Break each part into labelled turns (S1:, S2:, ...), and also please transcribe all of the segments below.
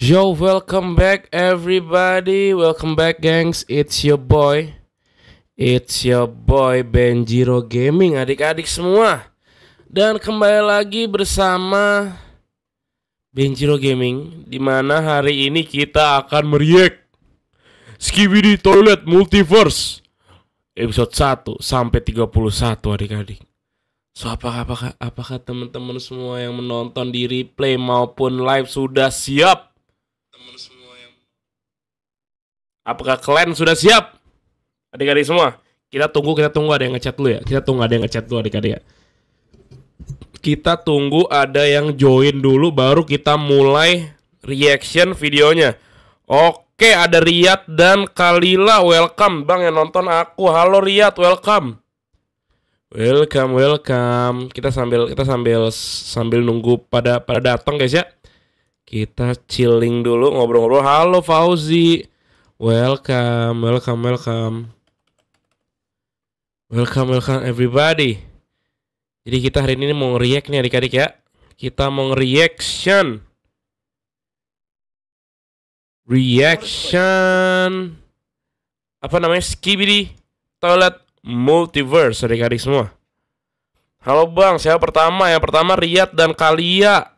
S1: Yo, welcome back everybody. Welcome back gengs. It's your boy. It's your boy Benjiro Gaming adik-adik semua. Dan kembali lagi bersama Benjiro Gaming di mana hari ini kita akan meriak Skibidi Toilet Multiverse episode 1 sampai 31 adik-adik. So apakah apakah apakah teman-teman semua yang menonton di replay maupun live sudah siap? Apakah kalian sudah siap? Adik-adik semua, kita tunggu, kita tunggu ada yang ngechat dulu ya. Kita tunggu ada yang ngechat dulu adik-adik ya. Kita tunggu ada yang join dulu baru kita mulai reaction videonya. Oke, ada Riyad dan Kalila. Welcome Bang yang nonton aku. Halo Riyad, welcome. Welcome, welcome. Kita sambil kita sambil sambil nunggu pada pada datang guys ya. Kita chilling dulu ngobrol-ngobrol. Halo Fauzi. Welcome, welcome, welcome. Welcome, welcome everybody. Jadi kita hari ini mau react nih adik-adik ya. Kita mau reaction. Reaction. Apa namanya? Skibidi Toilet Multiverse adik-adik semua. Halo Bang, saya pertama. Yang pertama Riyad dan Kalia.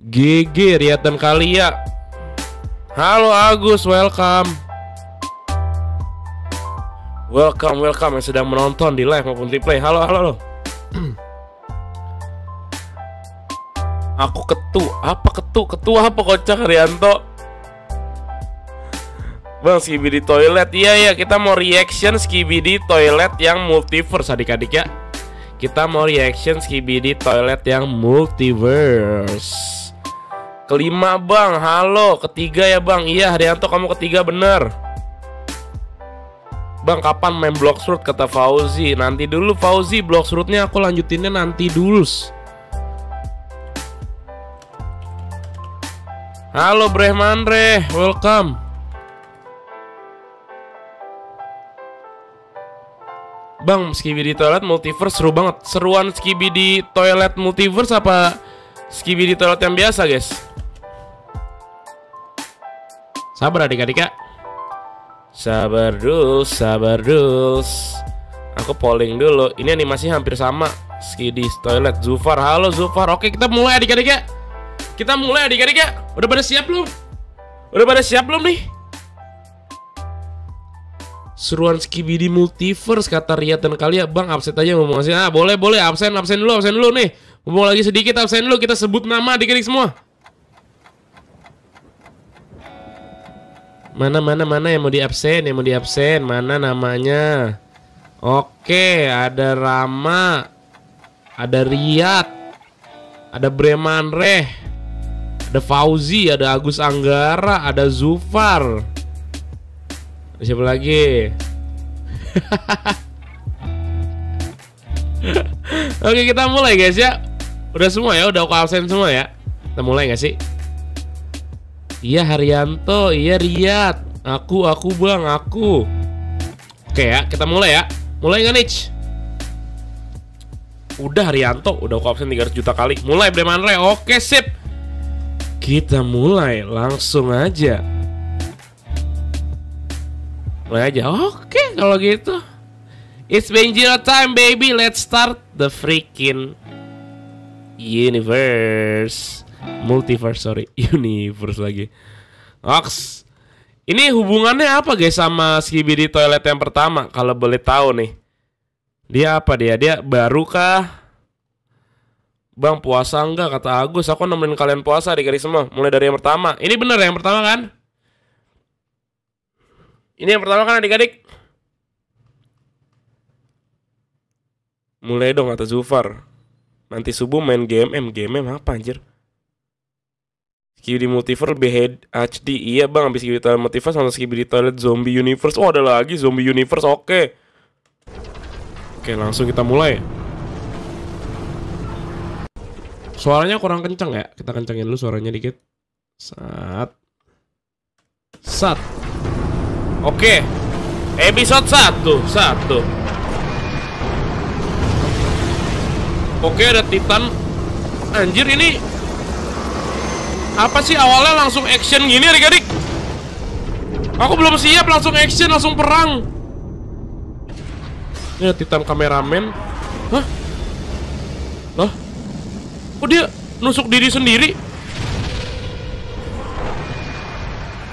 S1: GG Riyad dan Kalia. Halo Agus, welcome. Welcome, welcome yang sedang menonton di live maupun replay. Halo, halo, halo. Aku ketu, apa ketu? Ketua apa kocak Haryanto? Bang, Skibidi Toilet. Iya, iya, kita mau reaction Skibidi Toilet yang multiverse adik-adik ya. Kita mau reaction Skibidi Toilet yang multiverse. Kelima bang, halo. Ketiga ya bang, iya Haryanto kamu ketiga bener. Bang kapan main block shoot kata Fauzi. Nanti dulu Fauzi block shootnya aku lanjutinnya nanti dulu Halo Brehmandre, welcome. Bang, Skibidi Toilet Multiverse seru banget. Seruan Skibidi Toilet Multiverse apa Skibidi Toilet yang biasa guys? Sabar adik-adik ya. Sabar dulu, sabar dulu Aku polling dulu. Ini animasi hampir sama. Skidi Toilet Zufar, halo Zufar. Oke kita mulai adik-adik ya. Kita mulai adik-adik ya. Udah pada siap belum? Udah pada siap belum nih? Seruan Skibidi Multiverse kata Riyad dan Kalia. Bang absen aja ngomong absen. Ah boleh boleh. Absen absen dulu absen dulu nih. Ngomong lagi sedikit absen dulu. Kita sebut nama adik-adik semua Mana mana mana yang mau di absen, yang mau di absen, mana namanya? Oke, ada Rama, ada Riyad, ada Bremanreh, ada Fauzi, ada Agus Anggara, ada Zufar. Siapa lagi? Oke, kita mulai guys ya. Udah semua ya, udah aku absen semua ya. Kita mulai gak sih? Iya Haryanto, iya Riyad. Aku, aku bang, aku. Oke ya, kita mulai ya. Mulai nggak Nich? Udah Haryanto, udah aku absen 300 juta kali. Mulai Bremanre, oke sip. Kita mulai, langsung aja. Mulai aja, oke kalau gitu. It's Benjiro time baby, let's start the freaking universe multiverse sorry universe lagi. Ox ini hubungannya apa guys sama Skibidi Toilet yang pertama? Kalau boleh tahu nih dia apa dia? Dia baru kah Bang puasa enggak kata Agus. Aku nemenin kalian puasa di garis semua. Mulai dari yang pertama. Ini bener yang pertama kan? Ini yang pertama kan adik-adik? Mulai dong kata Zufar. Nanti subuh main game M game M apa anjir Skibidi Multiverse BHD HD Iya bang Habis Skibidi Toilet Multiverse Sama Skibidi Toilet Zombie Universe. Oh ada lagi Zombie Universe Oke. Oke langsung kita mulai. Suaranya kurang kenceng ya? Kita kencengin dulu suaranya dikit. Sat. Sat. Oke. Episode 1 Satu. Oke ada Titan. Anjir ini Apa sih awalnya langsung action gini adik-adik? Aku belum siap langsung action, langsung perang. Ini Titan kameramen. Hah? Loh? Kok dia nusuk diri sendiri?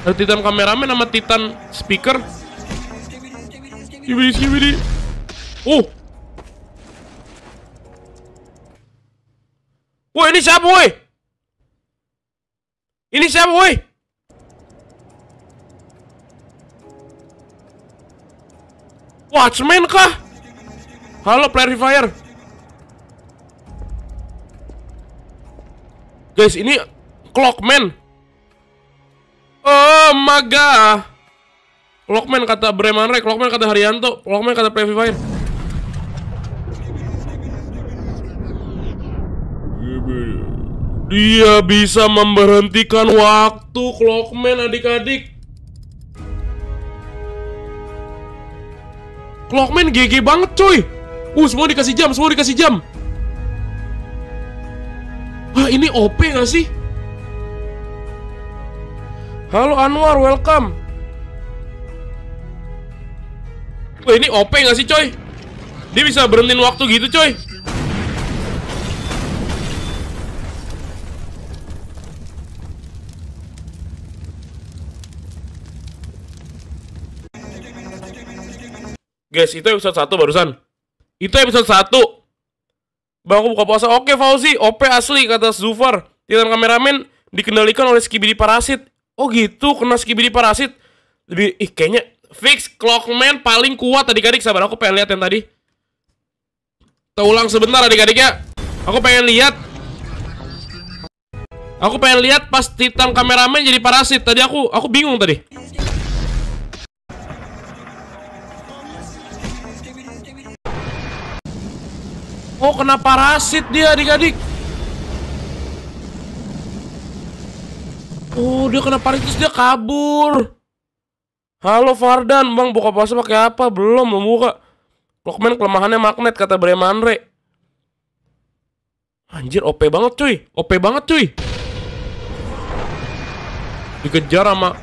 S1: Ada Titan kameramen sama Titan speaker. Skibidi skibidi. Oh. Woi, ini siapa, woi? Ini siapa, woi? Watchman kah? Halo, Clarifier. Guys, ini Clockman. Oh my god. Clockman kata Breman Rek, Clockman kata Haryanto, Clockman kata Clarifier. Dia bisa memberhentikan waktu Clockman adik-adik. Clockman GG banget coy. Uh, semua dikasih jam, semua dikasih jam. Wah, ini OP gak sih? Halo Anwar, welcome. Wah, ini OP gak sih coy? Dia bisa berhentiin waktu gitu coy. Guys, itu episode 1 barusan. Itu episode 1. Bang, aku buka puasa. Oke, Fauzi. OP asli, kata Zufar. Titan kameramen dikendalikan oleh Skibidi Parasit. Oh gitu, kena Skibidi Parasit. Lebih, ih kayaknya fix Clockman paling kuat adik-adik. Sabar, aku pengen lihat yang tadi. Kita ulang sebentar adik-adik ya. Aku pengen lihat. Aku pengen lihat pas Titan kameramen jadi parasit. Tadi aku aku bingung tadi. Oh, kena parasit dia adik-adik. Oh, dia kena parasit dia kabur. Halo Fardan, Bang buka puasa pakai apa? Belum, belum buka. Clockman kelemahannya magnet kata Bremanre. Anjir, OP banget cuy. OP banget cuy. Dikejar sama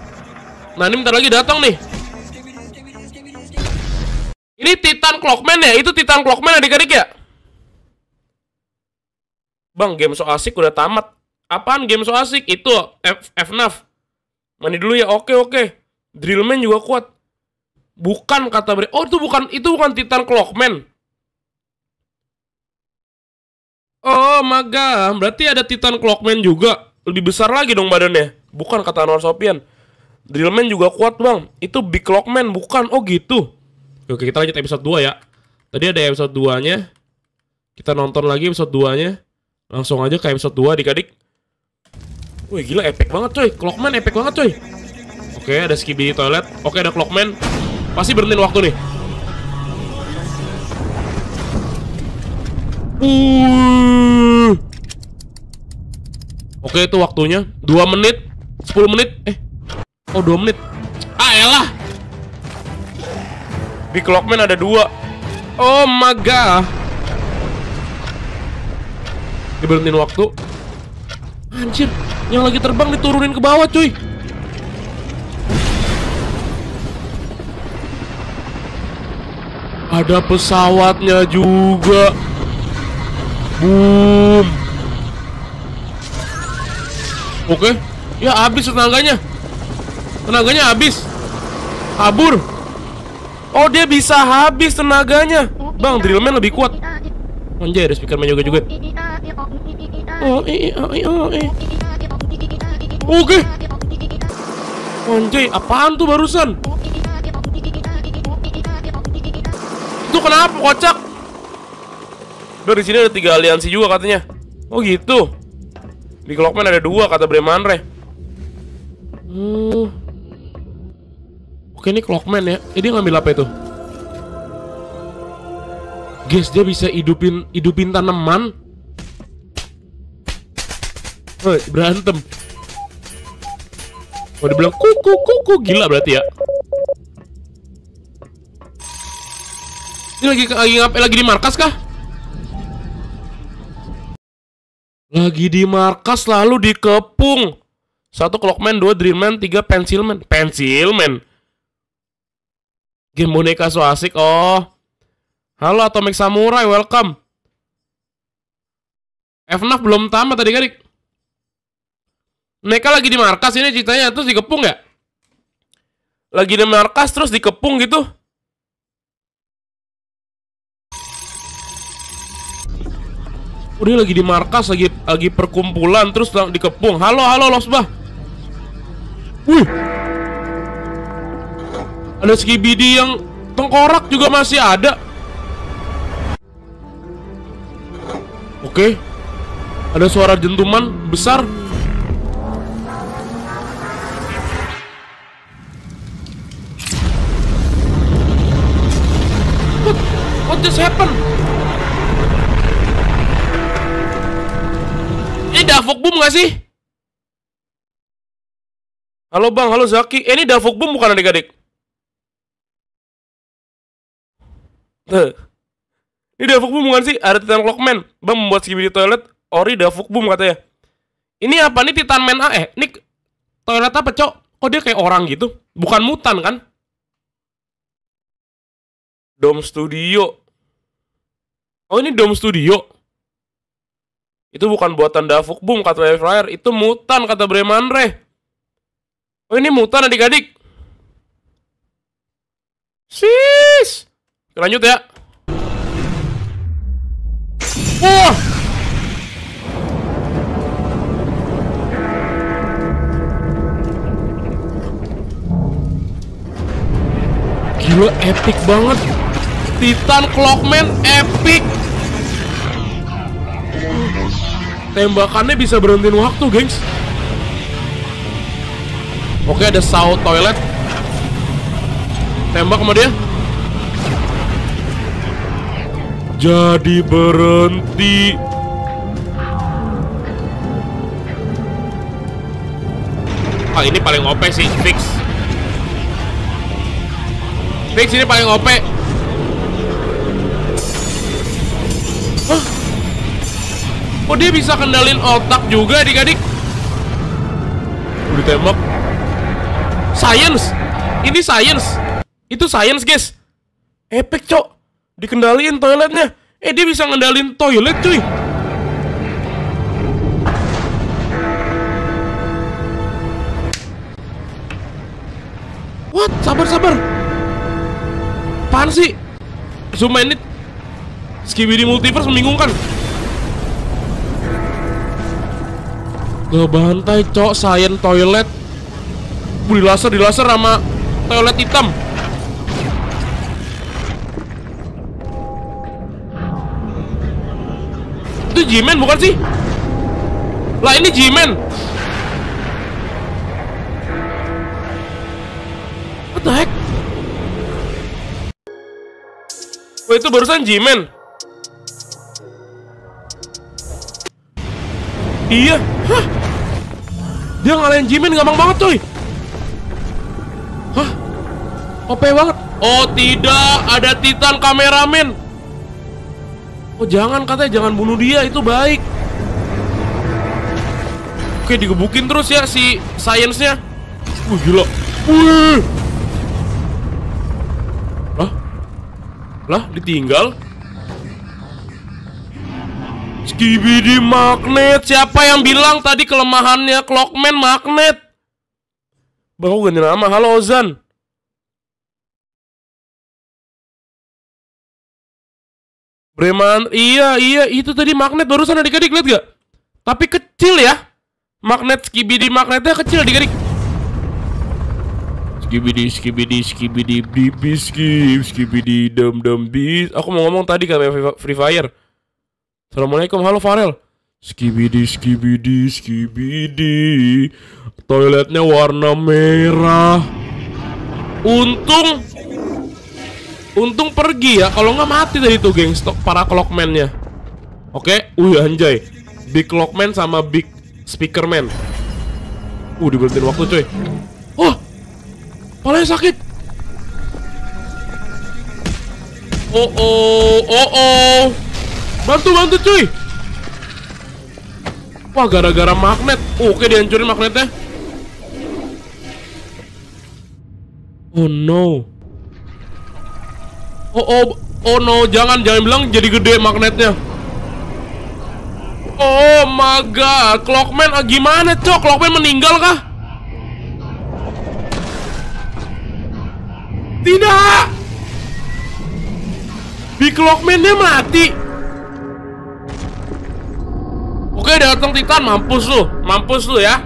S1: Nah, ini bentar lagi datang nih. Ini Titan Clockman ya? Itu Titan Clockman adik-adik ya? Bang, game so asik udah tamat. Apaan game so asik? Itu F FNAF. Mandi dulu ya. Oke, oke. Drillman juga kuat. Bukan kata Bre. Oh, itu bukan itu bukan Titan Clockman. Oh, maga. Berarti ada Titan Clockman juga. Lebih besar lagi dong badannya. Bukan kata Anwar Sopian. Drillman juga kuat, Bang. Itu Big Clockman, bukan. Oh, gitu. Oke, kita lanjut episode 2 ya. Tadi ada episode 2-nya. Kita nonton lagi episode 2-nya. Langsung aja ke episode 2 adik-adik. Wih gila epic banget coy. Clockman epic banget coy. Oke ada Skibidi toilet. Oke ada Clockman. Pasti berhentiin waktu nih. Uh. Oke itu waktunya 2 menit 10 menit Eh Oh 2 menit Ah elah Di Clockman ada dua Oh my god Diberhentiin waktu. Anjir Yang lagi terbang diturunin ke bawah cuy. Ada pesawatnya juga. Boom. Oke Ya habis tenaganya. Tenaganya habis. Kabur. Oh dia bisa habis tenaganya. Bang Drillman lebih kuat Ada speakerman juga juga Oh, eh, oh, eh, oh, eh. Oke. Anjay, apaan tuh barusan? Itu kenapa kocak? Dari sini ada tiga aliansi juga katanya. Oh gitu. Di Clockman ada dua kata Bremanre. Hmm. Oke ini Clockman ya. Eh, dia ngambil apa itu? Guys, dia bisa hidupin hidupin tanaman. Oh, berantem. Oh, dia bilang kuku kuku gila berarti ya. Ini lagi lagi ngapain? Lagi di markas kah? Lagi di markas lalu dikepung. Satu Clockman, dua Dreamman, tiga Pencilman. Pencilman. Game boneka so asik. Oh. Halo Atomic Samurai, welcome. FNAF belum tamat tadi kadik. Mereka lagi di markas ini ceritanya terus dikepung ya? Lagi di markas terus dikepung gitu. Udah lagi di markas lagi lagi perkumpulan terus dikepung. Halo halo Losbah. Wih. Ada skibidi yang tengkorak juga masih ada. Oke. Ada suara jentuman besar. What, what just happened? Ini Davok Boom gak sih? Halo bang, halo Zaki. Eh, ini Davok Boom bukan adik-adik? Tuh. Ini Davok Boom bukan sih? Ada Titan Clockman. Bang membuat skibidi toilet. Ori Davok Boom katanya. Ini apa nih Titan Man A? Eh, ini toilet apa cok? Kok dia kayak orang gitu? Bukan mutan kan? Dome Studio. Oh ini Dome Studio. Itu bukan buatan Davuk Boom kata Flyer, itu mutan kata Bremandre. Oh ini mutan adik-adik. Sis. Lanjut ya. Wah. Gila epic banget. Titan Clockman epic. Tembakannya bisa berhentiin waktu, gengs. Oke, ada saut toilet. Tembak sama dia. Jadi berhenti. Ah, ini paling OP sih, fix. Fix ini paling OP. Hah? Kok dia bisa kendalin otak juga adik-adik? Udah tembak. Science. Ini science. Itu science, guys. Epic, cok. Dikendaliin toiletnya. Eh, dia bisa ngendalin toilet, cuy. What? Sabar, sabar. Apaan sih? Zoom ini Skibidi Multiverse membingungkan. Ngebantai cok Science toilet. Di laser, di laser sama toilet hitam. Jimen bukan sih? Lah ini Jimen. What the heck? Wah itu barusan Jimen. Iya. Hah? Dia ngalahin Jimin gampang banget coy. Hah? OP banget. Oh tidak, ada Titan kameramen. Oh jangan katanya jangan bunuh dia itu baik. Oke digebukin terus ya si science-nya. Wih gila. Wih. Lah? Lah ditinggal? Skibidi magnet. Siapa yang bilang tadi kelemahannya Clockman magnet? Aku ganti nama. Halo Ozan. Breman, iya iya itu tadi magnet barusan adik-adik lihat gak? Tapi kecil ya. Magnet skibidi magnetnya kecil adik-adik. Skibidi skibidi skibidi bibi skib skibidi dum dum bis. Aku mau ngomong tadi kan Free Fire. Assalamualaikum, halo Farel. Skibidi skibidi skibidi. Toiletnya warna merah. Untung Untung pergi ya, kalau nggak mati dari itu geng stok para clockman-nya. Oke, okay. uh anjay. Big clockman sama big speakerman. Uh diberhentiin waktu cuy. Oh, Palanya sakit. Oh oh, oh oh. Bantu bantu cuy. Wah, gara-gara magnet. Oh, oke okay, dihancurin magnetnya. Oh no. Oh oh oh no, jangan jangan bilang jadi gede magnetnya. Oh my god, Clockman ah, gimana cok? Clockman meninggal kah? Tidak. Di Clockman-nya mati. Oke, datang Titan, mampus lu, mampus lu ya.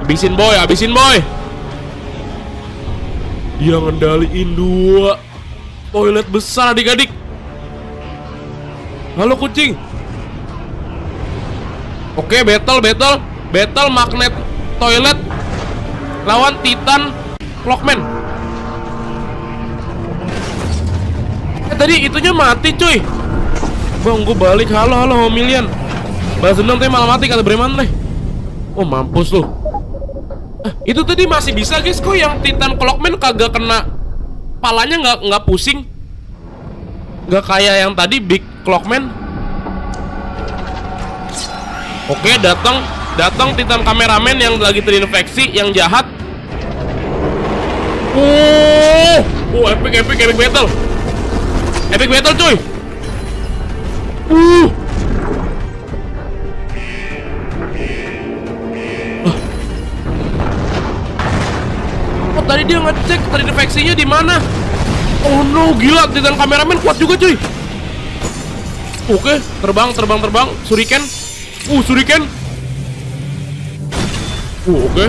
S1: Habisin boy, habisin boy. Dia ngendaliin dua toilet besar adik-adik. Halo kucing. Oke, battle, battle, battle magnet toilet lawan Titan Clockman. Eh tadi itunya mati cuy. Bang, gue balik. Halo, halo, homilian. Balas dendam tapi malah mati kata Breman deh. Oh, mampus lu. Eh, itu tadi masih bisa guys kok yang Titan Clockman kagak kena palanya nggak nggak pusing. Nggak kayak yang tadi Big Clockman. Oke, datang datang Titan kameramen yang lagi terinfeksi, yang jahat. Oh, oh epic epic epic battle. Epic battle cuy. Uh. Tadi dia ngecek terinfeksinya di mana? Oh no, gila Titan kameramen kuat juga cuy. Oke, terbang terbang terbang, Suriken. Uh, Suriken. Uh, oke.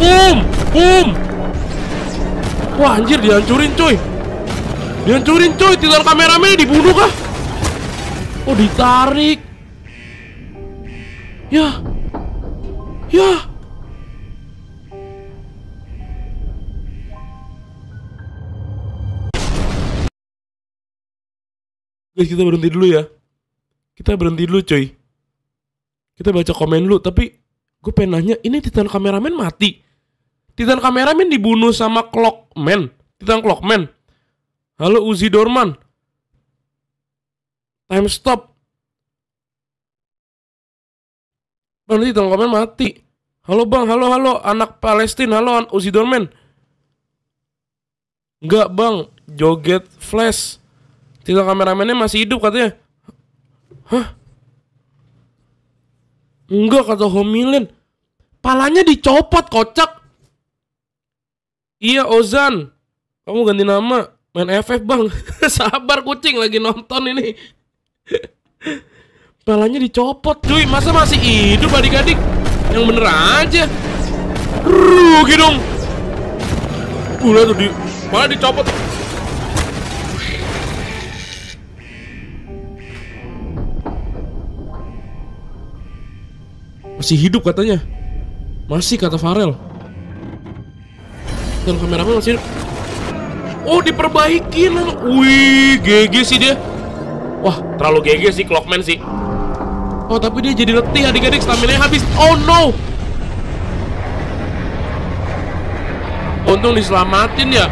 S1: Boom, boom. Wah anjir dihancurin coy Dihancurin coy Titan kameramen dibunuh kah Oh ditarik Ya Ya Guys kita berhenti dulu ya Kita berhenti dulu coy Kita baca komen dulu Tapi Gue pengen nanya Ini Titan kameramen mati Titan kameramen dibunuh sama Clockman. Titan Clockman. Halo Uzi Dorman. Time stop. Bang, Titan Clockman mati. Halo bang, halo halo anak Palestina, halo Uzi Dorman. Enggak bang, joget flash. Titan kameramennya masih hidup katanya. Hah? Enggak kata Homilin. Palanya dicopot kocak. Iya Ozan Kamu ganti nama Main FF bang Sabar kucing lagi nonton ini Palanya dicopot cuy Masa masih hidup adik-adik Yang bener aja. Rugi dong. Udah tuh di Malah dicopot. Masih hidup katanya. Masih kata Farel. Dan kameramen masih Oh diperbaikin Wih GG sih dia. Wah terlalu GG sih Clockman sih Oh tapi dia jadi letih adik-adik stamina habis Oh no Untung diselamatin ya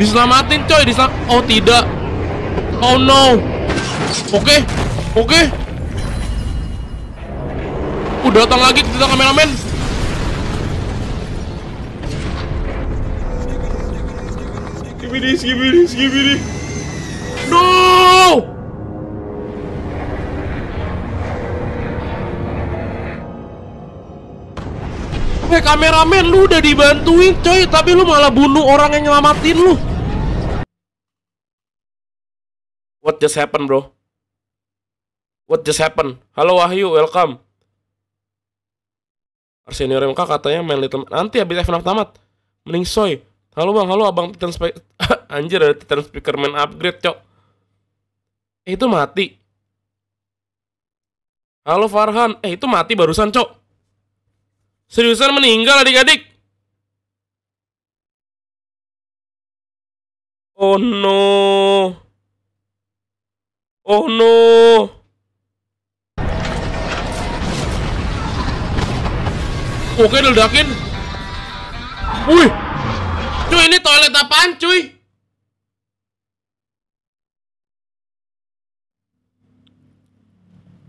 S1: Diselamatin coy diselam Oh tidak Oh no Oke okay. Oke okay. Udah datang lagi kita kameramen Skibidi, skibidi, skibidi. No! Hei kameramen, lu udah dibantuin coy, tapi lu malah bunuh orang yang nyelamatin lu. What just happened, bro? What just happened? Halo Wahyu, welcome. Arsenio MK katanya main little nanti habis FNAF tamat. Mending soy. Halo bang, halo abang Titan Anjir ada Titan Speakerman upgrade cok eh, Itu mati Halo Farhan Eh itu mati barusan cok Seriusan meninggal adik-adik? Oh no. Oh no. Oke ledakin Wih. Cuy ini toilet apaan cuy?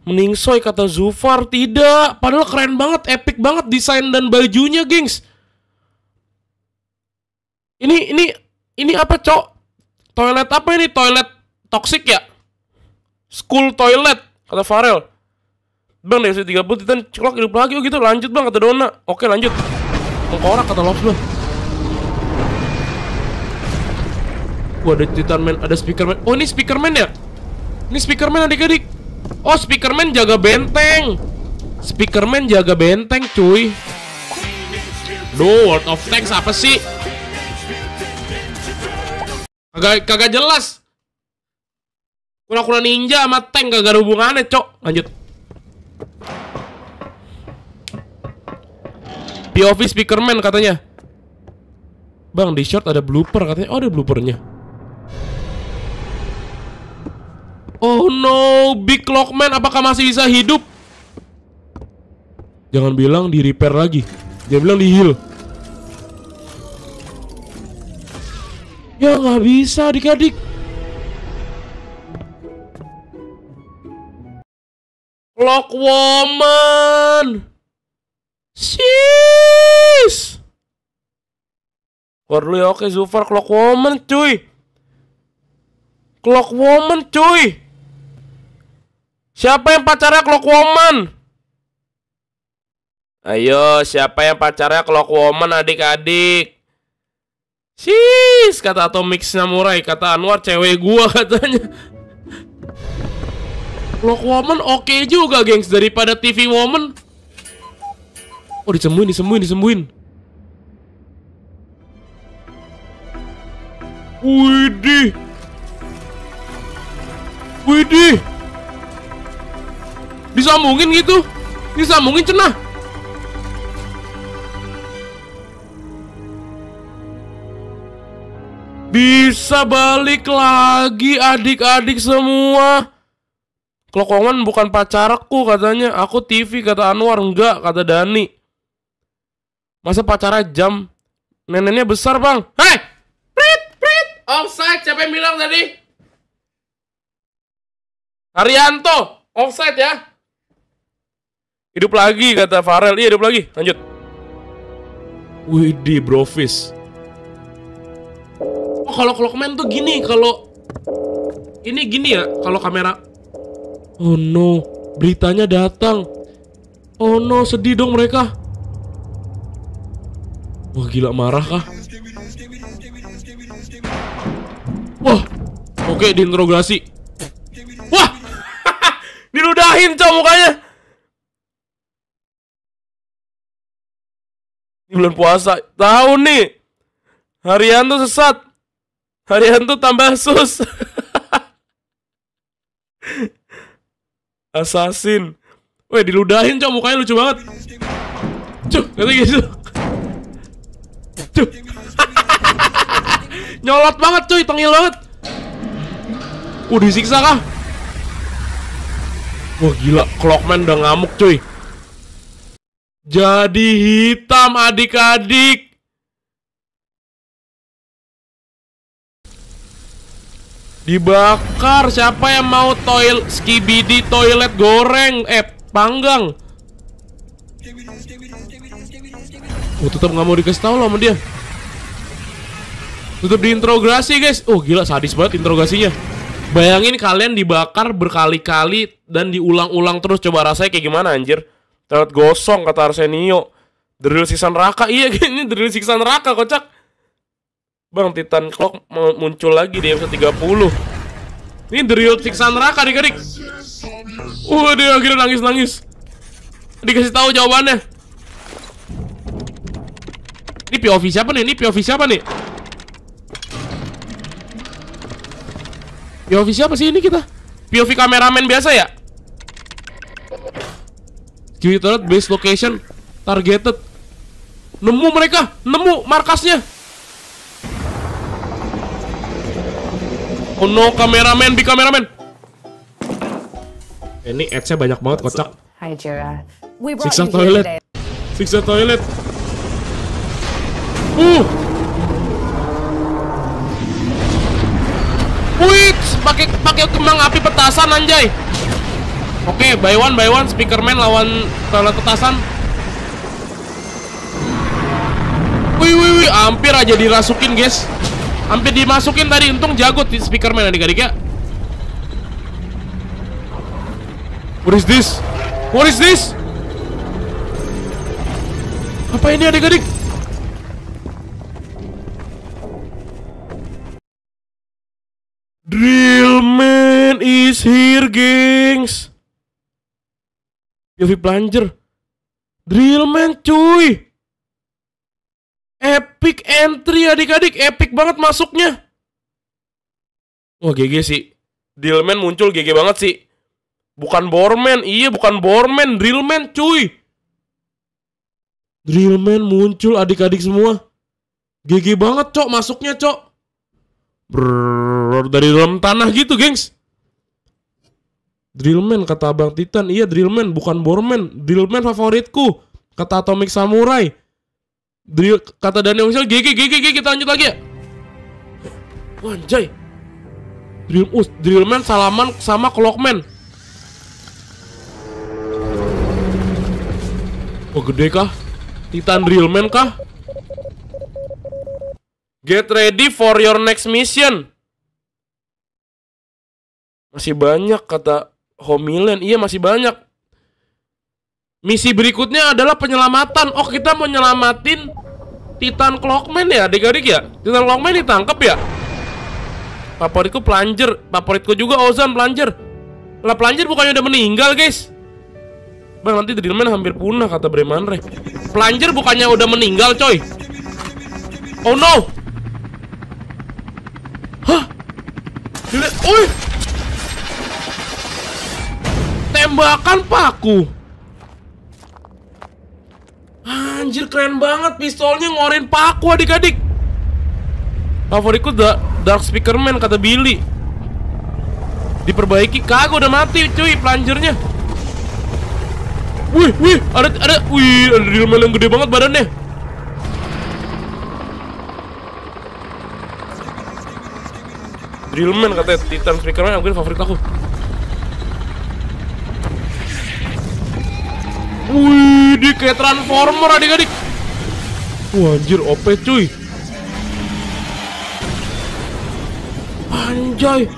S1: Meningsoy kata Zufar tidak. Padahal keren banget, epic banget desain dan bajunya, gengs. Ini ini ini apa, Cok? Toilet apa ini? Toilet toxic ya? School toilet kata Farel. Bang dari 30 Titan ceklok hidup lagi oh gitu lanjut bang kata Dona. Oke lanjut. Mengkorak kata Lobs bang. Wah ada Titanman, ada Speakerman. Oh ini Speakerman ya? Ini Speakerman adik-adik. Oh Speakerman jaga benteng. Speakerman jaga benteng cuy. Duh, World of Tanks apa sih? Kagak kagak jelas. Kura-kura ninja sama tank kagak ada hubungannya, Cok. Lanjut. POV Speakerman katanya. Bang, di short ada blooper katanya. Oh, ada bloopernya. Oh no, Big Clockman apakah masih bisa hidup? Jangan bilang di repair lagi. Jangan bilang di heal. Ya nggak bisa adik-adik. Woman. Sis. Keluar ya, oke Zufar Clock Woman cuy. Clock Woman cuy. Siapa yang pacarnya Clock Woman? Ayo, siapa yang pacarnya Clock Woman adik-adik? Sis, kata Atomic Samurai, kata Anwar cewek gua katanya. Clock Woman oke juga, gengs, daripada TV Woman. Oh, disembuhin, disembuhin, disembuhin. Widih. Widih. Disambungin gitu. Disambungin cenah. Bisa balik lagi adik-adik semua. Klokongan bukan pacarku katanya. Aku TV kata Anwar. Enggak kata Dani. Masa pacarnya jam? Neneknya besar bang. Hei! Prit! Prit! Offside! Siapa yang bilang tadi? Haryanto! Offside ya? Hidup lagi kata Farel. Iya hidup lagi. Lanjut. Widih brofis. Oh kalau Clockman tuh gini kalau ini gini ya kalau kamera. Oh no, beritanya datang. Oh no, sedih dong mereka. Wah gila marah kah? Wah, oke diinterogasi. Wah, diludahin cow mukanya. Bulan puasa, tahu nih. Haryanto sesat. Haryanto tambah sus. Assassin. Weh, diludahin cow mukanya lucu banget. Cuk, kata gitu. Cuk. Nyolot banget cuy, tengil banget. Uh, disiksa kah? Wah gila, Clockman udah ngamuk cuy. Jadi hitam adik-adik. Dibakar siapa yang mau toil skibidi toilet goreng eh panggang. Oh tetap nggak mau dikasih tahu loh sama dia. Tetap diinterogasi guys. Oh gila sadis banget interogasinya. Bayangin kalian dibakar berkali-kali dan diulang-ulang terus coba rasanya kayak gimana anjir. Terlihat gosong kata Arsenio. Drill siksa neraka. Iya gini drill siksa neraka kocak. Bang Titan Clock muncul lagi di episode 30 Ini drill siksa neraka adik-adik Uh dia akhirnya nangis-nangis Dikasih tahu jawabannya Ini POV siapa nih? Ini POV siapa nih? POV siapa sih ini kita? POV kameramen biasa ya? Security turret base location targeted Nemu mereka Nemu markasnya Oh no, kameramen, bi kameramen. Ini ads-nya banyak banget kocak.
S2: Hi, Jira. We
S1: Siksa toilet. Siksa toilet. Uh. Wih, pakai pakai kembang api petasan anjay. Oke, by one by one Speakerman lawan toilet petasan. Wih, wih, wih, hampir aja dirasukin, guys. Hampir dimasukin tadi, untung jago di Speakerman adik-adik ya. What is this? What is this? Apa ini adik-adik? Drillman is here, gengs. POV plunger. Drillman, cuy. Epic entry adik-adik, epic banget masuknya. Wah, GG sih. Drillman muncul GG banget sih. Bukan Borman, iya bukan Borman, Drillman cuy. Drillman muncul adik-adik semua. GG banget cok masuknya cok. Brrrr, dari dalam tanah gitu gengs. Drillman kata Abang Titan, iya Drillman bukan Borman. Drillman favoritku. Kata Atomic Samurai. Drill kata Daniel Michel, GG GG GG kita lanjut lagi ya. Anjay. Drill, uh, Drillman salaman sama Clockman. Oh gede kah? Titan Drillman kah? Get ready for your next mission. Masih banyak kata Homilen. Iya masih banyak. Misi berikutnya adalah penyelamatan. Oh kita mau nyelamatin Titan Clockman ya adik-adik ya? Titan Clockman ditangkap ya? Favoritku Plunger. Favoritku juga Ozan Plunger. Lah Plunger bukannya udah meninggal guys? Bang nanti Drillman hampir punah kata Bremanre. Plunger bukannya udah meninggal coy? Oh no! Hah? Oi! Tembakan paku. Anjir keren banget pistolnya ngorin paku adik-adik. Favoritku da Dark Speakerman kata Billy. Diperbaiki kagak udah mati cuy plungernya. Wih, wih, ada ada wih, ada drillman yang gede banget badannya. Drillman katanya Titan Speakerman yang favorit aku. Wih, di kayak Transformer adik-adik. Wah, anjir OP cuy. Anjay.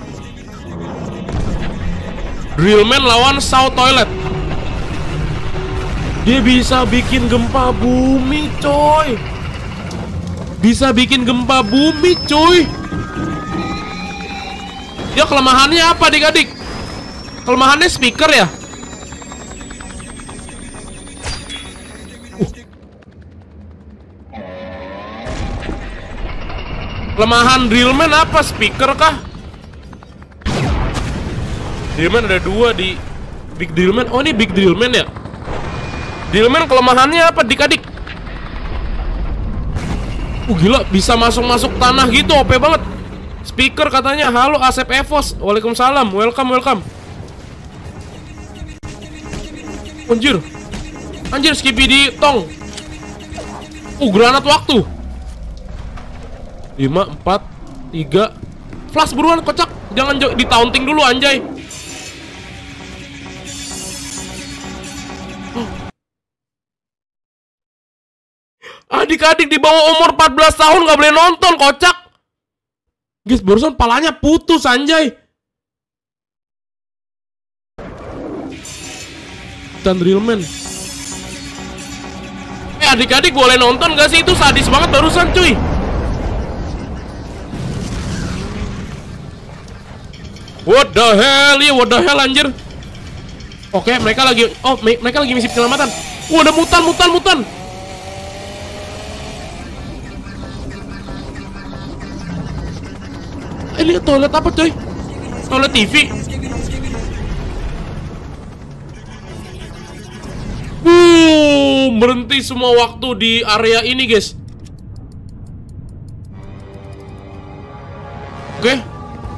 S1: Drillman lawan South Toilet. Dia bisa bikin gempa bumi, coy. Bisa bikin gempa bumi, cuy. Dia kelemahannya apa, adik-adik? Kelemahannya speaker ya? Kelemahan Drillman apa? Speaker kah? Drillman ada dua di Big Drillman. Oh, ini Big Drillman ya? Drillman kelemahannya apa dik-adik? Uh gila bisa masuk-masuk tanah gitu OP banget Speaker katanya Halo Asep Evos Waalaikumsalam Welcome welcome Anjir Anjir Skippy di tong Uh granat waktu 5, 4, 3 Flash buruan kocak Jangan di taunting dulu anjay Adik-adik di bawah umur 14 tahun gak boleh nonton, kocak. Guys, barusan palanya putus, anjay. Dan Drillman. Eh, adik-adik boleh nonton gak sih? Itu sadis banget barusan, cuy. What the hell, ya what the hell, anjir. Oke, mereka lagi... Oh, mereka lagi misi penyelamatan. Wah, ada mutan, mutan, mutan. Eh lihat toilet apa coy? Toilet TV. Boom, berhenti semua waktu di area ini guys. Oke.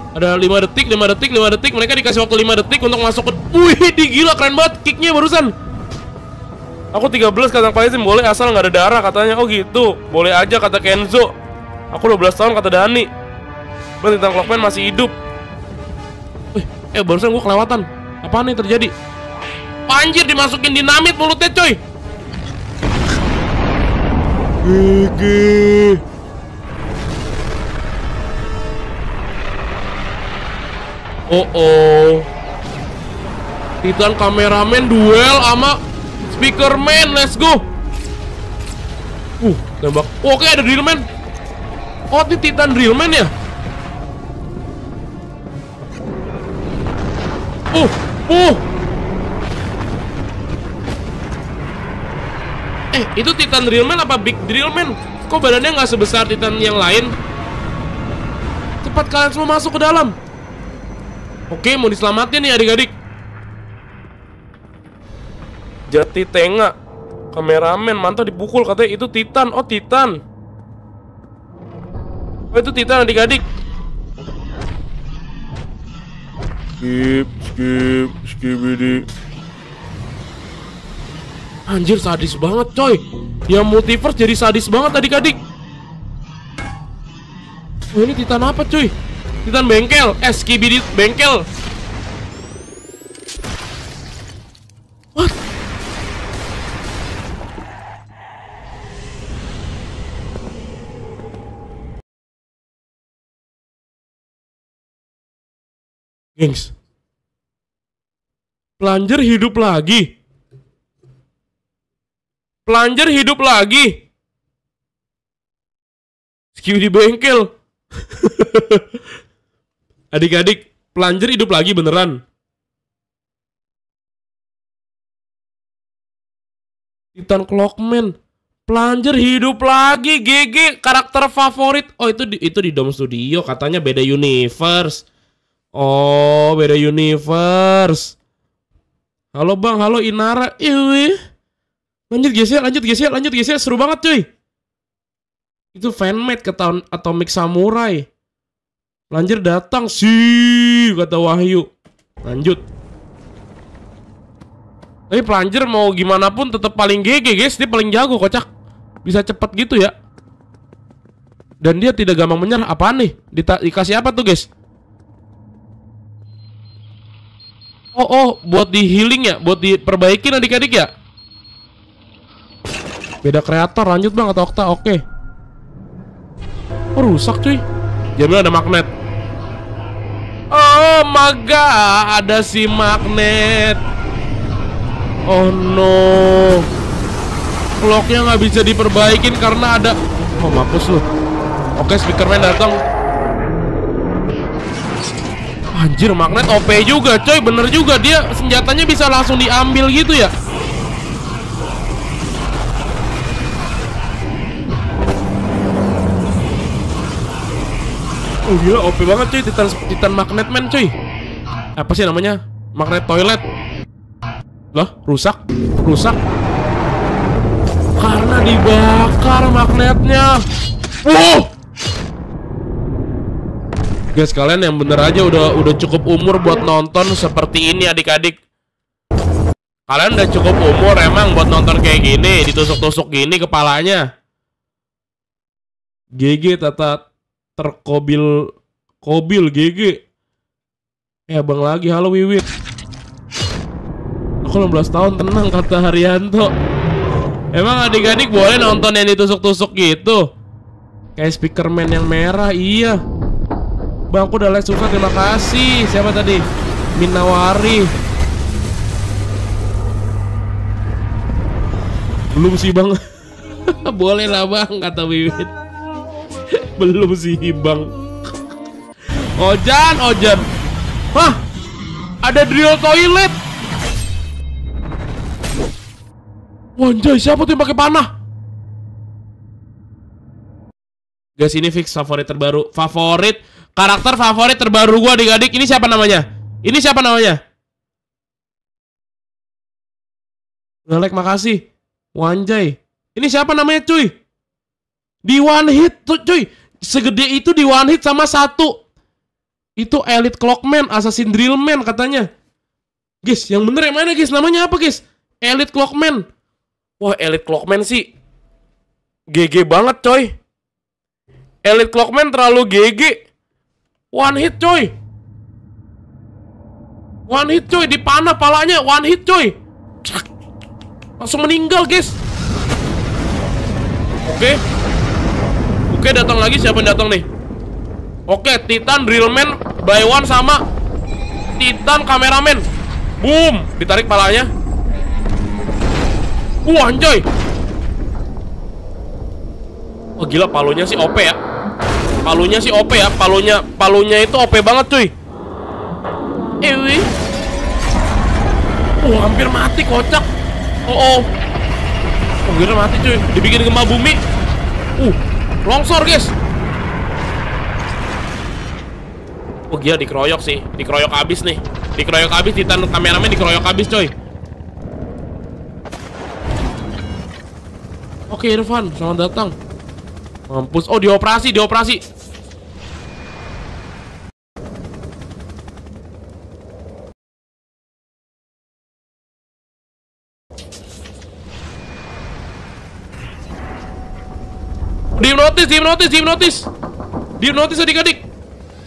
S1: Ada 5 detik, 5 detik, 5 detik. Mereka dikasih waktu 5 detik untuk masuk ke Wih, di gila keren banget kicknya barusan. Aku 13 kata Paisim boleh asal nggak ada darah katanya. Oh gitu. Boleh aja kata Kenzo. Aku 12 tahun kata Dani. Berarti Titan Clockman masih hidup. Wih, eh barusan gue kelewatan. Apa nih terjadi? Anjir dimasukin dinamit mulutnya coy. Gigi. Oh oh. Titan kameramen duel sama speakerman, let's go. Uh, tembak. Oh, Oke, ada drillman. Oh, ini Titan drillman ya? Uh, uh. Eh, itu Titan drillman apa Big drillman? Kok badannya nggak sebesar Titan yang lain? Cepat kalian semua masuk ke dalam. Oke, mau diselamatin nih adik-adik. Jati Tenga Kameramen mantap dipukul katanya itu Titan. Oh Titan. Oh itu Titan adik-adik. Skip Skip Skip ini. Anjir sadis banget coy. Yang multiverse jadi sadis banget adik-adik. Oh ini Titan apa cuy Titan bengkel. Eh skibidi bengkel. What? Gengs. Plunger hidup lagi. Plunger hidup lagi. Skill di bengkel Adik-adik Plunger hidup lagi beneran Titan Clockman Plunger hidup lagi GG karakter favorit Oh itu di, itu di Dom Studio katanya beda universe Oh, beda universe. Halo Bang, halo Inara. Iwi. Lanjut geser, lanjut geser, lanjut geser. Seru banget cuy. Itu fanmade ke tahun Atomic Samurai. Lanjut datang sih, kata Wahyu. Lanjut. Tapi Plunger mau gimana pun tetap paling GG guys, dia paling jago kocak. Bisa cepet gitu ya. Dan dia tidak gampang menyerah. Apaan nih? Dikasih apa tuh guys? Oh, oh, buat di healing ya, buat diperbaikin adik-adik ya. Beda kreator, lanjut bang atau Okta, oke. Oh, rusak cuy. Jamil ada magnet. Oh my ada si magnet. Oh no. Clocknya nggak bisa diperbaikin karena ada. Oh mampus lu. Oke, speakerman datang. Anjir magnet OP juga coy Bener juga dia senjatanya bisa langsung diambil gitu ya Oh gila OP banget cuy. Titan, Titan Magnet Man cuy. Apa sih namanya? Magnet toilet. Loh rusak? Rusak? Karena dibakar magnetnya. Wow! Guys kalian yang bener aja udah udah cukup umur buat nonton seperti ini adik-adik. Kalian udah cukup umur emang buat nonton kayak gini, ditusuk-tusuk gini kepalanya. GG tata terkobil kobil GG. Eh abang lagi halo Wiwit. Aku 16 tahun tenang kata Haryanto. Emang adik-adik boleh nonton yang ditusuk-tusuk gitu? Kayak speakerman yang merah, iya. Bang, aku udah like suka terima kasih. Siapa tadi? Minawari. Belum sih bang. Boleh lah bang, kata Wiwit. Belum sih bang. Ojan, Ojan. Hah? Ada drill toilet. Wanjay, siapa tuh yang pakai panah? Guys, ini fix favorit terbaru. Favorit Karakter favorit terbaru gua adik-adik Ini siapa namanya? Ini siapa namanya? Ngelek makasih Wanjay Ini siapa namanya cuy? Di one hit tuh cuy Segede itu di one hit sama satu. Itu Elite Clockman Assassin Drillman katanya. Guys yang bener yang mana guys Namanya apa guys? Elite Clockman. Wah Elite Clockman sih GG banget coy. Elite Clockman terlalu GG One hit coy. One hit coy. Dipanah palanya One hit coy. Langsung meninggal, guys. Oke. Oke, datang lagi siapa yang datang nih? Oke, Titan Drillman by one sama Titan kameramen. Boom, ditarik palanya. Wah, anjay. Oh gila palunya sih OP ya. Palunya sih OP ya. Palunya palunya itu OP banget, cuy. Ewi. Oh, hampir mati kocak. Oh, oh. Kira mati cuy. Dibikin gempa bumi. Uh, longsor, guys. Oh, gila dikeroyok sih. Dikeroyok habis nih. Dikeroyok habis Titan kameramen dikeroyok habis, coy. Oke, Irfan, selamat datang. Mampus. Oh, dioperasi, dioperasi. Dihipnotis, dihipnotis, dihipnotis. Dihipnotis adik-adik.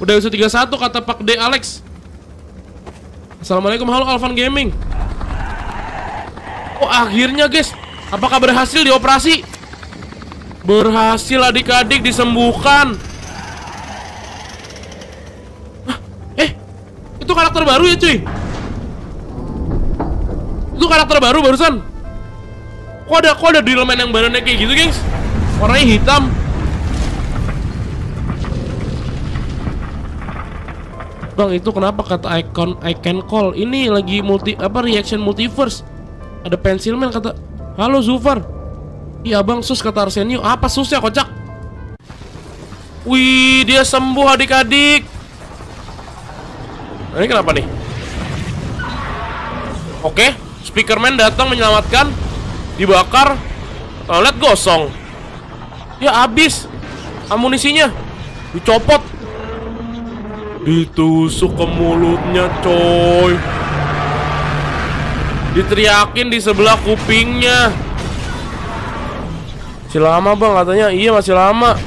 S1: Udah bisa 31 kata Pak D Alex. Assalamualaikum, halo Alvan Gaming. Oh, akhirnya guys. Apakah berhasil dioperasi? Berhasil adik-adik disembuhkan. Hah? Eh, itu karakter baru ya cuy? Itu karakter baru barusan. Kok ada kok ada drillman yang badannya kayak gitu, gengs? Warnanya hitam. Bang, itu kenapa kata icon I can call? Ini lagi multi apa reaction multiverse. Ada pensilman kata, "Halo Zufar." Iya bang sus kata Arsenio Apa susnya kocak Wih dia sembuh adik-adik Ini kenapa nih Oke Speakerman datang menyelamatkan Dibakar Toilet gosong Ya habis. Amunisinya. Dicopot. Ditusuk ke mulutnya coy. Diteriakin di sebelah kupingnya. Masih lama bang? Katanya Iya masih lama.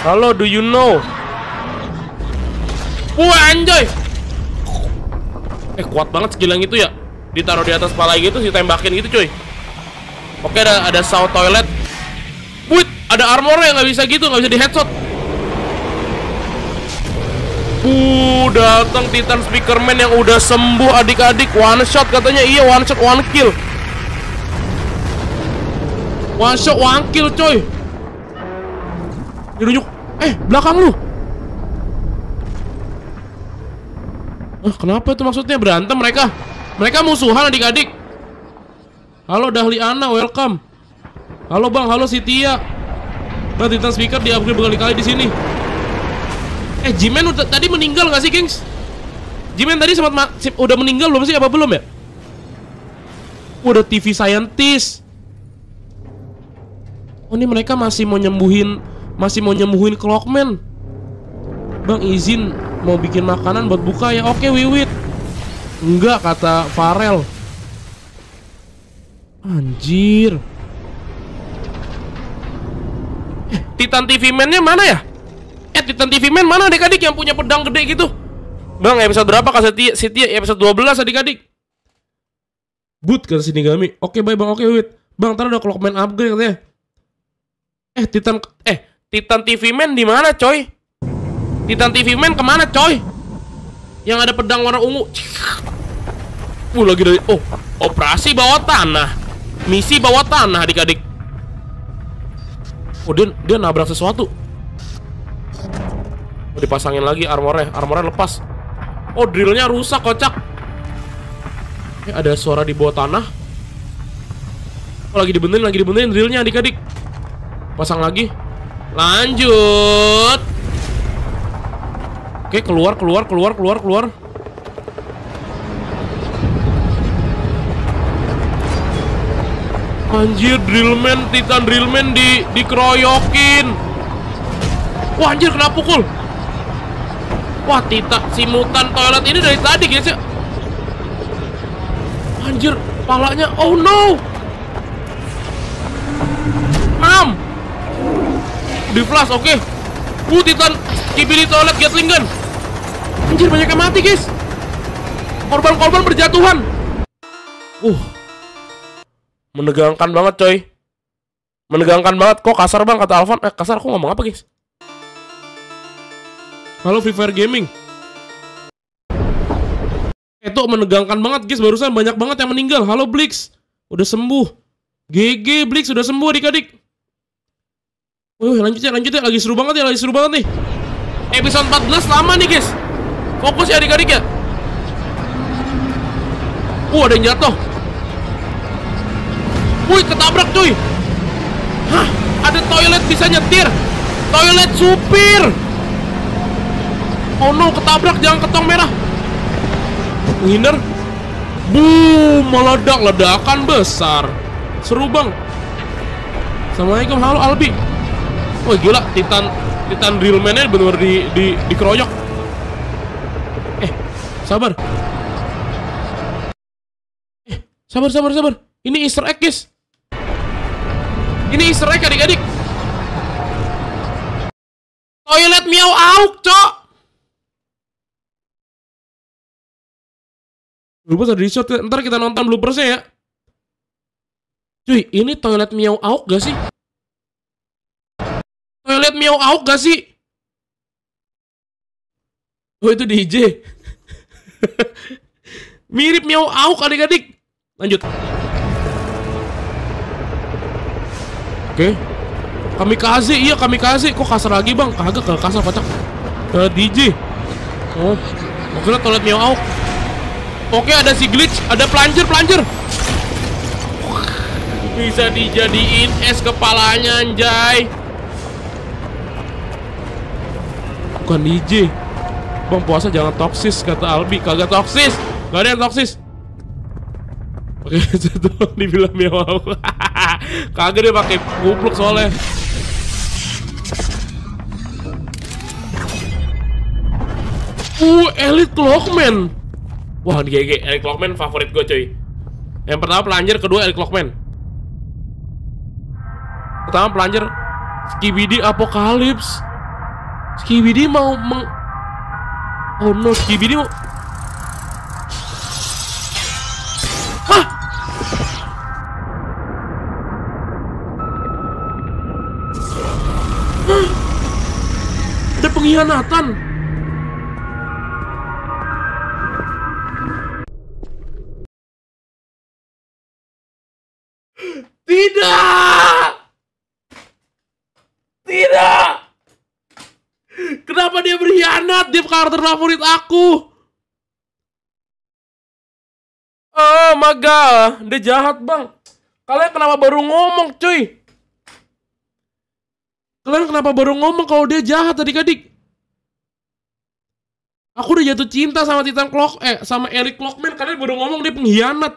S1: Halo do you know? Wah anjay! Eh kuat banget skill yang itu ya. Ditaruh di atas kepala gitu sih tembakin gitu cuy Oke ada ada saut toilet ada armor yang nggak bisa gitu nggak bisa di headshot. Uh datang Titan Speakerman yang udah sembuh adik-adik. One shot katanya iya one shot one kill. One shot one kill coy. Dirunjuk Eh belakang lu. Eh kenapa itu maksudnya? Berantem mereka. Mereka musuhan adik-adik. Halo Dahliana welcome. Halo bang. Halo Sitia Bang Titan speaker di upgrade berkali-kali di sini. Eh Jimen udah tadi meninggal gak sih gengs? Jimen tadi sempat udah meninggal belum sih apa belum ya? Udah TV scientist. Oh ini mereka masih mau nyembuhin Masih mau nyembuhin Clockman. Bang izin Mau bikin makanan buat buka ya? Oke Wiwit. Enggak kata Farel. Anjir Eh Titan TV Man-nya mana ya? Eh Titan TV Man mana adik-adik yang punya pedang gede gitu? Bang episode berapa kak Setia? Setia episode 12 adik-adik Boot kata Sinigami Oke bye bang oke Wiwit Bang ntar ada Clockman upgrade katanya Eh Titan eh Titan TV Man di mana coy? Titan TV Man ke mana coy? Yang ada pedang warna ungu. Uh lagi dari oh operasi bawah tanah, misi bawah tanah adik-adik. Oh dia dia nabrak sesuatu. Oh, dipasangin lagi armornya, armornya lepas. Oh drillnya rusak kocak. Eh, ada suara di bawah tanah. Oh lagi dibenerin, lagi dibenerin drillnya adik-adik. Pasang lagi. Lanjut. Oke, keluar, keluar, keluar, keluar, keluar. Anjir, drillman, titan drillman di dikeroyokin. Wah, anjir kena pukul. Wah, tita si mutan toilet ini dari tadi guys ya. Anjir, palanya. Oh no. Am. Di flash, oke. Okay. Uh, titan kibili toilet Gatling gun. Anjir, banyak yang mati, guys. Korban-korban berjatuhan. Uh. Menegangkan banget coy. Menegangkan banget. Kok kasar bang? Kata Alvan. Eh kasar aku ngomong apa guys? Halo Free Fire Gaming. Itu menegangkan banget guys. Barusan banyak banget yang meninggal. Halo Blix. Udah sembuh. GG Blix. Udah sembuh adik-adik. Wih lanjut ya lanjut ya. Lagi seru banget ya Lagi seru banget nih. Episode 14 lama nih guys. Fokus ya adik-adik ya. Uh ada yang jatuh Wih ketabrak cuy. Hah ada toilet bisa nyetir. Toilet supir. Oh no ketabrak jangan ketong merah. Winner. Boom meledak ledakan besar. Seru bang. Assalamualaikum halo Albi. Wah gila Titan Titan drillman-nya bener di, di, dikeroyok. Eh sabar. Eh sabar sabar sabar. Ini easter egg guys ini easter egg adik-adik. Toilet miau auk, cok. Lupa tadi shot, ntar kita nonton bloopersnya ya. Cuy, ini toilet miau auk gak sih? Toilet miau auk gak sih? Oh itu DJ. Mirip miau auk adik-adik. Lanjut. Oke. Kami kasih, iya kami kasih. Kok kasar lagi bang? Kagak ke kasar kocak. Ke DJ. Oh, oke lah toilet out. Oke ada si glitch, ada plunger plunger. Bisa dijadiin es kepalanya anjay. Bukan DJ. Bang puasa jangan toksis kata Albi. Kagak toksis. Gak ada yang toksis. Oke, itu dibilang meow. Kagak dia pakai kupluk soalnya. Uh, Elite Clockman. Wah, di GG Elite Clockman favorit gue cuy. Yang pertama pelanjar, kedua Elite Clockman. Pertama pelanjar Skibidi Apocalypse. Skibidi mau meng Oh no, Skibidi mau pengkhianatan. Tidak. Tidak. Kenapa dia berkhianat? Dia karakter favorit aku. Oh my god, dia jahat bang. Kalian kenapa baru ngomong cuy? Kalian kenapa baru ngomong kalau dia jahat adik-adik? Aku udah jatuh cinta sama Titan Clock, eh sama Eric Clockman. Kalian baru ngomong dia pengkhianat.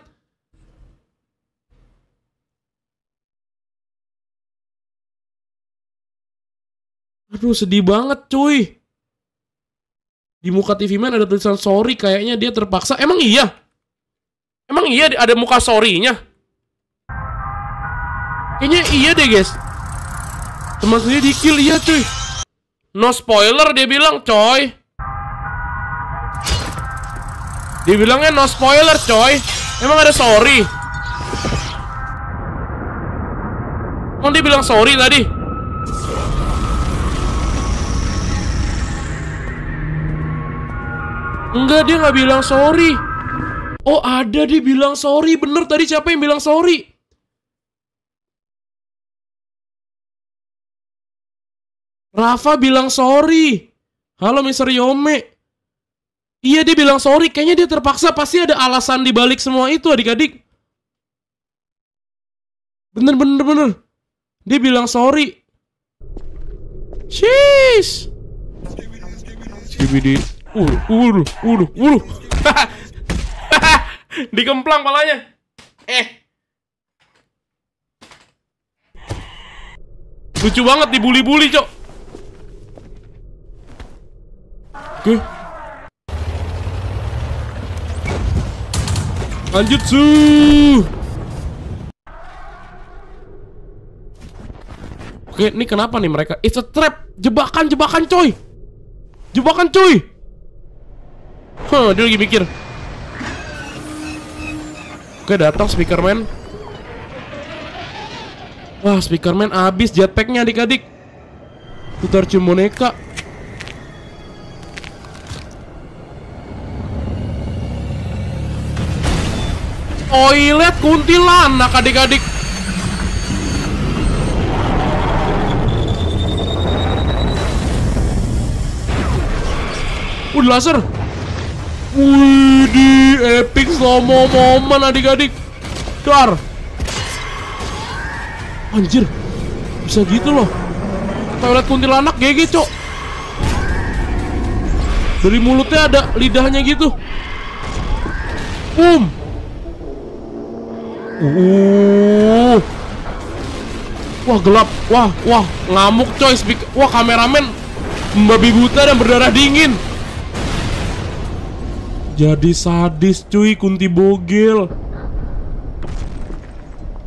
S1: Aduh sedih banget cuy. Di muka TV Man ada tulisan sorry kayaknya dia terpaksa. Emang iya? Emang iya ada muka sorry-nya? Kayaknya iya deh guys. Teman sendiri di kill iya cuy. No spoiler dia bilang coy. Dia bilangnya no spoiler coy. Emang ada sorry? Emang dia bilang sorry tadi? Enggak dia nggak bilang sorry. Oh ada dia bilang sorry bener tadi siapa yang bilang sorry? Rafa bilang sorry. Halo Mr. Yome. Iya dia bilang sorry. Kayaknya dia terpaksa. Pasti ada alasan dibalik semua itu adik-adik. Bener bener bener. Dia bilang sorry. Sheesh. Skibidi. Uh, uh, uh, uh. Dikemplang palanya. Eh. Lucu banget dibully-bully, Cok. Oke. Lanjut, su. Oke, ini kenapa nih mereka? It's a trap. Jebakan, jebakan, coy. Jebakan, coy. Huh, dia lagi mikir. Oke, datang speaker man. Wah, speakerman habis jetpacknya adik-adik. Putar cium boneka. Toilet kuntilanak adik-adik. Udah laser. Wih, di epic slow mo moment adik-adik. Dar. Anjir. Bisa gitu loh. Toilet kuntilanak GG, Cok. Dari mulutnya ada lidahnya gitu. Boom. Uh. Wah, gelap. Wah, wah, ngamuk coy. Wah, kameramen membabi buta dan berdarah dingin. Jadi sadis cuy Kunti Bogel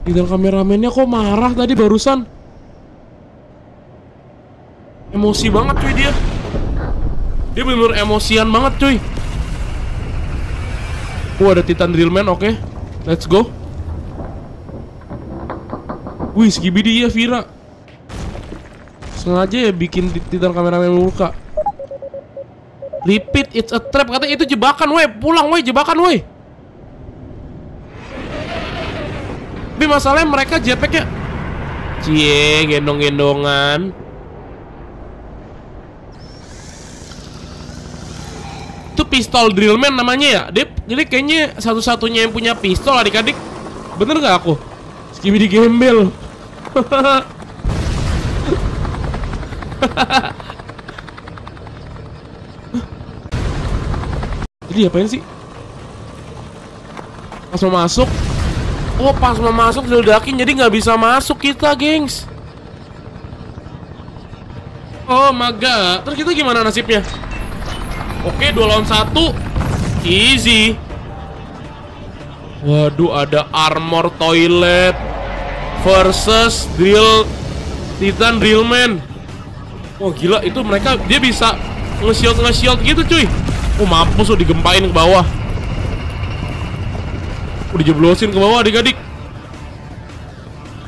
S1: Tinggal kameramennya kok marah tadi barusan Emosi banget cuy dia Dia bener emosian banget cuy Oh ada Titan Drillman oke Let's go Wih Skibidi ya Vira Sengaja ya bikin Titan kameramen luka Repeat, it's a trap. Katanya itu jebakan, woi. Pulang, woi, jebakan, woi. Tapi masalahnya mereka jetpacknya Cie, gendong-gendongan Itu pistol drillman namanya ya Dia, Jadi kayaknya satu-satunya yang punya pistol adik-adik Bener gak aku? Skibidi gembel Jadi apain sih? Pas mau masuk? Oh pas mau masuk diledakin jadi nggak bisa masuk kita gengs. Oh my god. Terus kita gimana nasibnya? Oke dua lawan satu. Easy. Waduh ada armor toilet Versus drill Titan drillman Wah gila itu mereka Dia bisa nge-shield nge-shield gitu cuy. Oh mampus lo digempain ke bawah. Udah jeblosin ke bawah adik-adik.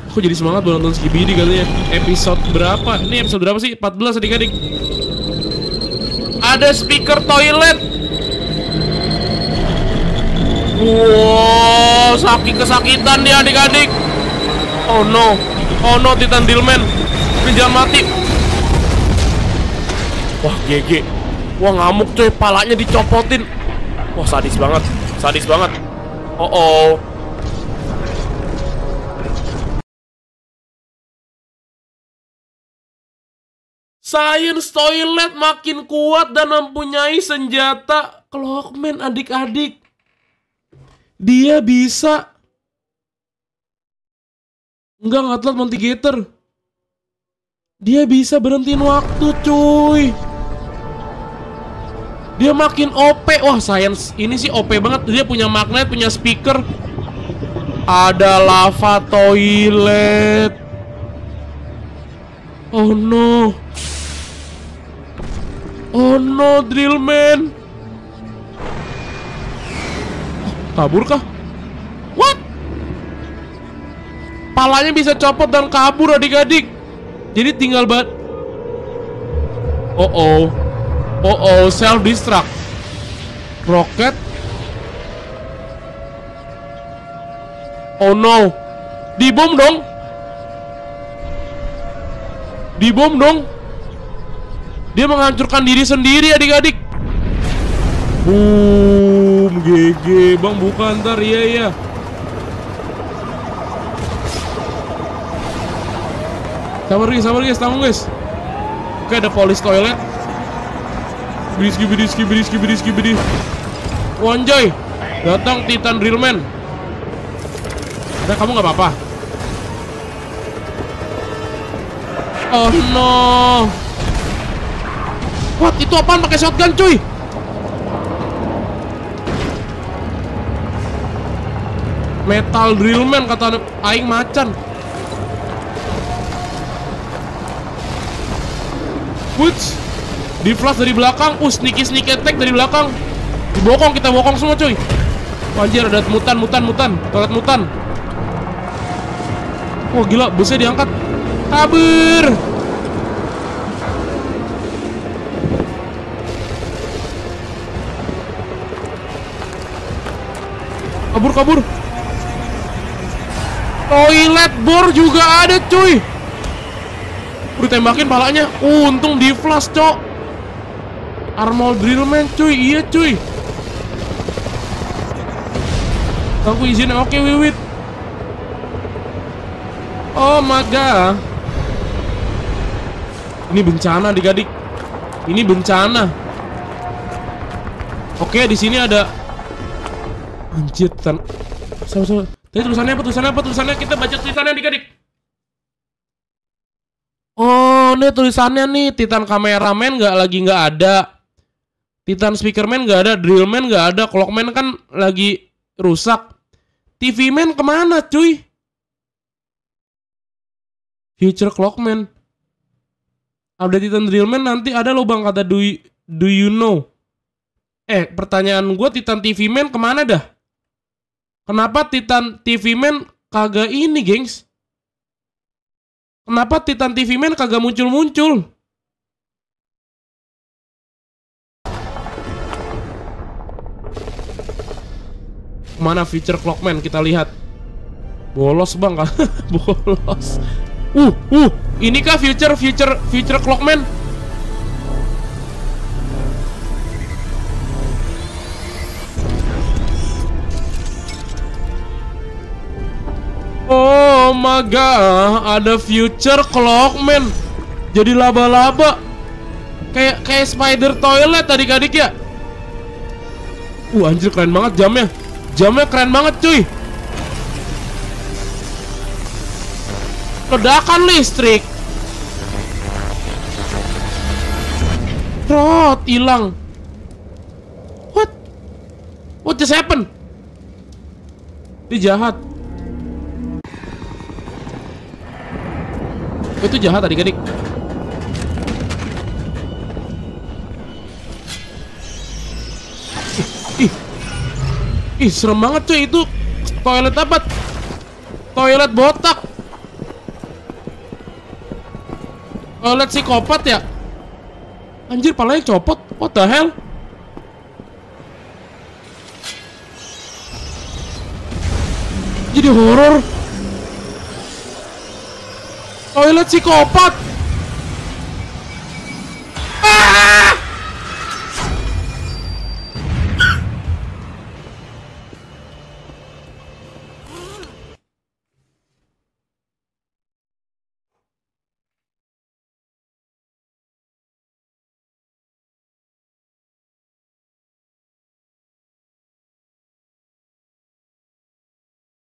S1: Aku jadi semangat buat nonton Skibidi katanya? Episode berapa? Ini episode berapa sih? 14 adik-adik. Ada speaker toilet. Wow, saking kesakitan dia adik-adik Oh no. Oh no Titan Dillman Ini jangan mati. Wah GG Wah ngamuk coy, palanya dicopotin. Wah sadis banget. Sadis banget. Oh oh. Science Toilet makin kuat dan mempunyai senjata. Clockman adik-adik. Dia bisa Enggak ngatlet Montigator Dia bisa berhentiin waktu cuy. Dia makin OP Wah science. Ini sih OP banget. Dia punya magnet Punya speaker. Ada lava toilet. Oh no. Oh no Drillman Kabur kah? Palanya bisa copot dan kabur adik-adik Jadi tinggal bat Oh oh Oh oh, self destruct. Roket. Oh no. Dibom dong. Dibom dong. Dia menghancurkan diri sendiri adik-adik. Boom, GG. Bang bukan ntar, iya iya. Sabar guys, sabar guys, tanggung guys. Oke, ada police toilet. Bidiski, bidiski, bidiski, bidiski, bidiski. Wanjay, datang Titan Drillman. Udah kamu nggak apa-apa. Oh no. What? Itu apaan pakai shotgun cuy? Metal Drillman kata aing macan. Woods. Di flash dari belakang, uh sneaky sneaky attack dari belakang. Dibokong kita bokong semua cuy. Anjir ada mutan mutan mutan, toilet mutan. Wah gila, busnya diangkat. Kabur. Kabur, kabur. Toilet bor juga ada, cuy. Tembakin palanya. untung di flash, cok. Armor Drillman, cuy. Iya, cuy. Aku izin, oke, Wiwit. Oh my god. Ini bencana adik-adik. Ini bencana. Oke, di sini ada Anjir, tan sama sama. Tadi tulisannya apa? Tulisannya apa? Tulisannya kita baca tulisannya adik-adik. Ini tulisannya nih Titan kameramen nggak lagi nggak ada. Titan speakerman nggak ada, drillman nggak ada, clockman kan lagi rusak. TV man ke mana cuy? Future Clockman. Update Titan Drillman nanti ada loh bang kata do you, do you know? Eh pertanyaan gue Titan TV Man ke mana dah? Kenapa Titan TV Man kagak ini gengs? Kenapa Titan TV Man kagak muncul-muncul? Mana feature Clockman kita lihat. Bolos bang? Bolos. Uh, uh, ini kah future future future clockman? Oh my god, ada future clockman. Jadi laba-laba. Kayak kayak spider toilet tadi adik ya. Uh, anjir keren banget jamnya. Jamnya keren banget, cuy. ledakan listrik. Rot hilang. What? What just happened? Dia jahat. Itu jahat adik-adik. Ih, ih, serem banget cuy itu toilet apa? Toilet botak. Toilet psikopat ya? Anjir, palanya copot. What the hell? Jadi horor. Psikopat. Ah!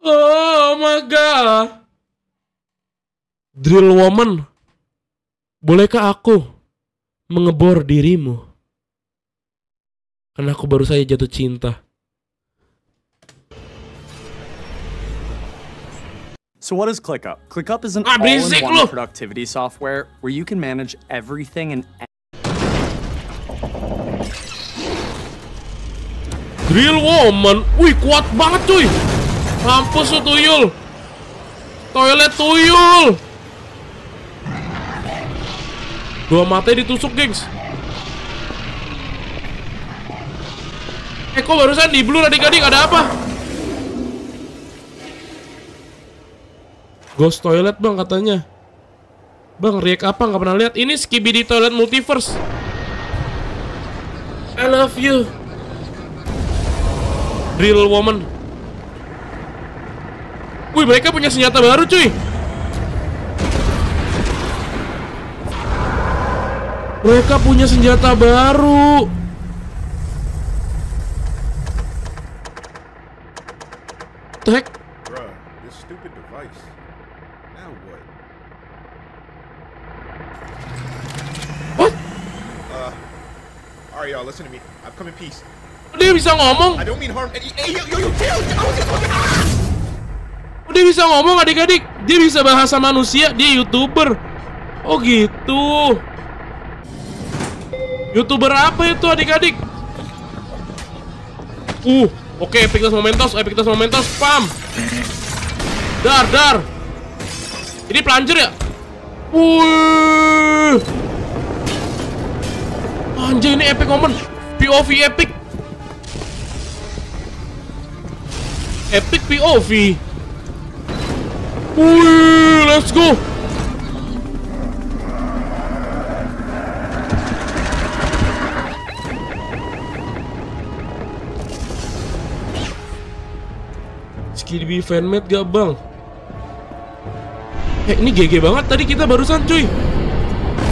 S1: Oh my god. Drill woman. Bolehkah aku mengebor dirimu? Karena aku baru saja jatuh cinta.
S3: So what is ClickUp? ClickUp is an
S1: Ah,
S3: all-in-one productivity software where you can manage everything and
S1: Drill woman. Wih, kuat banget cuy. Mampus lu tuyul. Toilet tuyul. Dua matanya ditusuk, gengs. Eh, kok barusan di blur adik-adik ada apa? Ghost toilet bang katanya. Bang, react apa nggak pernah lihat? Ini Skibidi Toilet Multiverse. I love you. Drill woman. Wih, mereka punya senjata baru, cuy. Mereka punya senjata baru.
S4: Now what?
S1: What?
S4: Alright, y'all, listen to me. I've come in peace.
S1: Dia bisa ngomong.
S4: I don't mean harm any. Hey, yo, yo, yo, chill! Just fucking- ah!
S1: Dia bisa ngomong adik-adik. Dia bisa bahasa manusia. Dia youtuber. Oh gitu. Youtuber apa itu adik-adik? Uh, oke, Epictus Momentos, Epictus Momentos, spam. Dar, dar. Ini peluncher ya? Wih. Anjir ini epic moment. POV epic. Epic POV. Wih, let's go. Skibidi fanmade gak bang? Eh ini GG banget tadi kita barusan cuy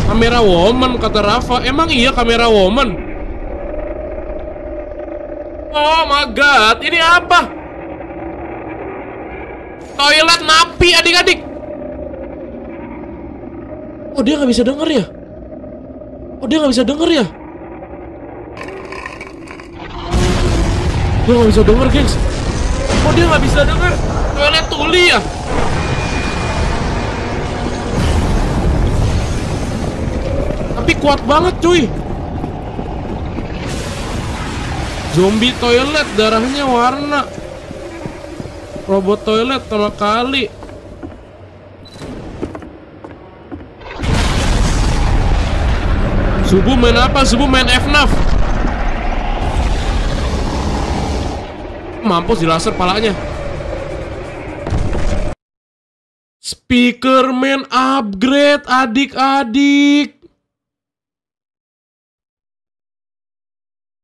S1: Kamera woman kata Rafa Emang iya kamera woman? Oh my god Ini apa? Toilet napi adik-adik Oh dia nggak bisa denger ya? Oh dia nggak bisa denger ya? Dia nggak bisa denger gengs Oh dia nggak bisa denger? Toilet tuli ya? Tapi kuat banget cuy. Zombie toilet darahnya warna. Robot toilet sama kali. Subuh main apa? Subuh main FNAF Mampus di laser palanya Speakerman upgrade adik-adik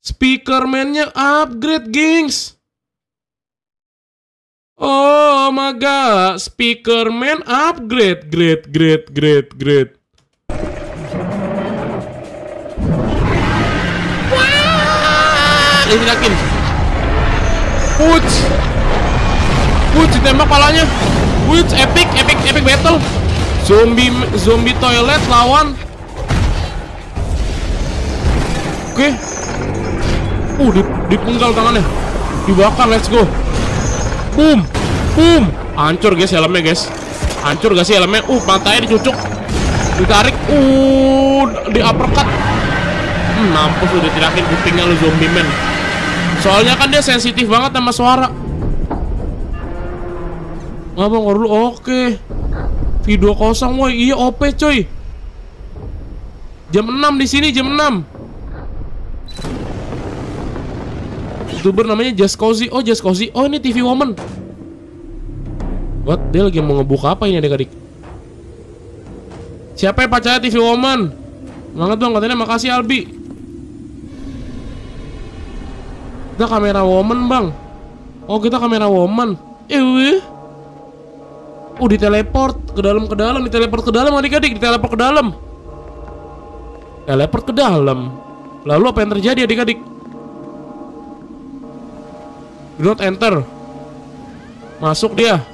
S1: Speakerman-nya upgrade, gengs. Oh my god, Speakerman upgrade, great, great, great, great. Ini yakin. Puts, Puts ditembak palanya. Puts, epic, epic, epic battle. Zombie, zombie toilet lawan. Oke, Uh, di, dipenggal tangannya. Dibakar, let's go. Boom. Boom. Hancur guys helmnya guys. Hancur gak sih helmnya? Uh, pantainya dicucuk. Ditarik. Uh, di uppercut. Hmm, mampus udah tirakin kupingnya lu zombie man. Soalnya kan dia sensitif banget sama suara. Ngabang dulu oke. Video kosong woi, iya OP coy. Jam 6 di sini jam 6. youtuber namanya Just Cozy Oh Just Cozy Oh ini TV Woman What? Dia lagi mau ngebuka apa ini adik-adik? Siapa yang pacarnya TV Woman? Semangat dong katanya makasih Albi Kita kamera woman bang Oh kita kamera woman Eh Oh di teleport ke dalam ke dalam di teleport ke dalam adik-adik di teleport ke dalam Teleport ke dalam Lalu apa yang terjadi adik-adik Do not enter. Masuk dia.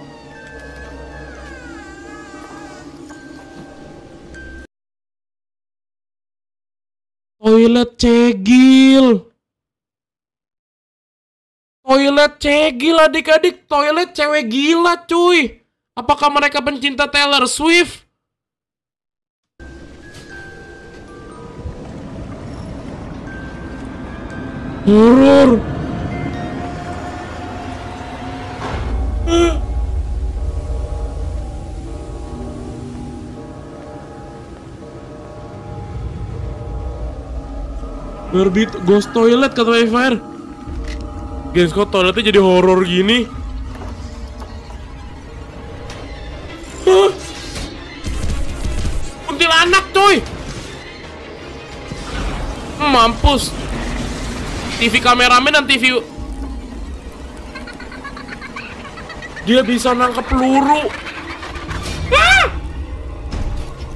S1: Toilet cegil. Toilet cegil adik-adik. Toilet cewek gila cuy. Apakah mereka pencinta Taylor Swift? Horror. Berbit ghost toilet kata Fire. Guys, kok toiletnya jadi horor gini? Hah? Kuntilanak coy Mampus TV kameramen dan TV Dia bisa nangkep peluru.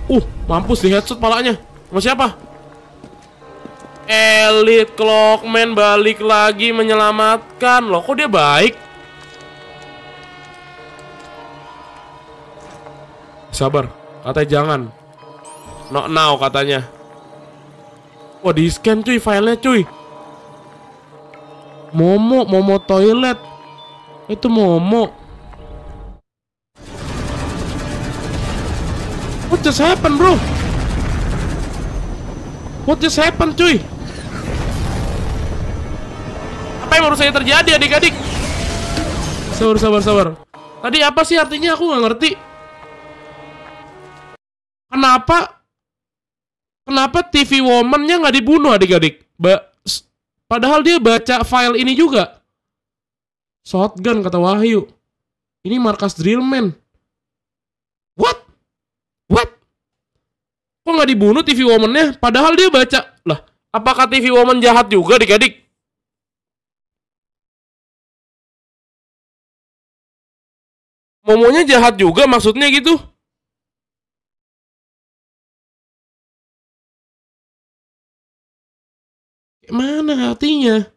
S1: Uh, mampus di headshot palanya. Sama siapa? Elite Clockman balik lagi menyelamatkan. Loh, kok dia baik? Sabar, katanya jangan. Not now katanya. Wah, di scan cuy filenya cuy. Momo, Momo toilet. Itu Momo. What just happened, bro? What just happened, cuy? Apa yang baru saja terjadi, adik-adik? Sabar, sabar, sabar. Tadi apa sih artinya? Aku nggak ngerti. Kenapa Kenapa TV Woman-nya nggak dibunuh adik-adik? Ba- Padahal dia baca file ini juga. Shotgun kata Wahyu. Ini markas Drillman. What? What? Kok nggak dibunuh TV Woman-nya? Padahal dia baca. Lah, apakah TV Woman jahat juga adik-adik? Momonya jahat juga maksudnya gitu? Mana hatinya?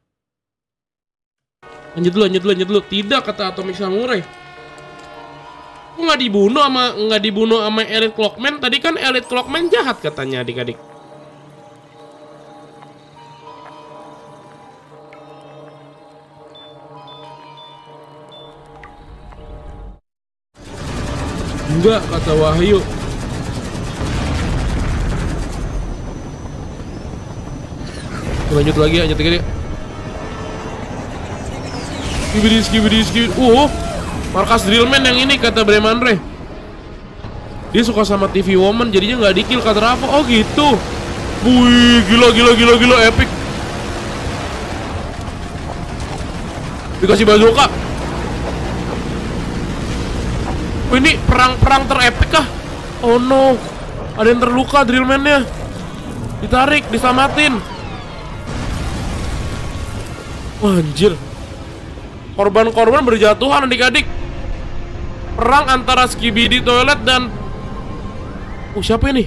S1: Lanjut dulu, lanjut dulu, lanjut dulu. Tidak kata Atomic Samurai. Kok nggak dibunuh sama nggak dibunuh sama Elite Clockman? Tadi kan Elite Clockman jahat katanya adik-adik. Enggak kata Wahyu. Lanjut lagi, lanjut lagi. Skibidi, skibidi, skibidi. Uh, markas Drillman yang ini kata Bremandre. Dia suka sama TV Woman, jadinya nggak dikill kata Rafa. Oh gitu. Wih, gila, gila, gila, gila, epic. Dikasih bazooka. Oh, ini perang-perang terepik kah? Oh no. Ada yang terluka drillman-nya. Ditarik, disamatin. Wah, anjir. Korban-korban berjatuhan adik-adik. Perang antara Skibidi Toilet dan Oh, siapa ini?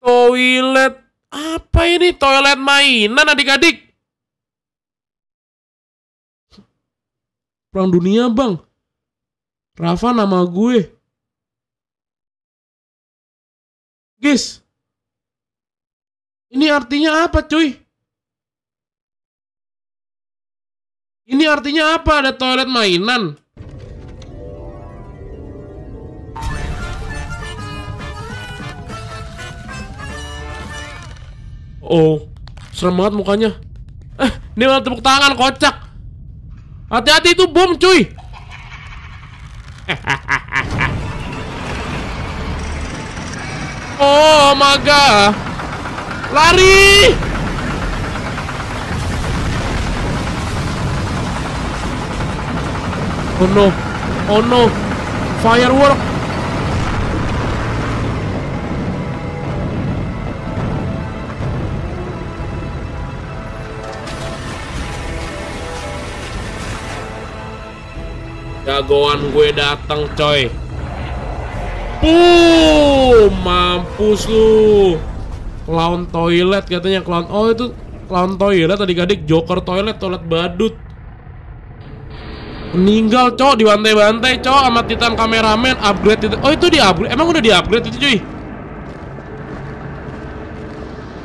S1: Toilet apa ini? Toilet mainan adik-adik. Perang dunia, Bang. Rafa nama gue. Guys. Ini artinya apa, cuy? Ini artinya apa? Ada toilet mainan. Oh, serem banget mukanya. Eh, ini malah tepuk tangan kocak. Hati-hati itu bom, cuy. oh, maga. Lari! Oh no. Oh no. Firework. Jagoan gue datang, coy. Boom, mampus lu. Clown toilet katanya clown. Oh, itu clown toilet tadi adik Joker toilet, toilet badut. Meninggal cok dibantai-bantai cok sama Titan kameramen upgrade itu. Oh itu di upgrade. Emang udah di upgrade itu cuy?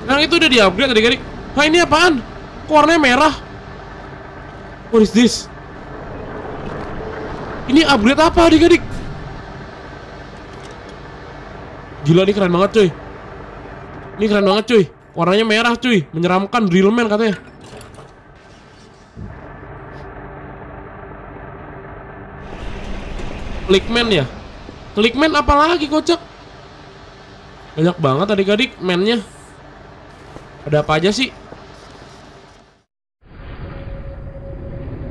S1: Yang itu udah di upgrade tadi adik Hah ini apaan? Kok warnanya merah? What is this? Ini upgrade apa adik-adik? Gila ini keren banget cuy Ini keren banget cuy Warnanya merah cuy Menyeramkan Drillman katanya Clickman ya? Clickman apa lagi kocak? Banyak banget adik-adik mainnya Ada apa aja sih?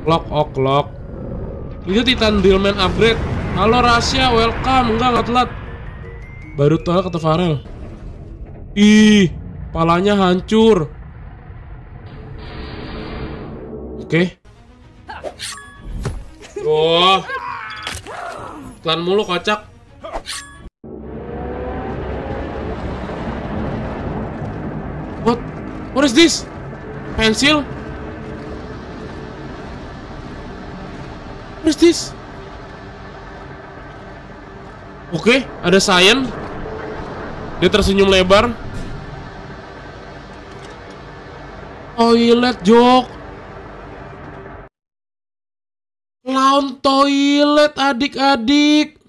S1: Clock oh clock Itu Titan Drillman upgrade Halo Rasya welcome Enggak nggak telat Baru tahu kata Farel Ih Palanya hancur Oke Oh Iklan mulu kocak. What? What is this? Pensil? Is? Oke, ada Cyan. Dia tersenyum lebar. Toilet joke. Clown toilet adik-adik.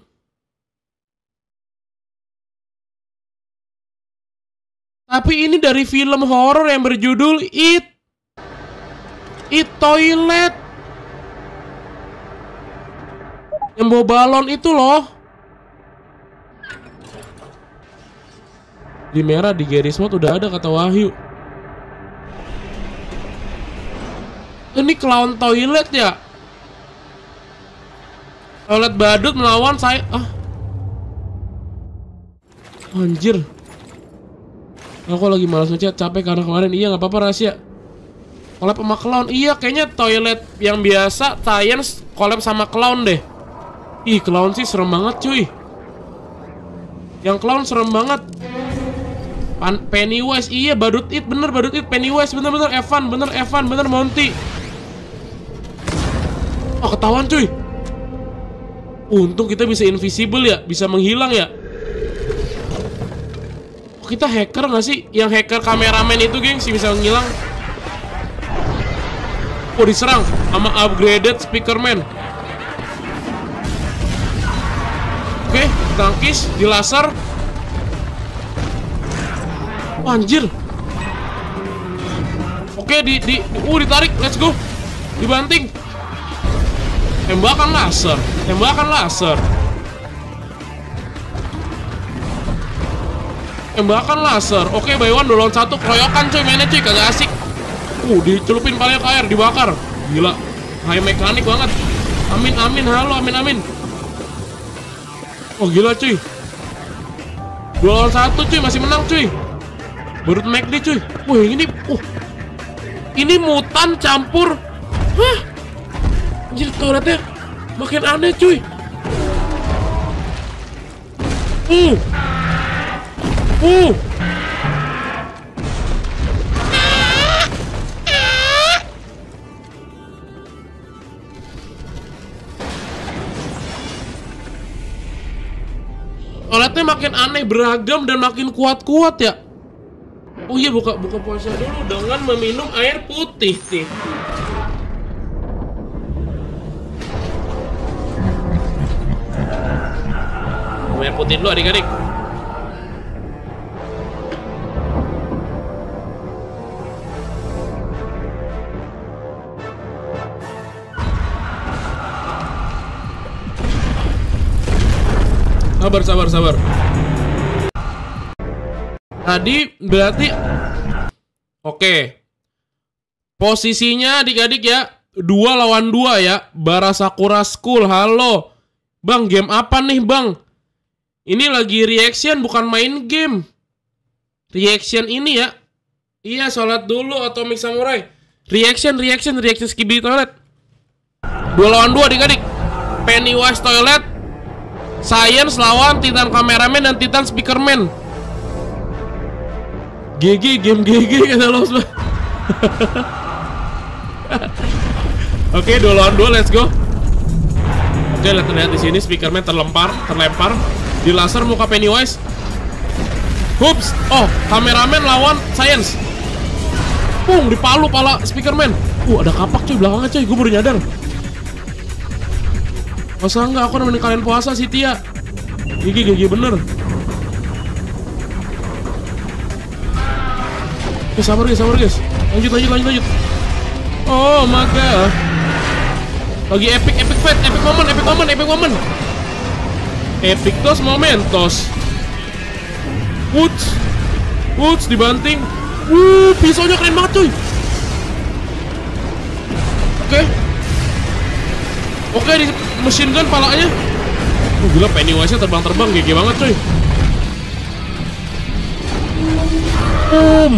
S1: Tapi ini dari film horor yang berjudul It. It Toilet. Yang bawa balon itu loh. Di merah di garis mode udah ada kata Wahyu. Ini clown toilet ya? Toilet badut melawan saya. Ah. Anjir. Aku lagi malas ngechat, capek karena kemarin. Iya nggak apa-apa rahasia. Collab sama clown. Iya, kayaknya toilet yang biasa science collab sama clown deh. Ih, clown sih serem banget, cuy. Yang clown serem banget. Pan Pennywise, iya badut it bener badut it Pennywise bener bener Evan bener Evan bener Monty. Oh ketahuan cuy. Untung kita bisa invisible ya, bisa menghilang ya. Oh, kita hacker nggak sih? Yang hacker kameramen itu geng sih bisa menghilang. Oh diserang sama upgraded speakerman. Oke, tangkis di laser. Anjir. Oke, di, di, uh ditarik, let's go. Dibanting. Tembakan laser, tembakan laser. Tembakan laser. Oke, buy one dolon satu keroyokan cuy, mainnya cuy kagak asik. Uh, dicelupin palanya ke air, dibakar. Gila. High mekanik banget. Amin amin, halo amin amin. Oh gila cuy. Dua lawan satu cuy, masih menang cuy. Baru McD cuy. Wah ini, uh, ini mutan campur. Hah? Anjir toiletnya makin aneh cuy. Uh. Uh. Toiletnya makin aneh, beragam dan makin kuat-kuat ya. Oh iya buka buka puasa dulu dengan meminum air putih. Minum Air putih dulu adik-adik. Sabar, sabar, sabar. Tadi berarti Oke. Posisinya adik-adik ya, dua lawan dua ya. Barasakura School, halo. Bang, game apa nih, Bang? Ini lagi reaction bukan main game. Reaction ini ya. Iya, sholat dulu Atomic Samurai. Reaction, reaction, reaction skibidi toilet. Dua lawan dua adik-adik. Pennywise toilet. Science lawan Titan Cameraman dan Titan Speakerman. GG game GG kata lo. Oke, dua lawan dua, let's go. Oke, lihat lihat di sini speakerman terlempar, terlempar di laser muka Pennywise. Hups. Oh, kameramen lawan Science. Pung, dipalu pala speakerman. Uh, ada kapak cuy belakangnya cuy, gue baru nyadar. Masa enggak? Aku nemenin kalian puasa sih Tia Gigi gigi bener. Oke sabar guys sabar guys. Lanjut lanjut lanjut lanjut. Oh my god Lagi epic epic fight Epic moment epic moment epic moment. Epic tos momentos Woods. Woods dibanting. Wuh pisaunya keren banget cuy. Oke Oke di mesin gun palanya. Oh gila Pennywise-nya terbang-terbang gigi banget cuy. Boom.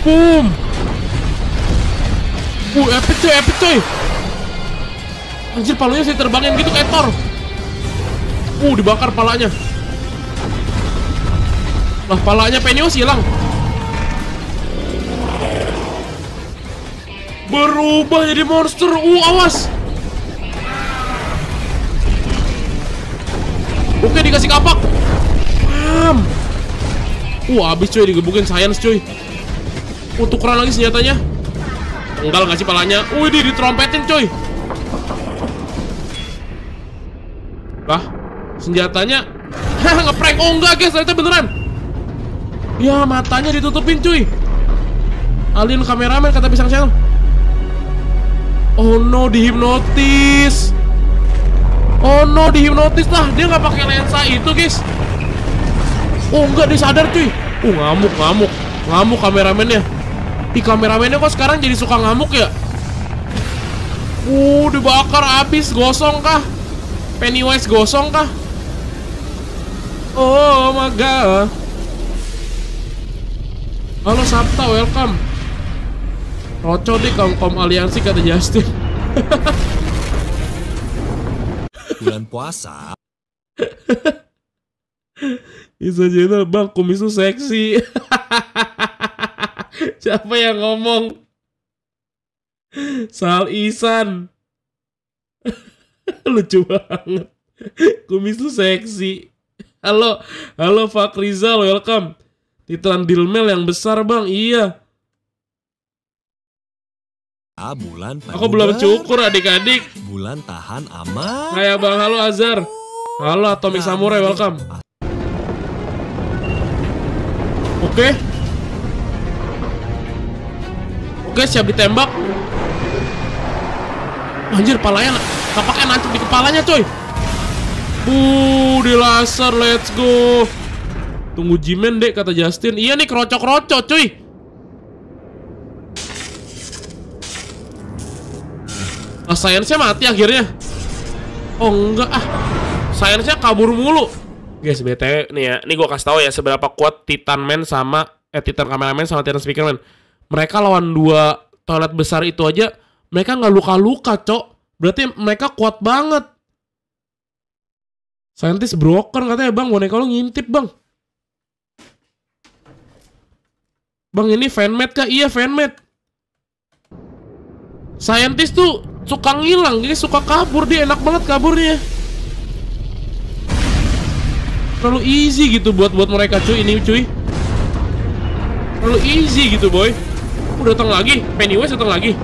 S1: Boom. Uh epic cuy epic cuy. Anjir palanya sih terbangin gitu kayak Thor Uh dibakar palanya. Lah palanya Pennywise hilang Berubah jadi monster. Uh awas. Oke dikasih kapak. Pam Wah habis cuy. Digebukin science cuy. Uh tukeran lagi senjatanya. Enggak ngasih palanya? Wih di ditrompetin cuy. Lah Senjatanya? Ngeprank. Oh enggak guys. Ternyata beneran. Ya matanya ditutupin cuy. Alien kameramen kata pisang channel Oh no dihipnotis Oh no, dihipnotis lah. Dia nggak pakai lensa itu, guys. Oh enggak, dia sadar cuy. Uh ngamuk, ngamuk, ngamuk kameramennya. Ih kameramennya kok sekarang jadi suka ngamuk ya? Uh, dibakar habis, gosong kah? Pennywise gosong kah? Oh my god. Halo Sabta, welcome. Roco deh kaum kaum aliansi kata Justin.
S5: bulan puasa
S1: Bisa jadi bang kumis lu seksi. Siapa yang ngomong? Sal Isan. Lucu banget. Kumis lu seksi. Halo, halo Fakrizal, welcome. Titelan Dilmel yang besar bang, iya.
S5: Ah, bulan
S1: Aku belum cukur adik-adik.
S5: bulan tahan aman
S1: Kayak bang, halo Azhar. Halo Atomic Samurai, welcome. Oke. Oke, siap ditembak. Anjir, palanya tapaknya nancep di kepalanya, coy. Uh, di laser, let's go. Tunggu Jimen dek, kata Justin. Iya nih, kerocok-kerocok, cuy. Ah, sainsnya mati akhirnya. Oh enggak ah. Sainsnya kabur mulu. Guys, BTW nih ya, ini gua kasih tahu ya seberapa kuat Titan Man sama eh Titan Cameraman sama Titan Speakerman. Mereka lawan dua toilet besar itu aja mereka nggak luka-luka, Cok. Berarti mereka kuat banget. Scientist broken katanya, Bang. Boneka lo ngintip, Bang. Bang, ini fanmade kah? Iya, fanmade. Scientist tuh suka ngilang, jadi suka kabur dia enak banget kaburnya. Terlalu easy gitu buat buat mereka cuy ini cuy. Terlalu easy gitu boy. Udah datang lagi, Pennywise datang lagi.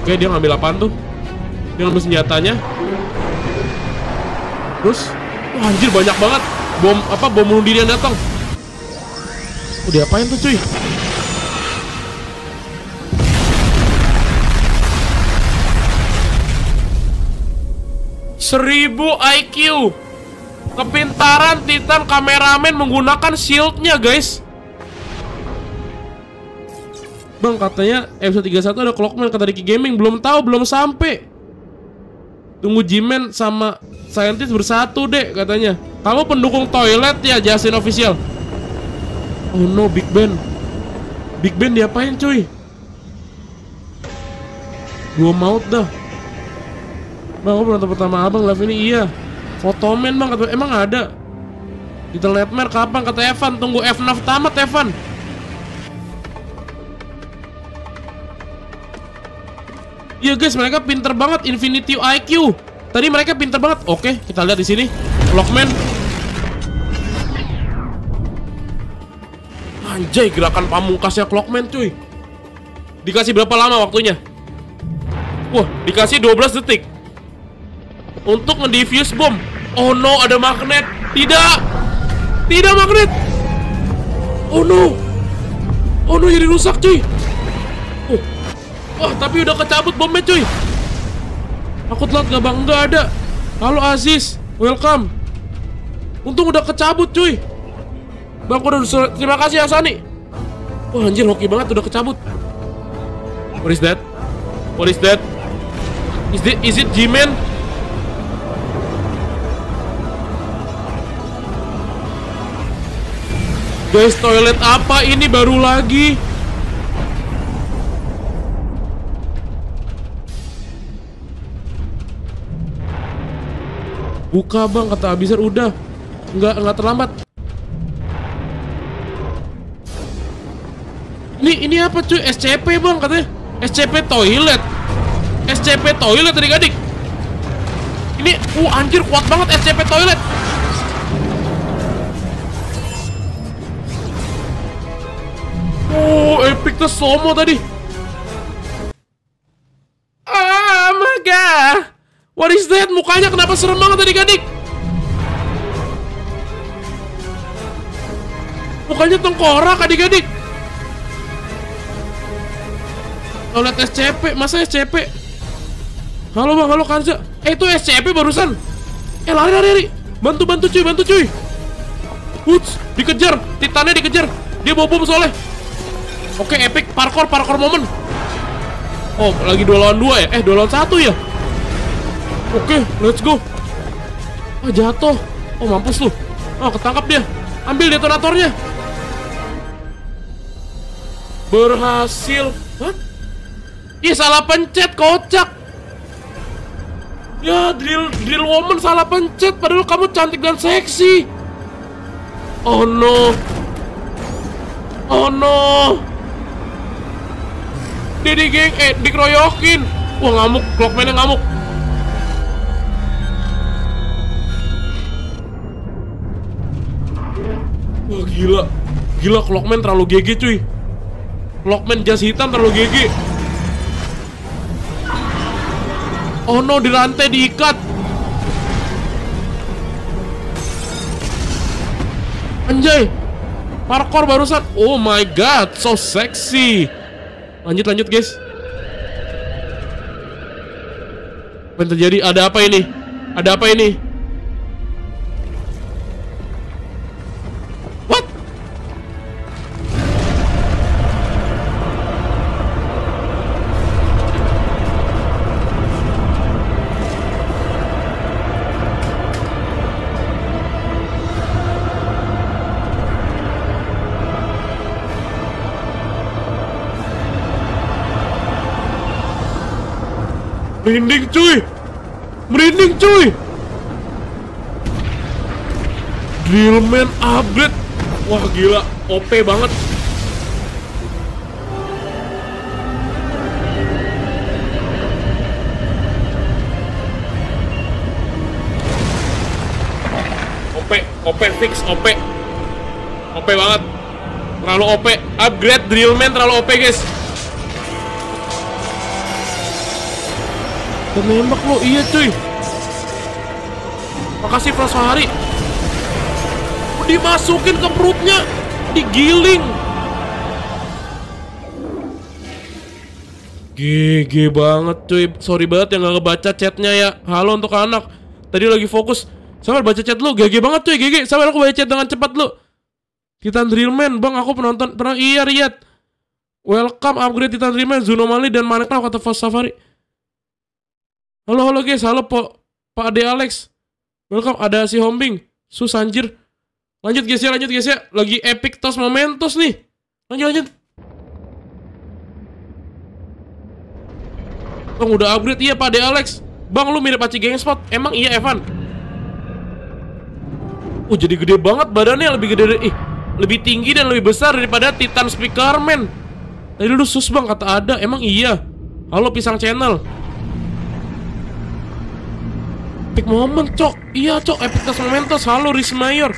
S1: Oke dia ngambil apaan tuh? Dia ngambil senjatanya. Terus, wah anjir banyak banget bom apa bom bunuh diri yang datang. Udah apain tuh cuy? Seribu IQ Kepintaran Titan kameramen menggunakan shieldnya guys. Bang katanya episode 31 ada Clockman kata Ricky Gaming. Belum tahu belum sampai. Tunggu Jimen sama Scientist bersatu dek katanya. Kamu pendukung toilet ya Justin Official? Oh no Big Ben. Big Ben diapain cuy? Dua maut dah Bang, aku penonton pertama abang live ini? Iya. Fotomen bang, kata, emang ada? Little Nightmare kapan? Kata Evan Tunggu FNAF tamat Evan. Iya guys, mereka pinter banget Infinity IQ Tadi mereka pinter banget. Oke, kita lihat di sini. Lockman. Anjay, gerakan pamungkasnya Clockman cuy. Dikasih berapa lama waktunya? Wah, dikasih 12 detik untuk nge-defuse bom. Oh no, ada magnet. Tidak. Tidak magnet. Oh no. Oh no, jadi rusak cuy. Oh. Wah, tapi udah kecabut bomnya cuy. Aku telat gak bang? Enggak ada. Halo Aziz, welcome. Untung udah kecabut cuy. Bang, udah terima kasih Asani. Wah anjir hoki banget udah kecabut. What is that? What is that? Is it, is it G-Man? Guys, toilet apa ini baru lagi? Buka bang, kata Abisar udah. Nggak, nggak terlambat. Ini, ini apa cuy? SCP bang katanya. SCP toilet. SCP toilet adik-adik. Ini, uh anjir kuat banget SCP toilet Oh, epic tuh Somo tadi. Oh my god. What is that? Mukanya kenapa serem banget tadi, Gadik? Mukanya tengkorak, adik-adik. Toilet SCP, masa SCP? Halo bang, halo Kanza. Eh itu SCP barusan. Eh lari lari lari. Bantu bantu cuy, bantu cuy. Wuts, dikejar. Titannya dikejar. Dia bawa bom soalnya. Oke, epic parkour parkour moment. Oh, lagi dua lawan dua ya? Eh, dua lawan satu ya? Oke, let's go. Ah, jatuh. Oh, mampus lu. Oh, ketangkap dia. Ambil detonatornya. Berhasil. What? Ih, salah pencet, kocak. Ya, drill drill woman salah pencet padahal kamu cantik dan seksi. Oh no. Oh no. Dia di geng, eh dikeroyokin. Wah ngamuk, clockman ngamuk. Wah gila, gila clockman terlalu GG cuy. Clockman jas hitam terlalu GG. Oh no, di rantai diikat. Anjay. Parkour barusan. Oh my god, so sexy. Lanjut lanjut, guys. Apa yang terjadi? Ada apa ini? Ada apa ini? Merinding cuy. Merinding cuy. Drillman upgrade. Wah gila. OP banget. OP OP fix OP OP banget. Terlalu OP Upgrade Drillman terlalu OP guys Dan nembak lo, iya cuy. Makasih Prasahari Dimasukin ke perutnya. Digiling. GG banget cuy. Sorry banget yang gak ngebaca chatnya ya. Halo untuk anak. Tadi lagi fokus. Sabar baca chat lu. GG banget cuy. GG Sabar aku baca chat dengan cepat lu. Titan Drillman Bang aku penonton. Pernah iya Riyad. Welcome upgrade Titan Drillman Zunomali dan Maneklau kata Fast Safari Halo halo guys, halo po, Pak Ade Alex. Welcome, ada si Hombing. Sus anjir. Lanjut guys ya, lanjut guys ya. Lagi epic tos momentos nih. Lanjut lanjut. Bang udah upgrade iya Pak Ade Alex. Bang lu mirip Aci Gangspot. Emang iya Evan? Oh jadi gede banget badannya lebih gede dari ih lebih tinggi dan lebih besar daripada Titan Speakerman. Tadi dulu sus bang kata ada, emang iya. Halo Pisang Channel. Epic moment, cok. Iya, cok. Epic tos momentos. Halo, Riz Mayor.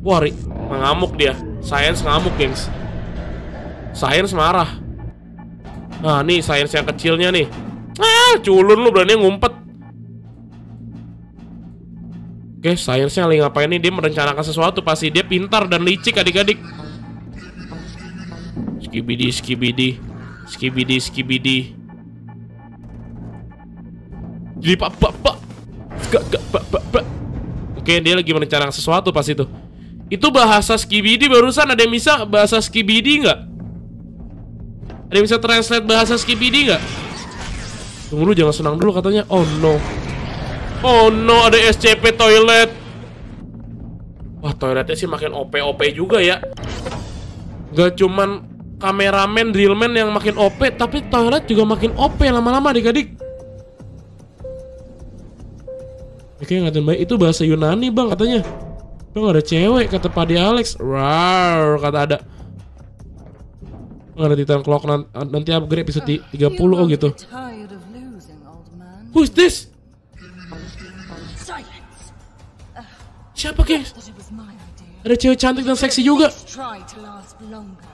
S1: Wah, Ri. Ngamuk dia. Science ngamuk, gengs. Science marah. Nah, nih science yang kecilnya nih. Ah, culun lu berani ngumpet. Oke, science-nya lagi ngapain nih? Dia merencanakan sesuatu. Pasti dia pintar dan licik adik-adik. Skibidi, skibidi. Skibidi, skibidi. Jadi pak, pak, pak. Gak, gak, ba, ba, ba. Oke, dia lagi merencanakan sesuatu pas itu. Itu bahasa skibidi barusan ada yang bisa bahasa skibidi nggak? Ada yang bisa translate bahasa skibidi nggak? Tunggu dulu jangan senang dulu katanya. Oh no. Oh no, ada SCP toilet. Wah, toiletnya sih makin OP-OP juga ya. Gak cuman kameramen, drillman yang makin OP, tapi toilet juga makin OP lama-lama adik-adik. Oke, ngatain baik itu bahasa Yunani bang katanya. Bang ada cewek kata Padi Alex. Rar kata ada. Nggak ada Titan Clock nanti, upgrade episode 30 oh gitu. Who's this? Siapa guys? Ada cewek cantik dan seksi juga.
S2: Let's try to last longer.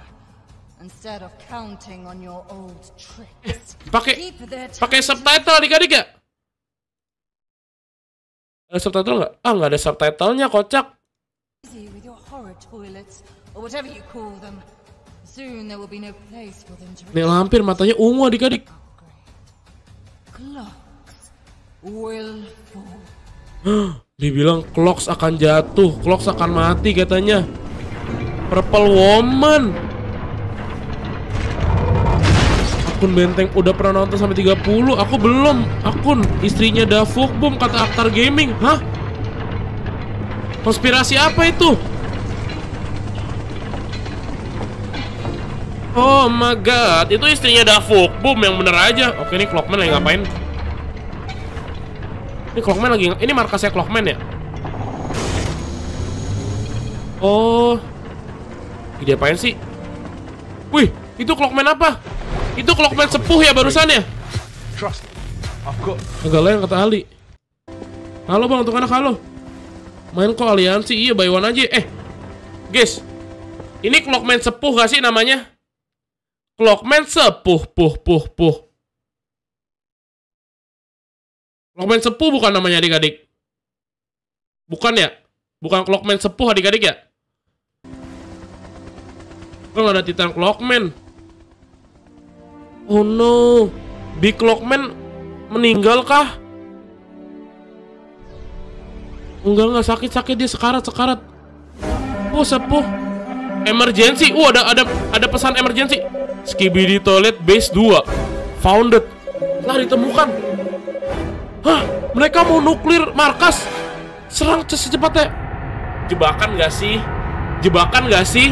S2: Instead of counting on your old tricks.
S1: Pakai pakai subtitle adik-adik ya? Ada subtitle nggak? Ah nggak ada subtitlenya kocak. Nih lampir matanya ungu adik-adik.
S2: upgrade. Clocks. will fall.
S1: Dia bilang Clocks akan jatuh, Clocks akan mati katanya. Purple Woman. Akun Benteng udah pernah nonton sampai 30, aku belum. Akun istrinya Davuk Boom kata Aktar Gaming. Hah? Konspirasi apa itu? Oh my god, itu istrinya Davuk Boom yang bener aja. Oke, ini Clockman lagi ngapain? Ini Clockman lagi ini markasnya Clockman ya? Oh. Ide apain sih? Wih, itu Clockman apa? Itu Clockman sepuh ya barusan ya? Agak lain kata Ali. Halo bang, untuk anak halo. Main kok aliansi, iya buy one aja. Eh, guys, ini Clockman sepuh gak sih namanya? Clockman sepuh, puh, puh, puh. Clockman sepuh bukan namanya adik-adik? Bukan ya? Bukan Clockman sepuh adik-adik ya? Bang ada Titan Clockman. Oh no, Big Clockman meninggal kah? Enggak enggak sakit sakit dia sekarat sekarat. Oh sepuh. Emergency. Oh ada ada ada pesan emergency. Skibidi Toilet Base 2 Founded Telah ditemukan Hah mereka mau nuklir markas Serang secepatnya Jebakan gak sih? Jebakan gak sih?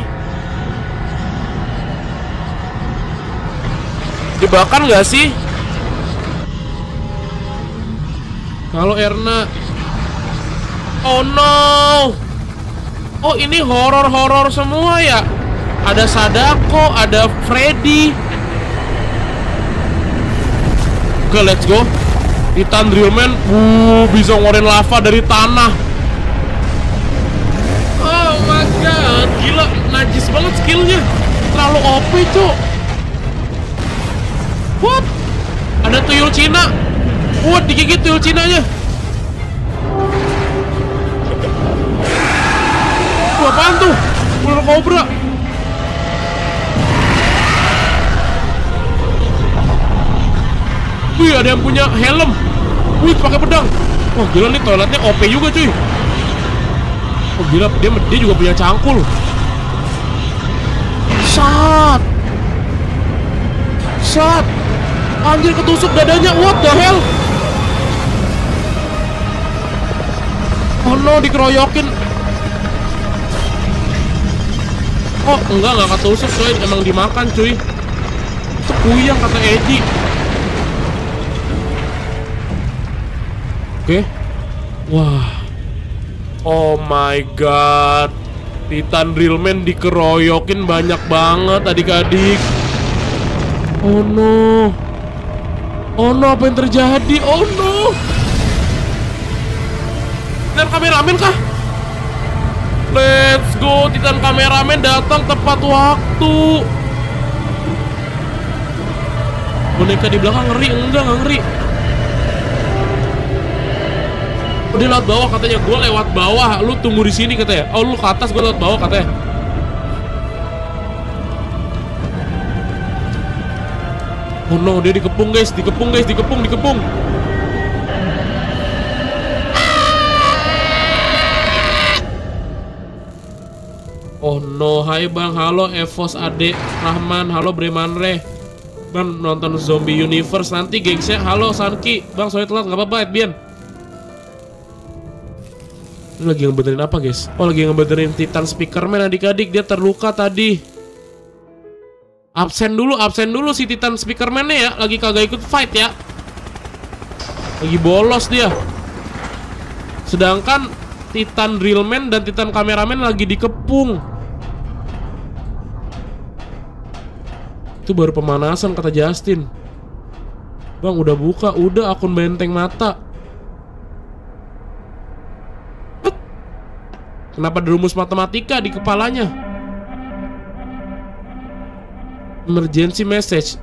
S1: Jebakan gak sih? Kalau Erna. Oh no. Oh ini horor-horor semua ya? Ada Sadako Ada Freddy. Oke let's go. Titan Drillman uh, Bisa ngeluarin lava dari tanah. Oh my god Gila najis banget skillnya. Terlalu OP cuk What? Ada tuyul Cina What digigit tuyul Cinanya Tuh apaan tuh? Ular kobra. Wih, ada yang punya helm. Wih, pakai pedang. Wah, gila nih toiletnya OP juga, cuy. Oh, gila, dia dia juga punya cangkul. Sat. Sat. Anjir ketusuk dadanya. What the hell? Oh no, dikeroyokin. Oh enggak enggak ketusuk coy. Emang dimakan cuy. Itu kuyang kata Eji. Oke. Wah. Oh my god. Titan Drillman dikeroyokin banyak banget adik-adik. Oh no Oh no apa yang terjadi Oh no Dan kameramen kah? Let's go, Titan kameramen datang tepat waktu. Boneka di belakang ngeri, enggak nggak ngeri. Dia lewat bawah katanya, gue lewat bawah, lu tunggu di sini katanya. Oh lu ke atas, gue lewat bawah katanya. Oh no, dia dikepung guys, dikepung guys, dikepung, dikepung. Oh no, hai bang, halo Evos Ade Rahman, halo Bremanre Bang nonton Zombie Universe. Nanti gengsnya Halo Sanki, bang sorry telat, gak apa-apa Edbian. Ini lagi ngebenerin apa guys? Oh lagi ngebenerin Titan Speakerman adik-adik, dia terluka tadi Absen dulu, absen dulu si Titan Speakerman-nya ya Lagi kagak ikut fight ya Lagi bolos dia Sedangkan Titan Drillman dan Titan Kameramen lagi dikepung. Itu baru pemanasan kata Justin. Bang udah buka, udah akun benteng mata. Kenapa ada rumus matematika di kepalanya? Emergency message.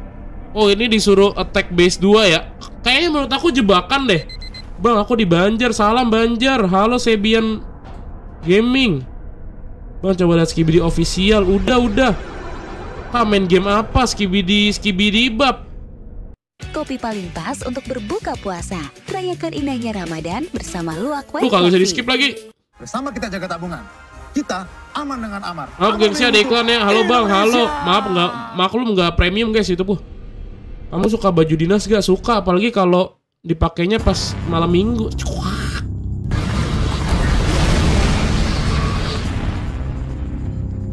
S1: Oh ini disuruh attack base 2 ya Kayaknya menurut aku jebakan deh Bang, aku di Banjar. Salam Banjar. Halo Sebian Gaming. Bang, coba lihat Skibidi official. Udah, udah. Ah, main game apa? Skibidi, Skibidi bab.
S6: Kopi paling pas untuk berbuka puasa. merayakan indahnya Ramadan bersama Luak
S1: Tuh kagak bisa di skip lagi.
S7: Bersama kita jaga tabungan. Kita aman dengan Amar.
S1: Maaf gengsi ada iklannya. Halo bang, halo. Maaf nggak maklum nggak premium guys itu puh. Kamu suka baju dinas gak? Suka, apalagi kalau dipakainya pas malam minggu. Cuak.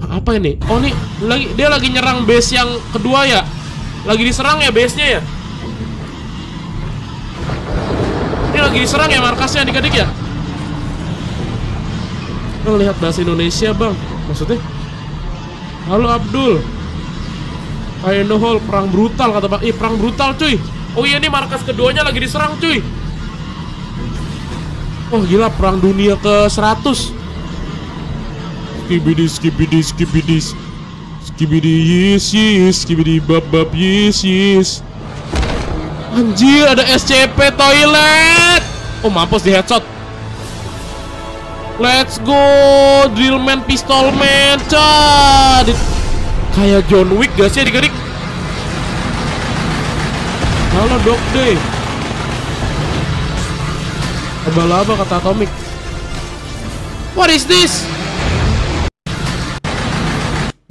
S1: Apa ini? Oh nih, lagi dia lagi nyerang base yang kedua ya? Lagi diserang ya base-nya ya? Ini lagi diserang ya markasnya adik-adik ya? Bang lihat bahasa Indonesia bang. Maksudnya? Halo Abdul. I know hall perang brutal kata bang. Ih perang brutal cuy. Oh iya nih markas keduanya lagi diserang cuy. Oh gila perang dunia ke 100 Skibidi skibidi skibidi. Skibidi yes yes. Skibidi bab bab yes yes. Anjir ada SCP toilet. Oh mampus di headshot Let's go Drillman Pistolman Cad Kayak John Wick gak sih adik-adik Halo Dok Day Laba-laba kata Atomic What is this?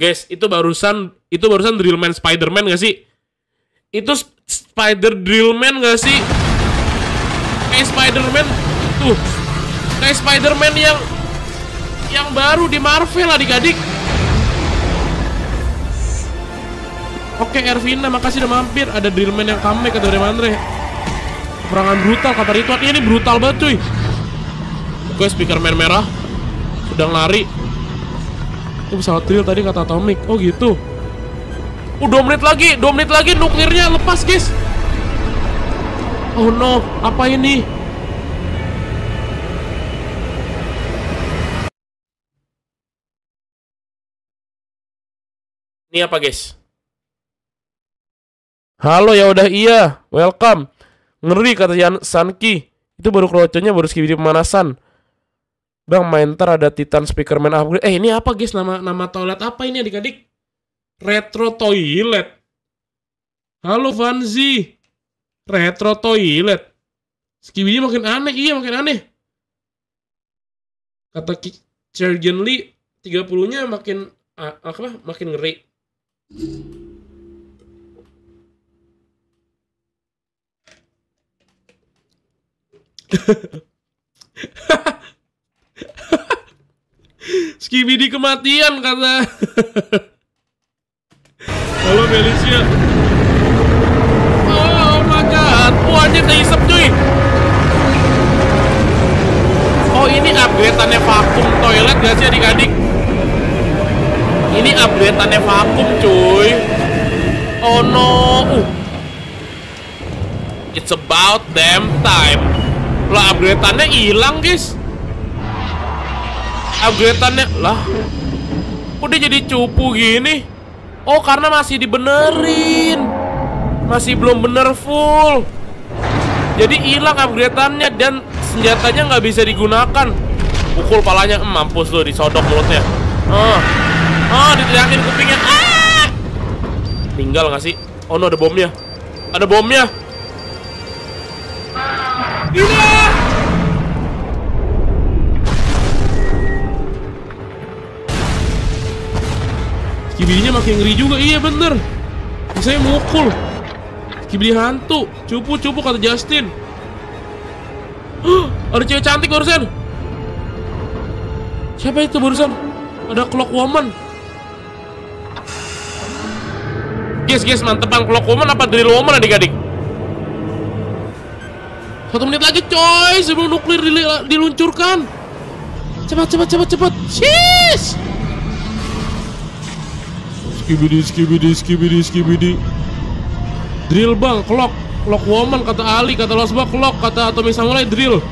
S1: Guys, itu barusan itu barusan Drillman Spiderman gak sih? Itu Sp- Spider Drillman gak sih? Kayak Spiderman tuh kayak Spider-Man yang yang baru di Marvel adik-adik. Oke Ervina, makasih udah mampir. Ada Drillman yang comeback kata Remandre. Peperangan brutal kata Rituan. Ini brutal banget cuy. Oke, speakerman merah sedang lari. Itu pesawat drill tadi kata Atomic. Oh gitu. Oh, 2 menit lagi, 2 menit lagi nuklirnya lepas, guys. Oh no, apa ini? Ini apa guys? Halo ya udah iya, welcome. Ngeri kata Yan Sanki. Itu baru kroconya baru skibidi pemanasan. Bang, main ntar ada Titan Speakerman upgrade. Eh, ini apa guys? Nama nama toilet apa ini adik-adik? Retro Toilet. Halo Vanzi. Retro Toilet. Skibidi makin aneh, iya makin aneh. Kata Sergeant Lee 30-nya makin apa? Makin ngeri. Skibidi kematian kata. Halo Felicia. Oh my god. Wah anjir keisep cuy. Oh ini upgrade-annya vakum toilet gak sih adik-adik? Ini upgrade-annya vakum cuy. Oh no. Uh. It's about damn time. Lah upgrade-annya hilang guys. Upgrade-annya lah. Udah jadi cupu gini. Oh karena masih dibenerin. Masih belum bener full. Jadi hilang upgrade-annya dan senjatanya nggak bisa digunakan. Pukul palanya, mampus lo disodok mulutnya. Ah, ah diteriakin kupingnya. Ah! Tinggal nggak sih? Oh no ada bomnya. Ada bomnya. Iya. Skibidinya makin ngeri juga, iya bener. Saya mukul. Skibidi hantu, cupu-cupu kata Justin. Hah, ada cewek cantik barusan. Siapa itu barusan? Ada Clock Woman. Guys, guys, mantepan Clock Woman apa Drill Woman adik-adik? Satu menit lagi coy sebelum nuklir dil- diluncurkan. Cepat, cepat, cepat, cepat. Sis. Skibidi, skibidi, skibidi, skibidi. Drill bang, clock, clock woman kata Ali, kata Losba clock, kata Atomic Samurai drill.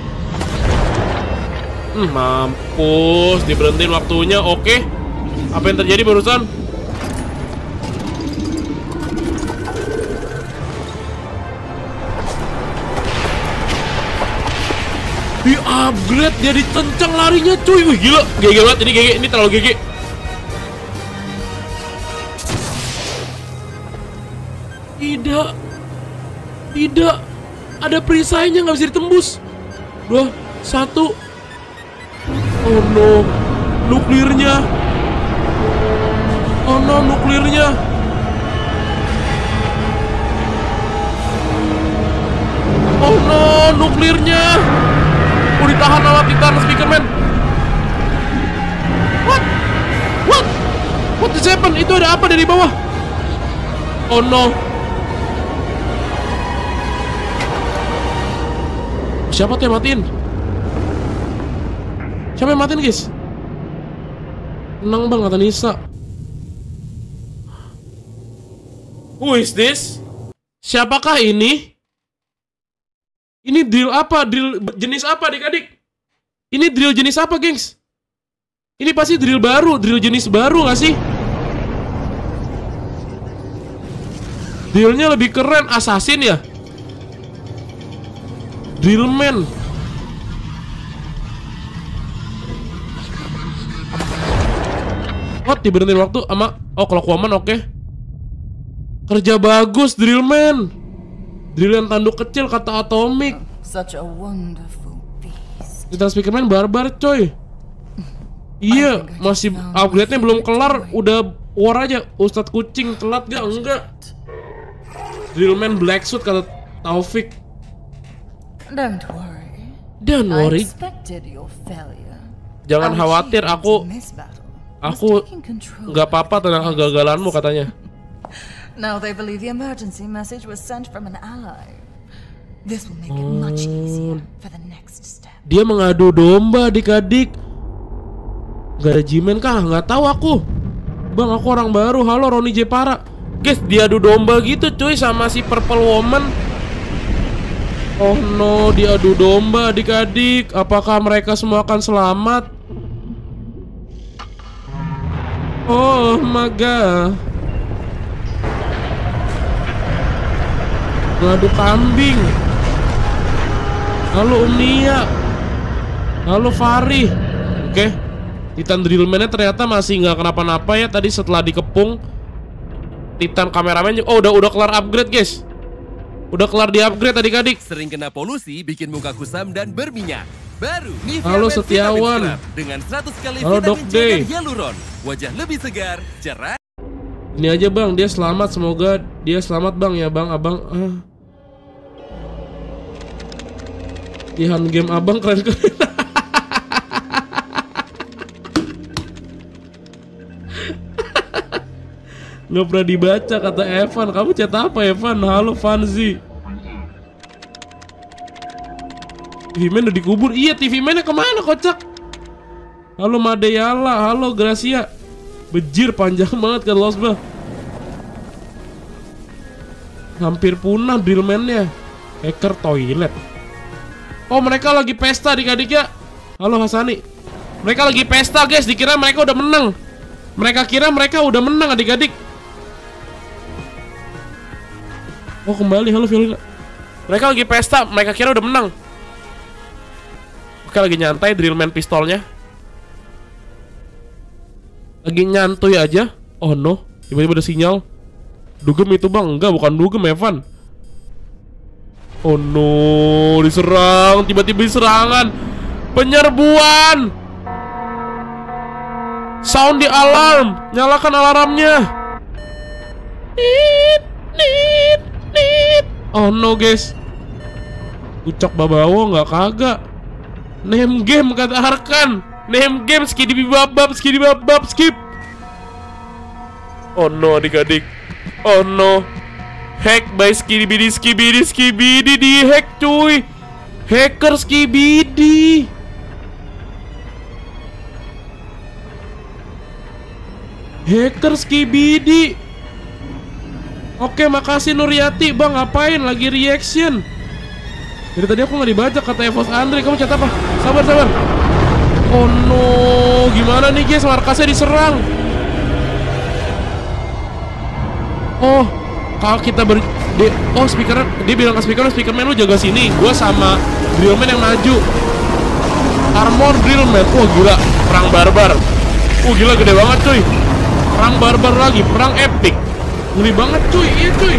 S1: Hmm, mampus, diberhentiin waktunya. Oke. Apa yang terjadi barusan? Di upgrade dia ditencang larinya cuy. Wih gila, GG banget ini GG, ini terlalu GG. Tidak. Tidak. Ada perisainya nggak bisa ditembus. Dua, satu. Oh no, nuklirnya. Oh no, nuklirnya. Oh no, nuklirnya. Oh ditahan sama Titan Speakerman. What? What? What just happened? Itu ada apa dari bawah? Oh no. Siapa tuh yang matiin? Siapa yang matiin guys? Tenang bang kata Nisa Who is this? Siapakah ini? Ini drill apa? Drill jenis apa adik-adik? Ini drill jenis apa gengs? Ini pasti drill baru, drill jenis baru gak sih? Drillnya lebih keren, assassin ya? Drillman What? Diberhentiin waktu sama Oh kalau kuaman oke Kerja bagus Drillman Drill yang tanduk kecil kata Atomic.
S2: Such a wonderful beast.
S1: Kita Speakerman barbar coy. Iya masih upgrade-nya belum kelar. Udah war aja. Ustadz kucing telat gak? Enggak. Drillman Black Suit kata Taufik.
S2: Don't worry.
S1: Don't worry.
S2: expected your failure.
S1: Jangan khawatir aku Aku nggak apa-apa tentang kegagalanmu katanya
S2: Now they believe the emergency message was sent from an ally. This will make it much easier for the next step.
S1: Dia mengadu domba adik-adik. Gak ada Jimen kah? Nggak tahu aku. Bang aku orang baru. Halo Roni Jepara Guys diadu domba gitu cuy sama si Purple Woman. Oh no diadu domba adik-adik. Apakah mereka semua akan selamat? Oh my god Ngadu kambing. Halo Umnia Halo Fari. Oke. Titan Drillman-nya ternyata masih nggak kenapa-napa ya Tadi setelah dikepung. Titan kameramen Oh udah udah kelar upgrade guys. Udah kelar di upgrade adik-adik
S8: Sering kena polusi bikin muka kusam dan berminyak. Baru Nivea
S1: Halo,
S8: Men
S1: Setiawan.
S8: Scrub dengan 100 kali
S1: Halo,
S8: vitamin C dan hyaluron. Wajah lebih segar, cerah.
S1: Ini aja bang. Dia selamat. Semoga dia selamat bang. Ya bang. Abang ah. Di hand game abang keren-keren Nggak pernah dibaca kata Evan. Kamu chat apa Evan? Halo Fanzi. TV Man udah dikubur. Iya TV Man ke mana kocak? Halo Madeyala. Halo Gracia. Bejir panjang banget kan Losbah Hampir punah drillman-nya Hacker toilet Oh mereka lagi pesta adik-adik ya. Halo Hasani Mereka lagi pesta guys. Dikira mereka udah menang. Mereka kira mereka udah menang adik-adik. Oh kembali. Halo Violina Mereka lagi pesta. Mereka kira udah menang. Oke lagi nyantai drillman pistolnya. Lagi nyantuy aja. Oh no. Tiba-tiba ada sinyal. Dugem itu bang. Enggak bukan dugem Evan Oh no Diserang Tiba-tiba diserangan Penyerbuan. Sound di alarm Nyalakan alarmnya. Oh no guys. Ucok babawo nggak kagak. Name game kata Arkan Name game skidi babab skidi babab skip. Oh no adik-adik. Oh no Hack by skibidi skibidi skibidi di hack cuy. Hacker skibidi. Hacker skibidi. Oke makasih Nuryati Bang. Ngapain lagi reaction? Dari tadi aku nggak dibaca kata Evos Andre. Kamu chat apa? Sabar sabar. Oh no. Gimana nih guys? Markasnya diserang. Oh Kalau kita ber di- Oh speaker Dia bilang ke speaker Speakerman lu jaga sini. Gua sama Drillman yang maju. Armor Drillman Wah gila. Perang barbar. Wah gila gede banget cuy. Perang barbar lagi. Perang epic. Ngeri banget cuy. Iya cuy.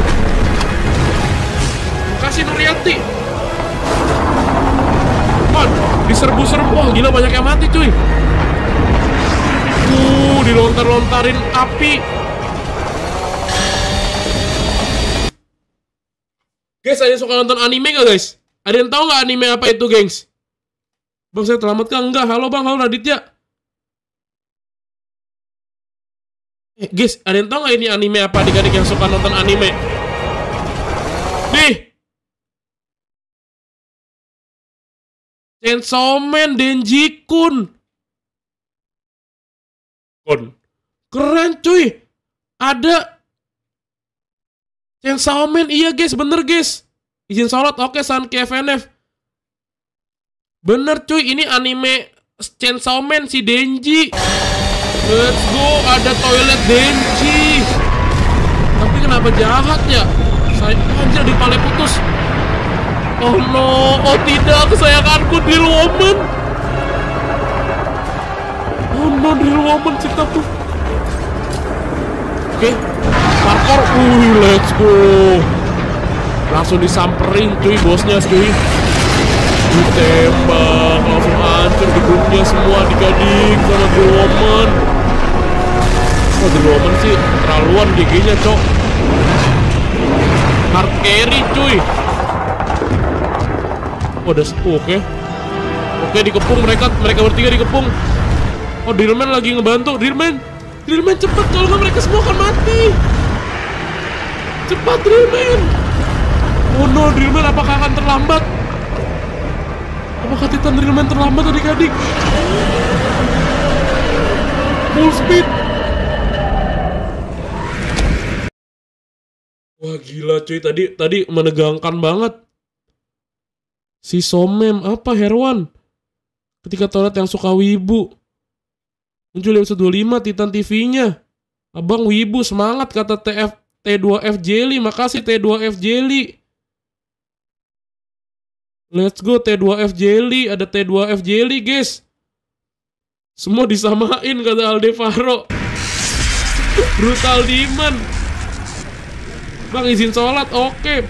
S1: Kasih Nuryati Wah, diserbu-serbu. Wah, gila banyak yang mati, cuy. Uh, dilontar-lontarin api. Guys, ada yang suka nonton anime gak, guys? Ada yang tahu nggak anime apa itu, gengs? Bang, saya selamat kah? Enggak. Halo, Bang. Halo, Raditya. Eh, guys, ada yang tahu nggak ini anime apa adik-adik yang suka nonton anime? Nih. Chainsaw Man Denji Kun. Kun. Keren cuy. Ada Chainsaw Man iya guys, bener guys. Izin sholat, oke KFNF. Bener cuy, ini anime Chainsaw Man si Denji. Let's go, ada toilet Denji. Tapi kenapa jahat ya? Saya anjir di pale putus. Oh no, oh tidak, kesayanganku Drill Woman. Oh no, Drill Woman tuh. Oke, parkour, wih, let's go. Langsung disamperin cuy bosnya cuy. Ditembak, langsung hancur gedungnya semua digadik sama Drill Woman. Oh, Drill Woman sih terlaluan GG-nya, cok. Hard carry cuy. Oh, udah oh, oke. Oke, dikepung mereka mereka bertiga dikepung. Oh, Drillman lagi ngebantu. Drillman. Drillman cepet kalau nggak mereka semua akan mati. Cepat Drillman. Oh no, Drillman apakah akan terlambat? Apakah Titan Drillman terlambat adik-adik? Full speed. Wah gila cuy, tadi tadi menegangkan banget. Si Somem apa Herwan? Ketika toilet yang suka wibu. Muncul episode 25 Titan TV-nya. Abang wibu semangat kata TF T2F Jelly. Makasih T2F Jelly. Let's go T2F Jelly. Ada T2F Jelly guys. Semua disamain kata Aldevaro. Brutal Demon. Bang izin sholat, oke.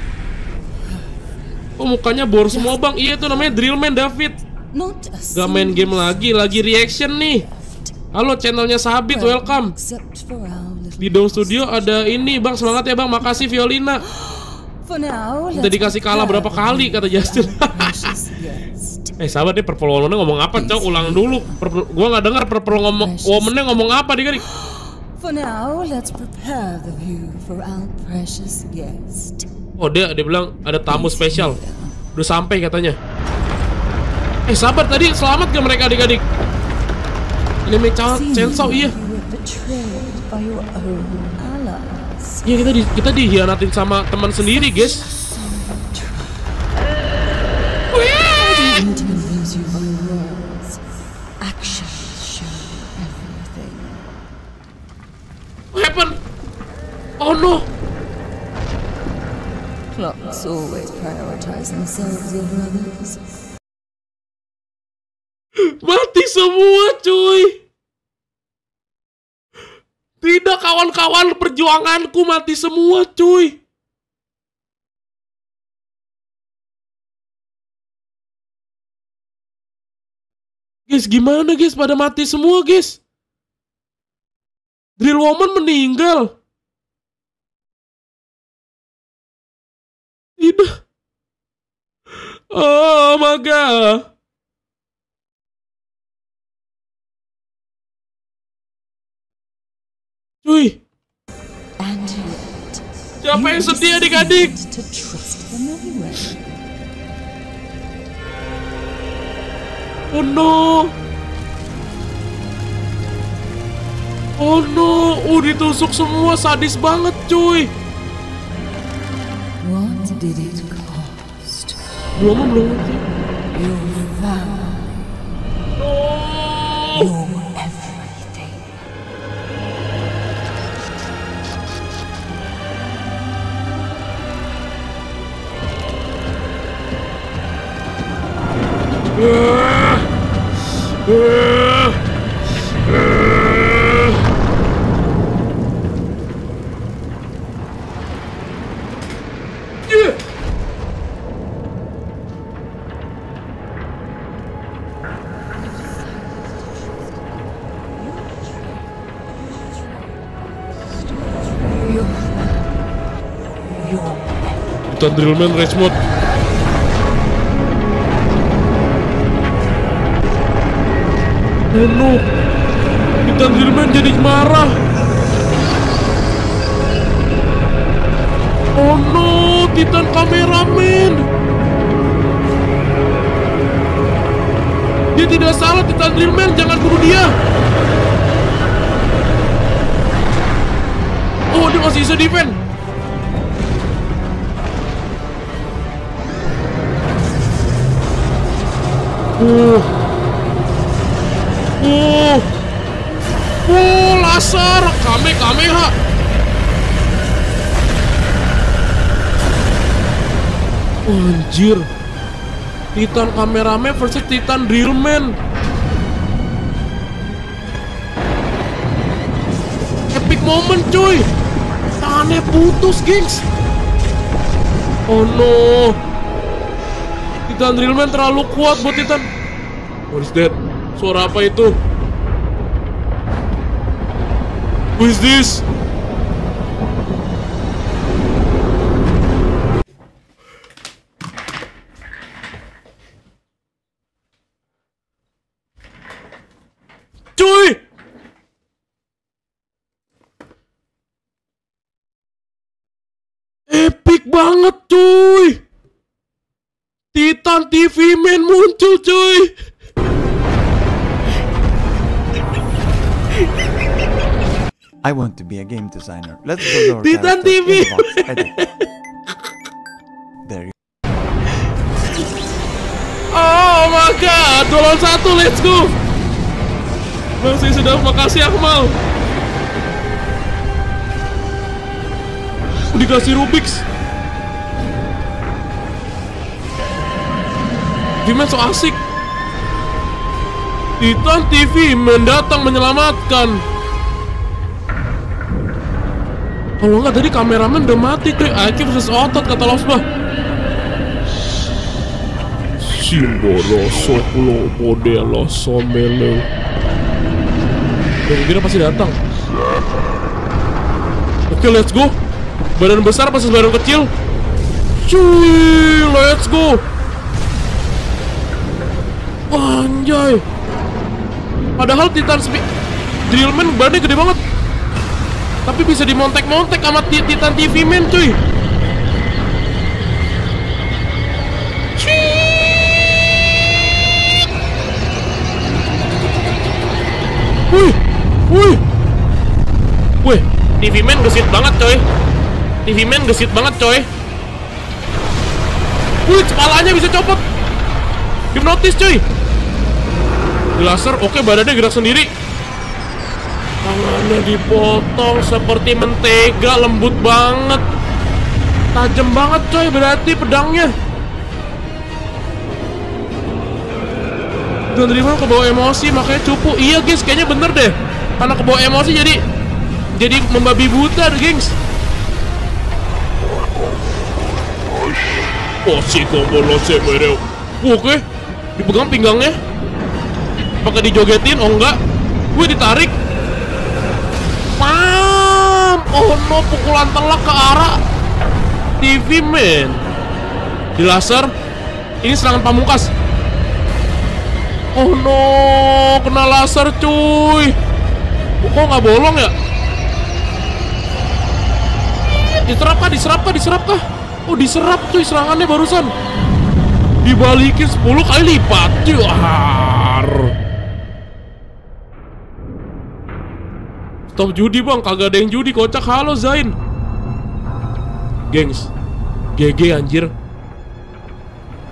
S1: Oh mukanya bor semua bang, iya itu namanya Drillman David. Gak main game lagi, lagi reaction nih. Halo channelnya Sabit, welcome. Di Dome Studio ada ini bang, semangat ya bang, makasih Violina. Udah dikasih kalah berapa kali kata Justin. eh sahabat deh Purple Woman ngomong apa cok, ulang dulu. Purple, gua nggak dengar Purple ngomong, Woman-nya ngomong apa nih
S2: For now, let's prepare the view for our precious guest.
S1: Oh dia dia bilang ada tamu spesial. Udah sampai katanya. Eh sabar tadi selamat gak mereka adik-adik? Anime Cha- Chainsaw iya. Iya kita di, kita dihianatin sama teman sendiri guys. What happened? Oh no.
S2: Clocks always prioritize themselves over others.
S1: Mati semua cuy. Tidak kawan-kawan perjuanganku mati semua cuy. Guys gimana guys pada mati semua guys. Drill Woman meninggal. Tidak. Oh my god. Cuy, siapa yang sedih adik-adik? Oh no. Oh no, uh ditusuk semua sadis banget cuy.
S2: What did it cost?
S1: Belum belum ngerti.
S2: Your family,
S1: No. Drillman Rage mode. Oh no. Titan Drillman jadi marah. Oh no, Titan Kameraman. Dia tidak salah, Titan Drillman, jangan bunuh dia. Oh, dia masih bisa defend. Uh. Uh, laser, kame kameha. Anjir. Titan kameramen versus Titan Drillman. Epic moment cuy. Tangannya putus, gengs. Oh no. Titan Drillman terlalu kuat buat Titan. What is that? Suara apa itu? Who is this? Epic banget cuy! Titan TV Man muncul cuy!
S9: I want to be a game designer. Let's build our
S1: Titan TV.
S9: There you
S1: Oh my god, dua lawan satu, let's go. Masih sudah makasih Akmal. Dikasih Rubik's. Vimen so asik. Titan TV mendatang menyelamatkan. Kalau nggak tadi kameramen udah mati cuy. IQ versus otot kata Losbah. Simbolo soklo modelo somelo. Gue kira pasti datang. Oke, let's go. Badan besar versus badan kecil. Cuy, let's go. Anjay. Padahal Titan Spi Drillman badannya gede banget. Tapi bisa dimontek-montek sama Ti- Titan TV Man, cuy. Wih, wih, wih, TV Man gesit banget coy. TV Man gesit banget coy. Wih, kepalanya bisa copot. Hipnotis cuy. Di laser, oke badannya gerak sendiri. Tangannya dipotong seperti mentega, lembut banget. Tajam banget coy, berarti pedangnya. Dan terima kebawa emosi makanya cupu. Iya guys, kayaknya bener deh. Karena kebawa emosi jadi jadi membabi buta, gengs. Oh, si kombolo mereu. Oke, dipegang pinggangnya. Pakai dijogetin, oh enggak. Gue ditarik. Oh no, pukulan telak ke arah TV man. Di laser. Ini serangan pamungkas. Oh no, kena laser cuy. Kok nggak bolong ya? Diserap kah? Diserap kah? Diserap kah? Oh diserap cuy serangannya barusan. Dibalikin 10 kali lipat. Juar. Stop judi bang, kagak ada yang judi kocak. Halo Zain. Gengs, GG anjir.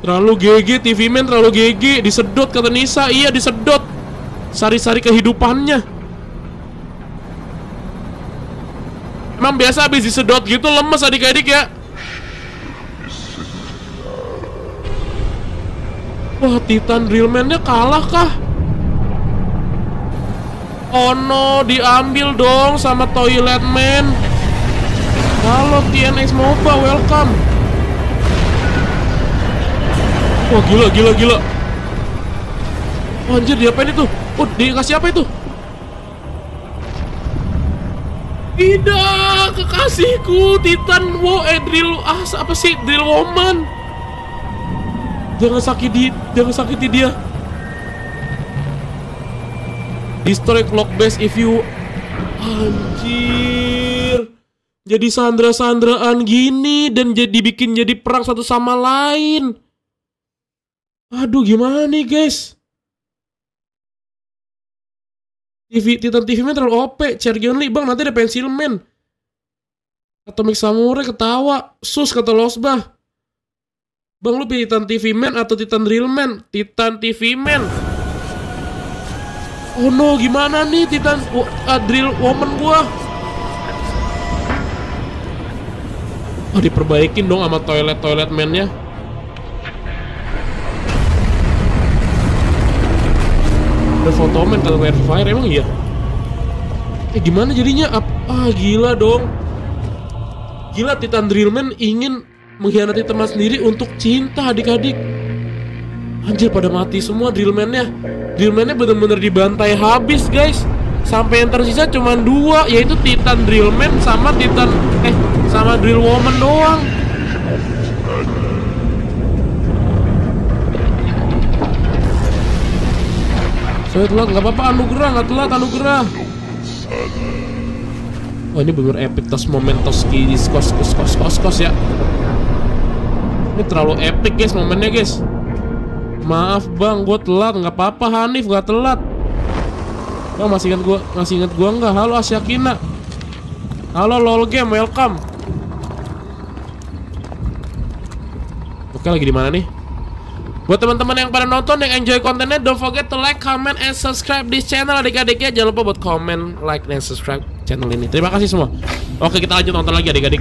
S1: Terlalu GG TV Man terlalu GG Disedot kata Nisa Iya disedot Sari-sari kehidupannya Emang biasa habis disedot gitu lemes adik-adik ya Wah Titan Drillman-nya kalah kah? Oh no diambil dong sama Toilet Man. Halo TNX MOBA welcome. Wah gila gila gila. Oh, Anjir diapain itu Oh dikasih apa itu? Tidak kekasihku Titan Wo eh drill ah apa sih? Drill woman. Jangan sakiti jangan sakiti dia destroy clock base if you anjir. Jadi sandra-sandraan gini dan jadi bikin jadi perang satu sama lain. Aduh gimana nih guys? TV Titan TV Man terlalu OP Chergion Lee bang nanti ada pensil man Atomic Samurai ketawa. Sus kata Losbah Bang lu pilih Titan TV Man atau Titan Drill Man? Titan TV Man. Oh no, gimana nih Titan uh, Drill Woman gua? Oh, diperbaikin dong sama toilet-toilet man-nya. Ada foto man kata Fire emang iya? Eh gimana jadinya? Ah gila dong. Gila Titan Drillman ingin mengkhianati teman sendiri untuk cinta adik-adik. Anjir pada mati semua drillman-nya. Drillman-nya bener-bener dibantai habis guys. Sampai yang tersisa cuma dua yaitu Titan Drillman sama Titan eh sama Drill Woman doang. Saya telat nggak apa-apa anugerah nggak telat anugerah. Oh ini bener epic tos momentos kis kos kos kos kos kos ya. Ini terlalu epic guys momennya guys. Maaf bang, gue telat nggak apa-apa Hanif nggak telat. Bang masih ingat gue masih ingat gue nggak? Halo Asyakina. Halo lol game welcome. Oke lagi di mana nih? Buat teman-teman yang pada nonton yang enjoy kontennya, don't forget to like, comment, and subscribe this channel adik-adiknya. Jangan lupa buat comment, like, dan subscribe channel ini. Terima kasih semua. Oke kita lanjut nonton lagi adik-adik.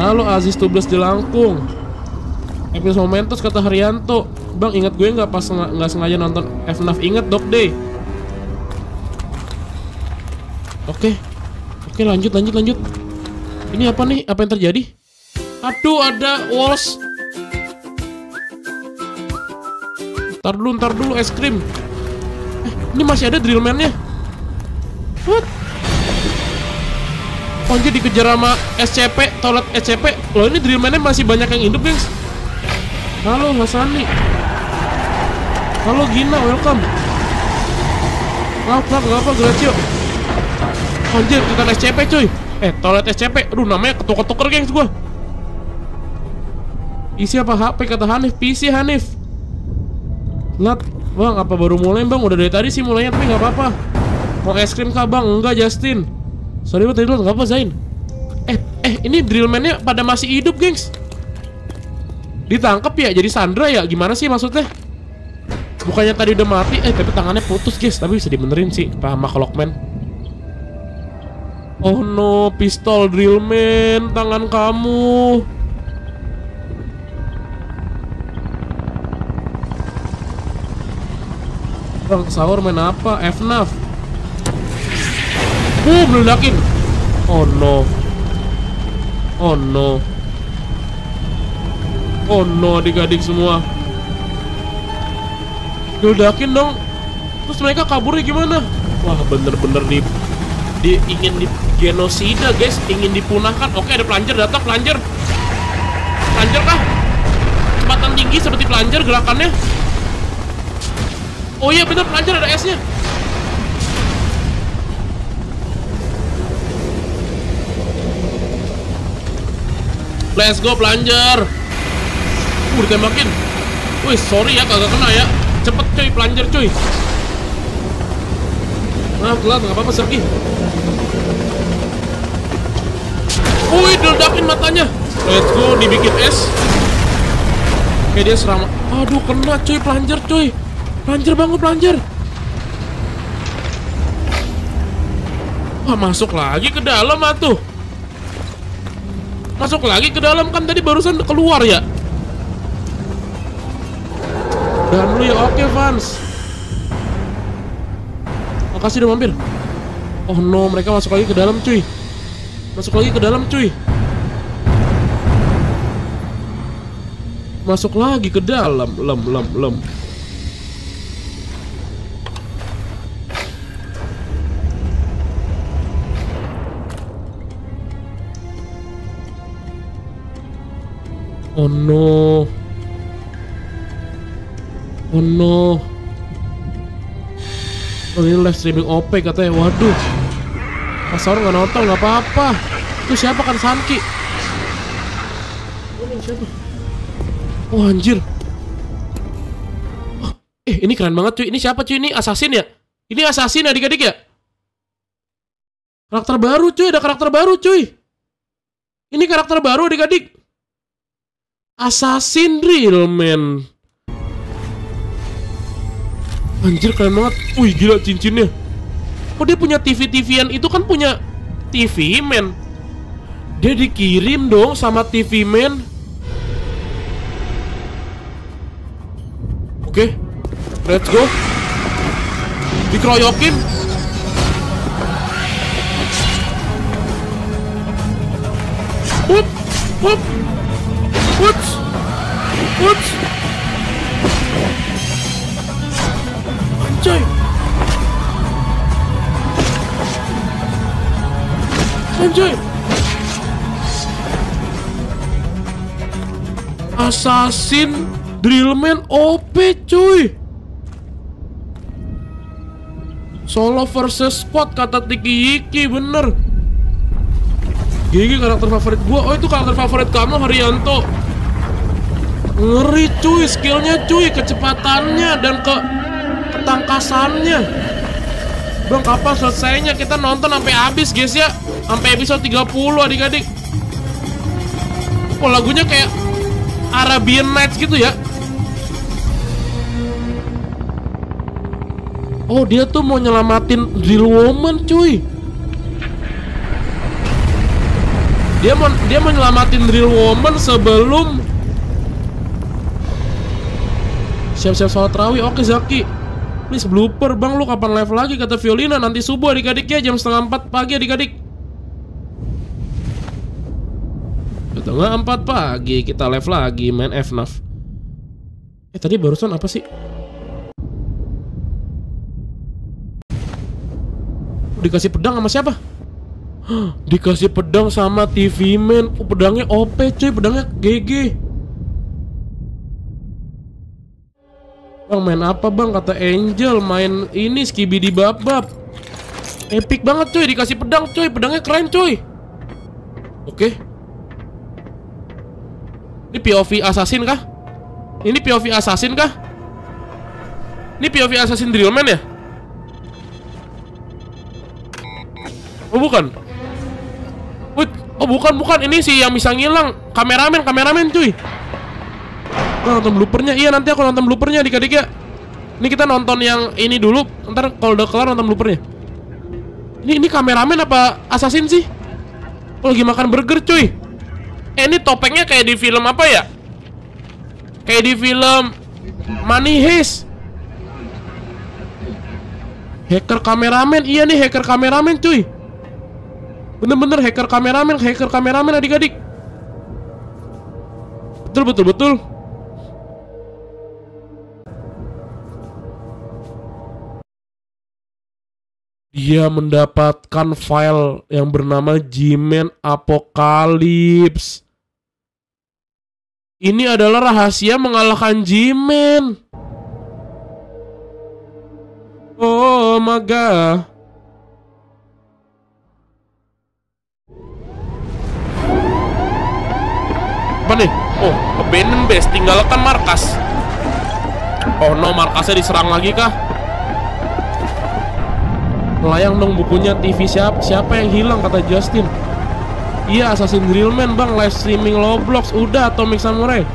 S1: Halo Aziz Tubles di Langkung. Epis Momentos kata Haryanto. Bang ingat gue nggak pas nggak sengaja nonton FNAF inget Dog Day. Oke, oke lanjut lanjut lanjut. Ini apa nih? Apa yang terjadi? Aduh ada walls Ntar dulu, ntar dulu es krim. Eh, ini masih ada drillman-nya. What? Anjir dikejar sama SCP, toilet SCP. Loh ini drillman-nya masih banyak yang hidup, guys. Halo, Hasani. Halo, Gina, welcome. Maaf, maaf, gak apa, Gracio. Anjir, bukan SCP, cuy. Eh, toilet SCP. Aduh, namanya ketuk-ketuker, gengs, gua. Isi apa HP, kata Hanif. PC, Hanif. Lat, bang apa baru mulai bang? Udah dari tadi sih mulainya tapi nggak apa-apa. Mau es krim kah bang? Enggak Justin. Sorry banget tadi nggak apa Zain. Eh, eh ini drillman-nya pada masih hidup gengs. Ditangkap ya jadi Sandra ya? Gimana sih maksudnya? Bukannya tadi udah mati, eh tapi tangannya putus guys. Tapi bisa dibenerin sih sama Clockman. Oh no, pistol drillman tangan kamu. Bang, sahur main apa? FNAF Uh, meledakin Oh no Oh no Oh no, adik-adik semua Meledakin dong Terus mereka kaburnya gimana? Wah, bener-bener di, di ingin di genosida guys Ingin dipunahkan Oke, ada pelanjar datang, pelanjar Pelanjar kah? Kecepatan tinggi seperti pelanjar gerakannya Oh iya bener pelanjar ada S-nya. Let's go pelanjar. Uh ditembakin. Wih sorry ya kagak kena ya. Cepet cuy pelanjar cuy. Maaf telat nggak apa-apa Sergi. Wih diledakin matanya. Let's go dibikin es. Oke dia seram. Aduh kena cuy pelanjar cuy. Pelanjar bangun pelanjar Wah masuk lagi ke dalam atuh Masuk lagi ke dalam kan tadi barusan keluar ya dan lu ya, oke fans. Makasih udah mampir. Oh no, mereka masuk lagi ke dalam cuy. Masuk lagi ke dalam cuy. Masuk lagi ke dalam. Lem, lem, lem. Oh no. Oh no. Oh ini live streaming OP katanya. Waduh. Pas orang nggak nonton nggak apa-apa. Itu siapa kan Sanki? Oh anjir. Oh, eh ini keren banget cuy. Ini siapa cuy? Ini assassin ya? Ini assassin adik-adik ya? Karakter baru cuy. Ada karakter baru cuy. Ini karakter baru adik-adik. Assassin Real Man. Anjir keren banget. Wih gila cincinnya. Oh dia punya TV-TVan itu kan punya TV Man. Dia dikirim dong sama TV Man. Oke. Let's go. Dikeroyokin. Wup, wup, wups, wups. Anjay. Anjay. Assassin Drillman OP cuy. Solo versus squad kata Tiki Yiki bener. Gigi karakter favorit gua. Oh itu karakter favorit kamu Haryanto. Ngeri cuy skillnya cuy, kecepatannya dan ke ketangkasannya. Bang kapan selesainya kita nonton sampai habis guys ya. Sampai episode 30 adik-adik. Oh lagunya kayak Arabian Nights gitu ya. Oh dia tuh mau nyelamatin Drill Woman cuy. Dia mau dia mau nyelamatin Drill Woman sebelum siap-siap sholat terawih. Oke Zaki. Please blooper bang lu kapan live lagi kata Violina nanti subuh adik-adik ya jam setengah empat pagi adik-adik. Setengah empat pagi kita live lagi main FNAF. Eh tadi barusan apa sih? Dikasih pedang sama siapa? Dikasih pedang sama TV Man. Oh, pedangnya OP cuy, pedangnya GG. Bang main apa bang? Kata Angel main ini Skibidi Babab. Epic banget cuy, dikasih pedang cuy, pedangnya keren cuy. Oke. Ini POV assassin kah? Ini POV assassin kah? Ini POV assassin Drillman ya? Oh bukan. Wait, oh bukan bukan ini sih yang bisa ngilang. Kameramen, kameramen cuy. Oh, nonton bloopernya. Iya nanti aku nonton bloopernya adik-adik ya. Ini kita nonton yang ini dulu. Ntar kalau udah kelar nonton bloopernya. Ini ini kameramen apa assassin sih? Oh lagi makan burger cuy. Eh ini topengnya kayak di film apa ya? Kayak di film Money Heist. Hacker kameramen, iya nih hacker kameramen cuy. Bener-bener hacker kameramen, hacker kameramen adik-adik. Betul betul betul. Dia mendapatkan file yang bernama Gman Apocalypse. Ini adalah rahasia mengalahkan Gman. Oh my god. Apa nih? Oh, abandon base, tinggalkan markas. Oh no, markasnya diserang lagi kah? Melayang dong bukunya TV siapa siapa yang hilang kata Justin. Iya Assassin Drillman bang live streaming Roblox udah Atomic Samurai.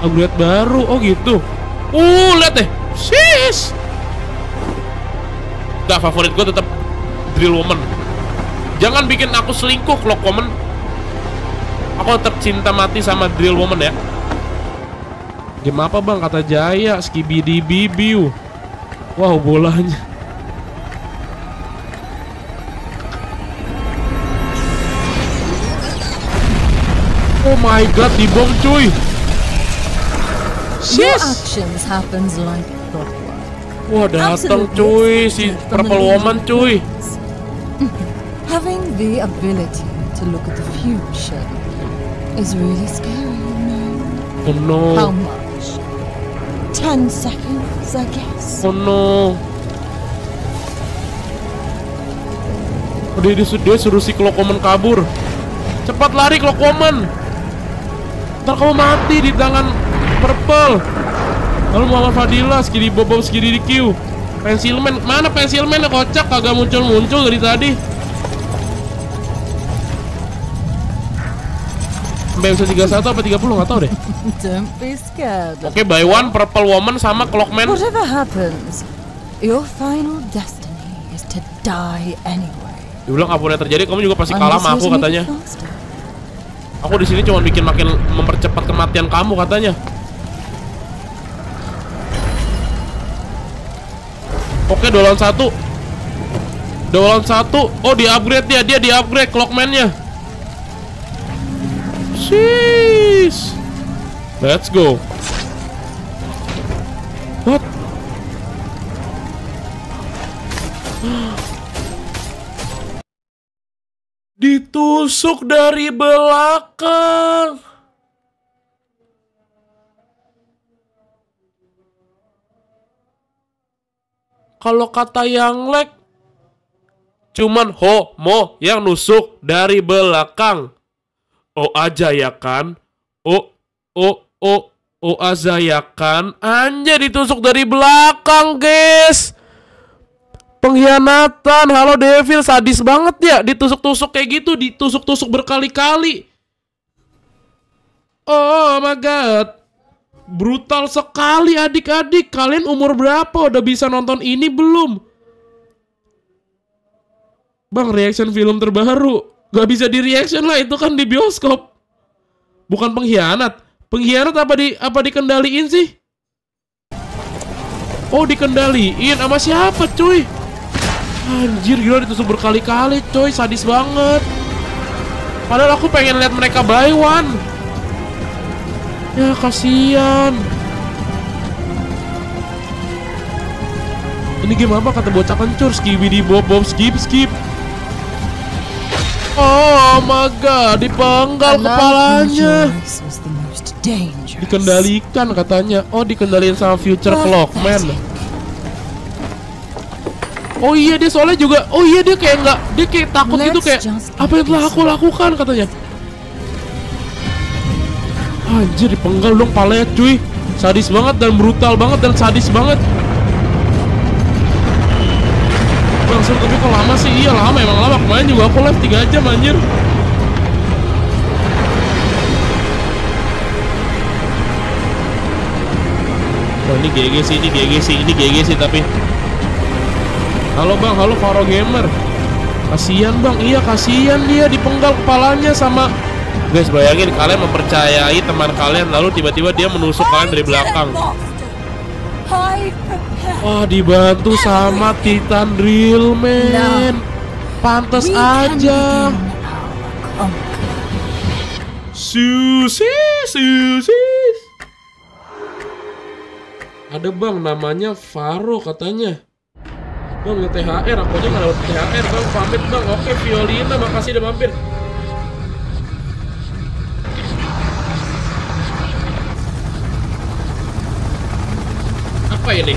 S1: Upgrade baru oh gitu. Uh lihat deh, sis. Gak favorit gue tetap Drill Woman. Jangan bikin aku selingkuh lo komen. Aku tetap cinta mati sama Drill Woman ya. Game apa bang kata Jaya Skibidi Bibiu. Wow bolanya Oh my god dibom cuy
S2: happens like.
S1: Wah datang cuy Si Purple Woman cuy
S2: Having the ability to look at the future is really scary, you know.
S1: Oh no.
S2: How much? Ten seconds,
S1: Oh no. Oh, dia, dia, suruh si Clockwoman kabur. Cepat lari Clockwoman. Ntar kamu mati di tangan Purple. Lalu Muhammad Fadila, Skiri Bobo, Skiri Q. Pensilman, mana pensilman kocak kagak muncul-muncul dari tadi. Sampai episode 31 apa 30 nggak tahu deh.
S2: Don't be scared.
S1: Oke, by one Purple Woman sama Clockman.
S2: Whatever happens, your final destiny is to die anyway.
S1: Dia bilang apa pun yang terjadi kamu juga pasti kalah sama aku katanya. Aku di sini cuma bikin makin mempercepat kematian kamu katanya. Oke, dua lawan satu. Dua lawan satu. Oh, di upgrade dia, dia di upgrade clockman-nya. Sheesh. Let's go. What? Ditusuk dari belakang. Kalau kata yang lek cuman homo yang nusuk dari belakang. Oh aja ya kan? Oh oh oh oh aja ya kan? Anjir ditusuk dari belakang, guys. Pengkhianatan, halo Devil, sadis banget ya Ditusuk-tusuk kayak gitu, ditusuk-tusuk berkali-kali Oh my god Brutal sekali adik-adik Kalian umur berapa? Udah bisa nonton ini belum? Bang, reaction film terbaru Gak bisa di reaction lah, itu kan di bioskop. Bukan pengkhianat. Pengkhianat apa di apa dikendaliin sih? Oh dikendaliin sama siapa cuy? Anjir gila ditusuk berkali-kali coy Sadis banget. Padahal aku pengen lihat mereka buy one. Ya kasihan. Ini game apa kata bocah kencur? Skibidi bob bob skip skip Oh my god Dipenggal kepalanya. Dikendalikan katanya. Oh dikendaliin sama future clockman. Oh iya dia soalnya juga Oh iya dia kayak nggak Dia kayak takut gitu kayak Apa yang telah aku lakukan katanya. Anjir dipenggal dong palanya cuy. Sadis banget dan brutal banget dan sadis banget Bang Sur tapi kok lama sih. Iya lama. Emang lama. Kemarin juga aku live 3 jam anjir. Oh ini GG sih, ini GG sih, ini GG sih tapi. Halo bang, halo Faro Gamer. Kasian bang, iya kasian dia dipenggal kepalanya sama Guys bayangin kalian mempercayai teman kalian Lalu tiba-tiba dia menusuk kalian dari belakang Wah dibantu sama Titan Real Man Pantes
S2: can
S1: aja.
S2: conquest.
S1: Susi, Susi. Ada bang namanya Faro katanya. Bang THR, aku aja nggak dapet THR bang. Pamit bang, oke Violina makasih udah mampir Apa ini?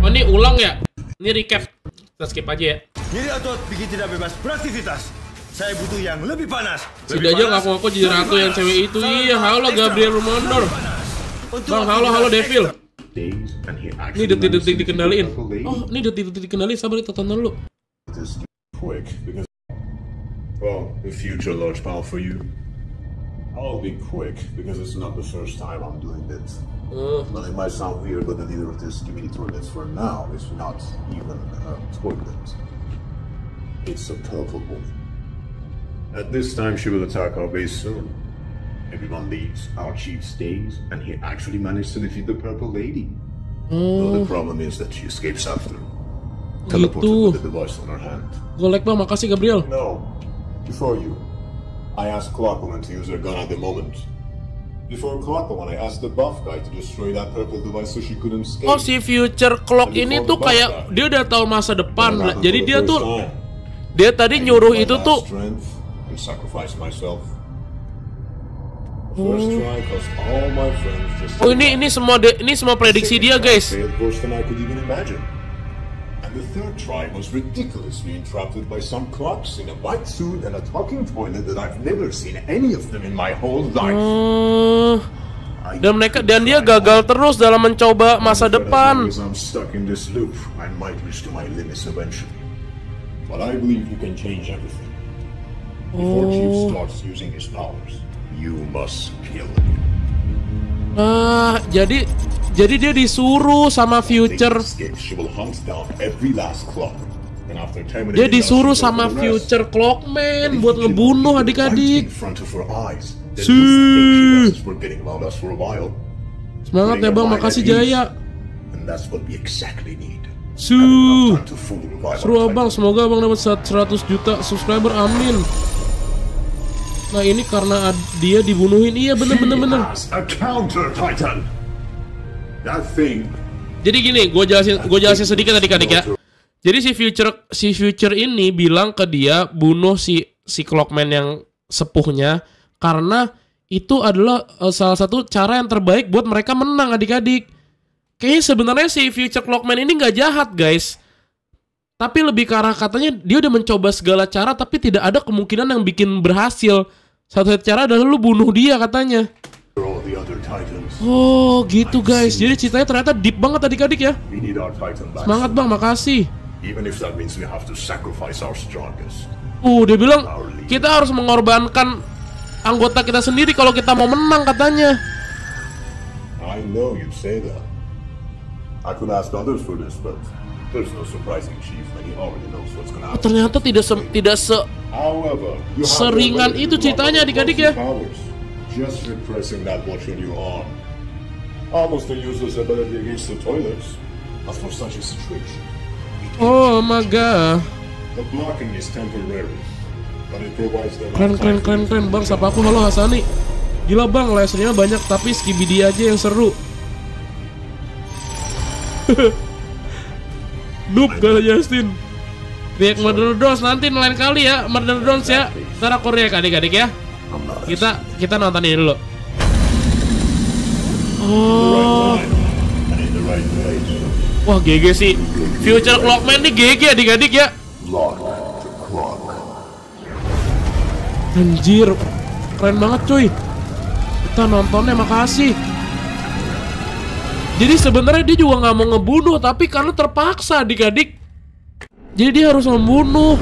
S1: Oh ini ulang ya? Ini recap. Kita skip aja ya.
S4: Jadi otot bikin tidak bebas beraktivitas. Saya butuh yang lebih panas.
S1: Si Dajjal ngaku-ngaku jadi ratu yang cewek itu. Iya, halo Gabriel Romandor. Bang, halo, halo Devil. Ini detik-detik dikendaliin. Oh, ini detik-detik dikendaliin. Sabar, kita tonton dulu.
S10: Well the future large power for you. I'll be quick because it's not the first time i'm doing this
S1: Uh,
S10: well it might sound weird but the leader of this community toilets for now is not even a toilet it's a purple woman at this time she will attack our base soon. Everyone leaves our chief stays and he actually managed to defeat the purple lady. Though the problem is that she escapes after teleported
S1: Gitu.
S10: with the device on her hand.
S1: Golek bang, makasih Gabriel.
S10: No. Before you, I asked Clockwoman to use her gun at the moment. Before Clockwoman, I asked the buff guy to destroy that purple device so she couldn't escape.
S1: Oh si Future Clock ini tuh kayak Dia udah tahu masa depan
S10: happened
S1: Jadi dia tuh
S10: time?
S1: Dia tadi
S10: I
S1: nyuruh itu tuh
S10: strength and sacrificed myself. first try cost all my friends just
S1: Oh ini ini semua de- ini semua prediksi dia guys.
S10: The third try was ridiculously interrupted by some clocks in a white suit and a talking toilet that I've never seen any of them in my whole life.
S1: Hmm.
S10: I
S1: Dan mereka dan dia gagal terus dalam mencoba masa
S10: But as long
S1: depan.
S10: as I'm stuck in this loop, I might reach to my limits eventually. But I believe you can change everything. Before Chief
S1: Oh.
S10: starts using his powers, you must kill him.
S1: Ah, jadi jadi dia disuruh sama Future. Dia disuruh sama. Future Clockman buat ngebunuh adik-adik. Semangat ya bang, makasih. Jaya. Su. Seru abang, semoga abang dapat 100 juta subscriber, amin. Nah ini karena dia dibunuhin, iya bener bener bener. Jadi gini, gue jelasin, gue jelasin sedikit adik-adik ya. Jadi si future si future ini bilang ke dia bunuh si si Clockman yang sepuhnya karena itu adalah eh, salah satu cara yang terbaik buat mereka menang adik-adik. Kayaknya sebenarnya si future Clockman ini nggak jahat guys. Tapi lebih ke arah katanya dia udah mencoba segala cara tapi tidak ada kemungkinan yang bikin berhasil. Satu cara adalah lu bunuh dia katanya. Oh gitu guys. Jadi ceritanya ternyata deep banget ya.
S10: Our titan back.
S1: Semangat bang, makasih. Uh, dia bilang kita harus mengorbankan anggota kita sendiri kalau kita mau menang katanya.
S10: I know you say that. I could ask others for this, but
S1: Oh, ternyata tidak se tidak se Seringan itu ceritanya adik-adik ya.
S10: powers. Just repressing that watch on your arm. Almost a useless ability against the toilets. As for such a situation,
S1: Oh my god.
S10: the blocking is temporary, but it provides them
S1: Keren keren keren keren bang. Sapa aku halo Hasani. Gila bang, lesernya banyak tapi skibidi aja yang seru. Noob kata Justin. React Murder Drones nanti lain kali ya Murder Drones ya. Ntar aku react adik-adik ya. Kita kita nonton ini dulu. Oh. Wah GG sih Future Clockman nih GG adik-adik ya. Anjir Keren banget cuy Kita nontonnya makasih Jadi sebenarnya dia juga nggak mau ngebunuh Tapi karena terpaksa adik-adik Jadi dia harus membunuh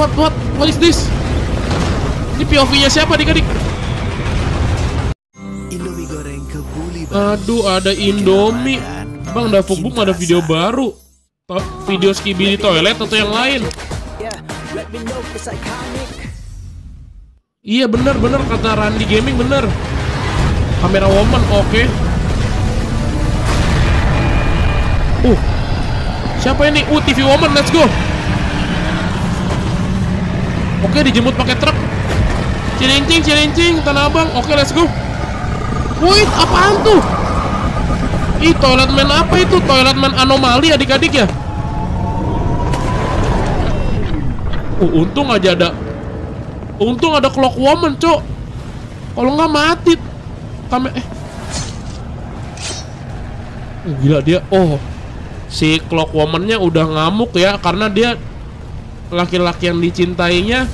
S1: What, what, what is this? Ini POV-nya siapa adik-adik? Aduh, ada Indomie. Bang, Book ada video baru. To- video skibi di toilet atau yang lain? Iya bener bener kata Randy Gaming bener. Kamera woman oke. Uh, siapa ini? Uh, TV woman, let's go. Oke, dijemput pakai truk. Cilincing, cilincing, Tanah Abang. Oke, let's go. Wait, apaan tuh? Ih, toilet man apa itu? Toilet man anomali adik-adik ya? Uh, untung aja ada Untung ada clock woman, cok. Kalau nggak mati. Kame eh. Uh, gila dia. Oh. Si clock woman-nya udah ngamuk ya karena dia laki-laki yang dicintainya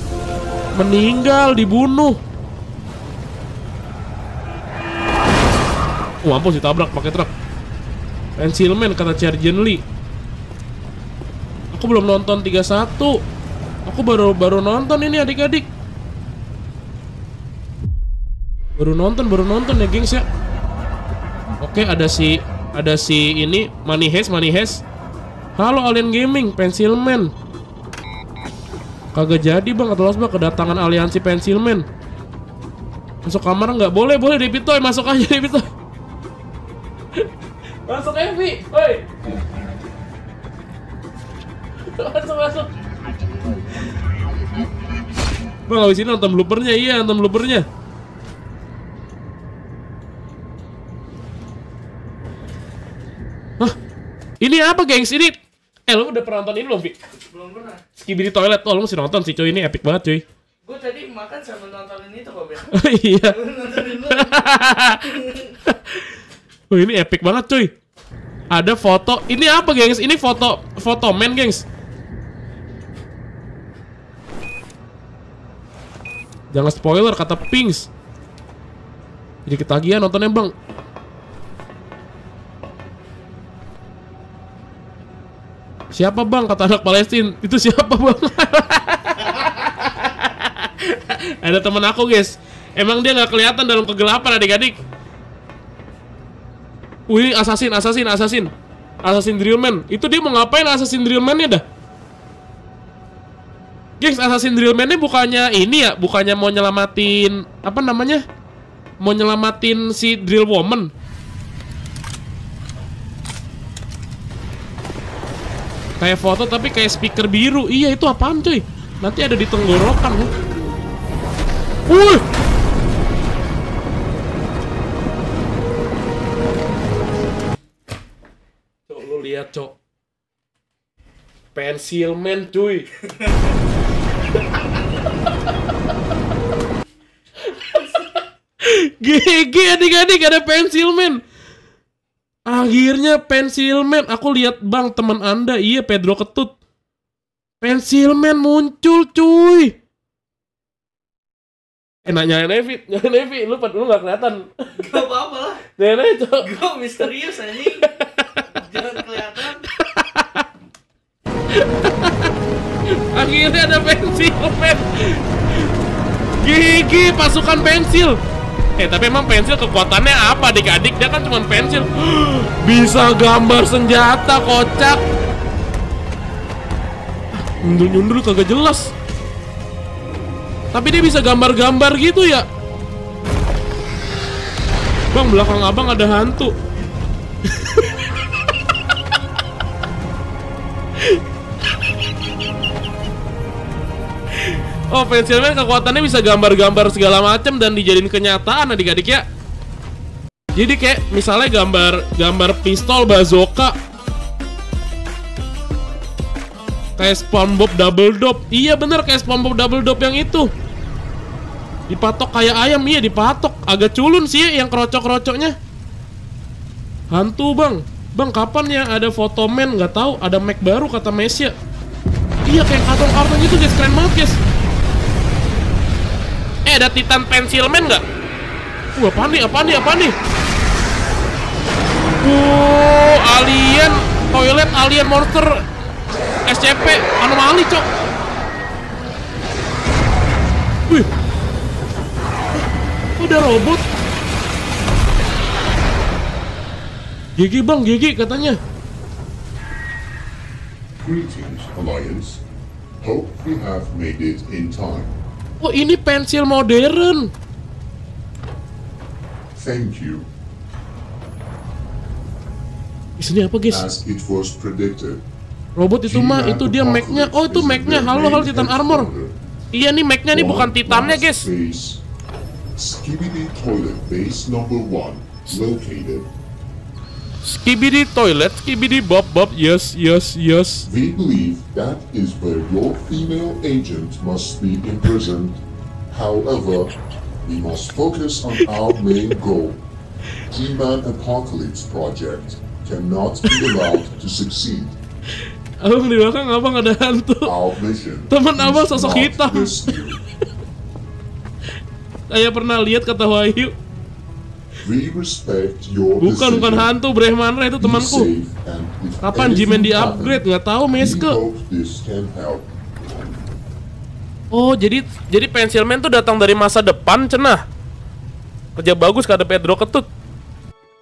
S1: meninggal, dibunuh. Oh, mampus ditabrak pakai truk. Pencilman kata Sergeant Lee. Aku belum nonton 31. Aku baru baru nonton ini adik-adik. Baru nonton, baru nonton ya, gengs ya. Oke, ada si ada si ini Money Heist, Money Heist. Halo Alien Gaming, Pencilman. Kagak jadi bang, atau bang kedatangan aliansi Pencilman. Masuk kamar nggak boleh, boleh Depitoy, masuk aja Depitoy. masuk Evi, oi. masuk masuk. Bang, abis ini nonton bloopernya, iya nonton bloopernya. Ini apa, gengs? Ini... Eh, lu udah pernah nonton ini belum, Vi?
S11: Belum pernah.
S1: Skibidi Toilet. Oh, lu mesti nonton sih cuy, ini epic banget cuy.
S11: Gue tadi makan sambil nontonin itu kok, Ben.
S1: Oh, iya. Wah, ini epic banget cuy. Ada foto. Ini apa, gengs? Ini foto foto men, gengs. Jangan spoiler kata Pings. Jadi ketagihan nontonnya, Bang. Siapa, Bang? Kata anak Palestina. Itu siapa, Bang? Ada temen aku, guys. Emang dia nggak kelihatan dalam kegelapan, adik-adik. Wih, assassin, assassin, assassin. Assassin Drillman. Itu dia mau ngapain Assassin Drillman-nya dah? Gengs, Assassin Drillman-nya bukannya ini ya, bukannya mau nyelamatin apa namanya? Mau nyelamatin si Drill Woman. Kayak foto tapi kayak speaker biru. Iya, itu apaan, cuy? Nanti ada di tenggorokan. ya. Wih! Cok, lu lihat, Cok. Pensil man, cuy. GG adik-adik ada pensil man. Akhirnya pensil man. Aku lihat bang teman anda, iya Pedro Ketut. Pensil man muncul cuy. Eh nanya Nevi, nanya Nevi, lu lu gak kelihatan.
S11: Gak apa-apa lah.
S1: Nanya cok.
S11: Gue misterius anjing. Jangan kelihatan.
S1: Akhirnya ada pensil man. Gigi pasukan pensil. Eh tapi emang pensil kekuatannya apa adik-adik? Dia kan cuma pensil. Bisa gambar senjata kocak. Nyundul-nyundul kagak jelas. Tapi dia bisa gambar-gambar gitu ya. Bang belakang abang ada hantu. Oh, pensilman kekuatannya bisa gambar-gambar segala macam dan dijadiin kenyataan adik-adik ya. Jadi kayak misalnya gambar gambar pistol bazooka kayak SpongeBob Double Dop. Iya bener kayak SpongeBob Double Dop yang itu. Dipatok kayak ayam, iya dipatok. Agak culun sih ya yang kerocok-kerocoknya. Hantu bang, bang kapan ya ada foto men? Nggak tahu. Ada Mac baru kata Mesya. Iya kayak karton-karton gitu guys, keren banget guys. Ada Titan Pensilman nggak? Wah apa nih? Apa nih? Apa nih? Alien toilet alien monster SCP anomali cok. Wih, ada robot. Gigi bang, gigi katanya.
S10: Greetings, Alliance. Hope we have made it in time.
S1: Oh ini pensil modern.
S10: Thank you.
S1: Isinya apa guys?
S10: As it was predicted,
S1: Robot itu mah itu dia Mac-nya. Oh itu Mac-nya. Halo halo Titan Armor. Iya nih Mac-nya nih bukan Titannya guys.
S10: Skibidi Toilet Base Number One, located.
S1: Skibidi toilet, skibidi bob bob. Yes yes yes.
S10: We believe that is where your female agent must be imprisoned. However, we must focus on our main goal. He-Man Apocalypse Project cannot be allowed to succeed.
S1: Abang di belakang abang ada hantu. Temen abang sosok hitam. Saya pernah lihat kata Wahyu.
S10: We respect your
S1: Bukan bukan hantu Brehmanra itu temanku. Kapan Jimen di upgrade nggak tahu Meske. Oh jadi jadi pensilman tuh datang dari masa depan cenah. Kerja bagus kata Pedro Ketut.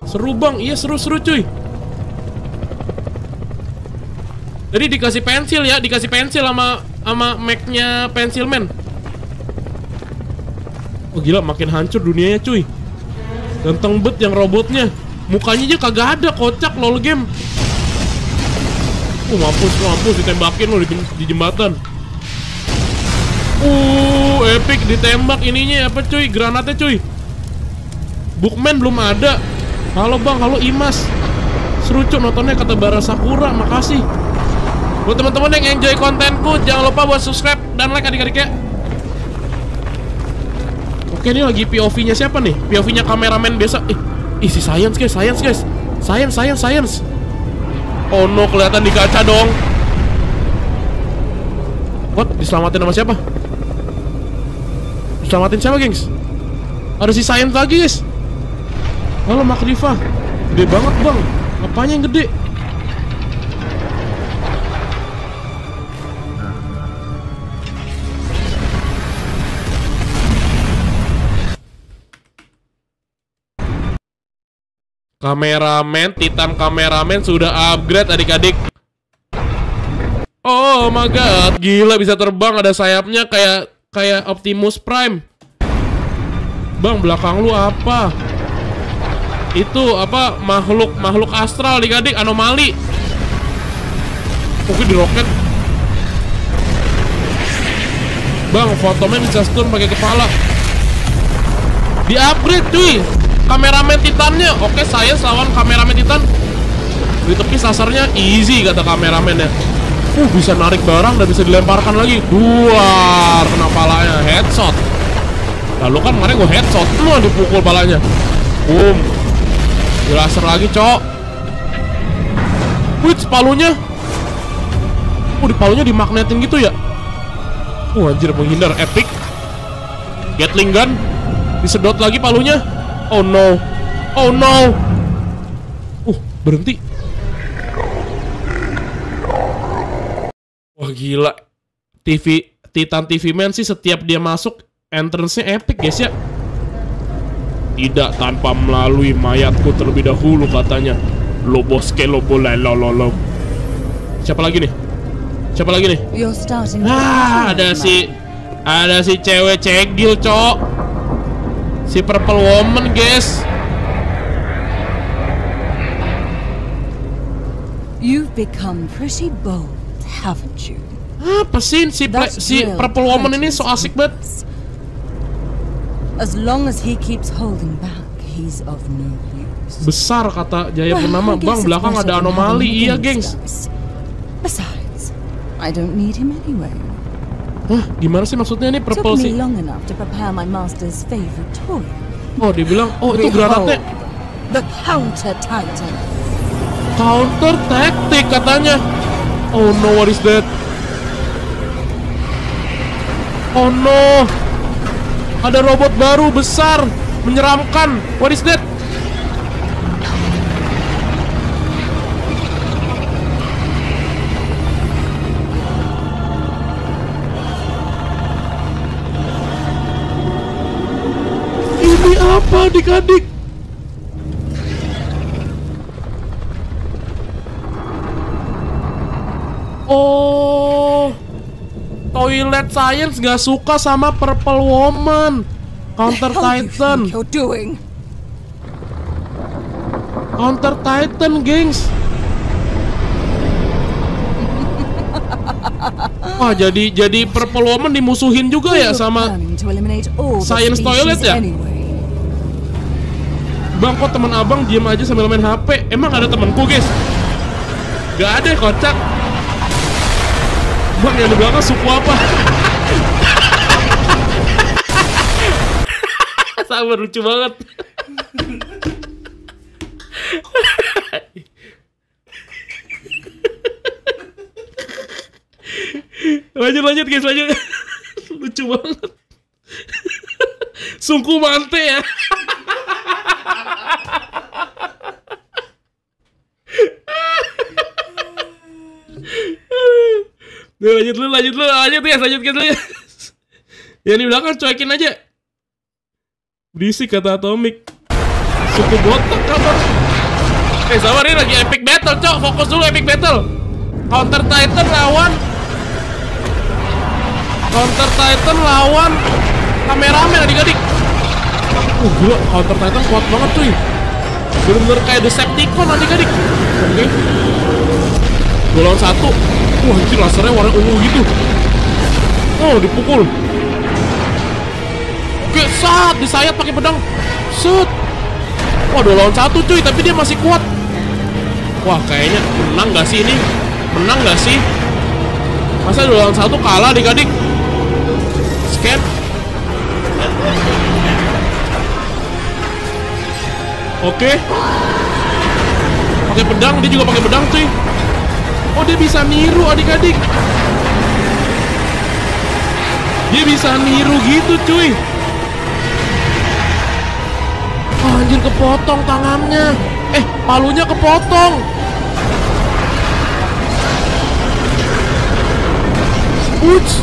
S1: Seru bang, iya seru-seru cuy. Jadi dikasih pensil ya, dikasih pensil sama sama Mac-nya pensilman. Oh gila makin hancur dunianya cuy. Ganteng bet yang robotnya. Mukanya aja kagak ada, kocak lol game. Uh mampus, mampus ditembakin lo di, di jembatan. Uh, epic ditembak ininya apa cuy? Granatnya cuy. Bookman belum ada. Halo bang, halo Imas. Seru cuy nontonnya kata Bara Sakura, makasih. Buat teman-teman yang enjoy kontenku, jangan lupa buat subscribe dan like adik-adik ya. Oke, ini lagi POV-nya siapa nih? POV-nya kameramen biasa. Ih, ih si science guys, science guys. Science, science, science. Oh no, kelihatan di kaca dong. What? Diselamatin sama siapa? Diselamatin siapa, gengs? Ada si science lagi, guys. Halo, Mak Riva. Gede banget, Bang. Apanya yang gede? Kameramen, Titan kameramen sudah upgrade adik-adik. Oh my god, gila bisa terbang ada sayapnya kayak kayak Optimus Prime. Bang, belakang lu apa? Itu apa makhluk makhluk astral adik-adik anomali. Oke di roket. Bang, fotomen bisa stun pakai kepala. Di upgrade cuy kameramen titannya. Oke saya lawan kameramen titan. Di tepi sasarnya easy kata kameramen ya. Uh bisa narik barang dan bisa dilemparkan lagi. Duar kena palanya. Headshot. Lalu kan kemarin gue headshot. Lu dipukul palanya. Boom. Di laser lagi cok. Wih palunya oh di palunya dimagnetin gitu ya? Oh anjir menghindar. Epic. Gatling gun. Disedot lagi palunya Oh no. Oh no. Uh, berhenti. Wah gila. TV Titan TV Man sih setiap dia masuk entrance-nya epic guys ya. Tidak tanpa melalui mayatku terlebih dahulu katanya. Lo boske lo boleh lo lo lo. Siapa lagi nih? Siapa lagi nih? Ah, ada si ada si cewek cegil, cok. Si Purple Woman, guys.
S2: You've become pretty bold, haven't you?
S1: Apa sih si si Purple Woman ini so asik banget.
S2: As long as he keeps holding back, he's of no use.
S1: Besar kata Jaya Purnama. Bang, belakang ada anomali. Iya, gengs.
S2: Besides, I don't need him anyway.
S1: Hah, gimana sih maksudnya
S2: Took
S1: Purple sih?
S2: master's favorite toy.
S1: Oh, dibilang, oh itu granatnya
S2: The Counter Titan.
S1: counter tactic katanya. Oh no, what is that? Oh no. Ada robot baru besar menyeramkan. What is that? Adik-adik? Oh, Toilet Science gak suka sama Purple Woman. Counter
S2: you
S1: Titan.
S2: doing?
S1: Counter Titan, gengs. Wah, jadi jadi Purple Woman dimusuhin juga ya sama Science Toilet ya? Bang kok teman abang diem aja sambil main HP Emang ada temenku guys? Gak ada kocak. Bang yang di belakang suku apa? Sabar lucu banget. Lanjut lanjut guys lanjut. Lucu banget. Sungku mante ya Duh, lanjut lu, lanjut lu, lanjut guys, lanjut guys, lanjut. Yang di belakang cuekin aja. Berisik kata Atomic. Suku botak kabar. Eh sabar ini lagi epic battle, cok. Fokus dulu epic battle. Counter Titan lawan Counter Titan lawan kameramen adik-adik. Uh, gila, Counter Titan kuat banget cuy. Bener-bener kayak Decepticon adik-adik. Oke. Dua lawan satu. Wah, anjir lasernya warna ungu gitu. Oh, dipukul. Oke, saat disayat pakai pedang. Set. Wah, dua lawan satu cuy, tapi dia masih kuat. Wah, kayaknya menang gak sih ini? Menang gak sih? Masa dua lawan satu kalah adik-adik? Scan. Oke. Pakai pedang, dia juga pakai pedang, cuy. Oh, dia bisa niru adik-adik. Dia bisa niru gitu, cuy. Oh, anjir kepotong tangannya. Eh, palunya kepotong. Uts.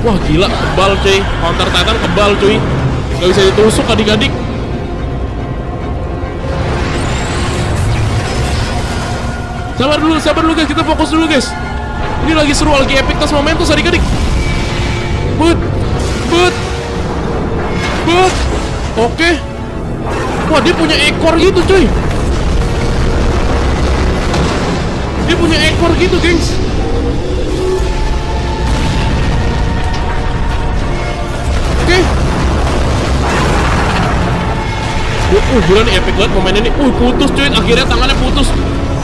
S1: Wah gila, kebal cuy. Counter Titan kebal cuy. Gak bisa ditusuk adik-adik. Sabar dulu, sabar dulu guys. Kita fokus dulu guys. Ini lagi seru, lagi epic tas momentus adik-adik. But, but, but. Oke. Wah dia punya ekor gitu cuy. Dia punya ekor gitu gengs. Oke. Uh, uh, gila nih epic banget momen ini. Uh, putus cuy. Akhirnya tangannya putus.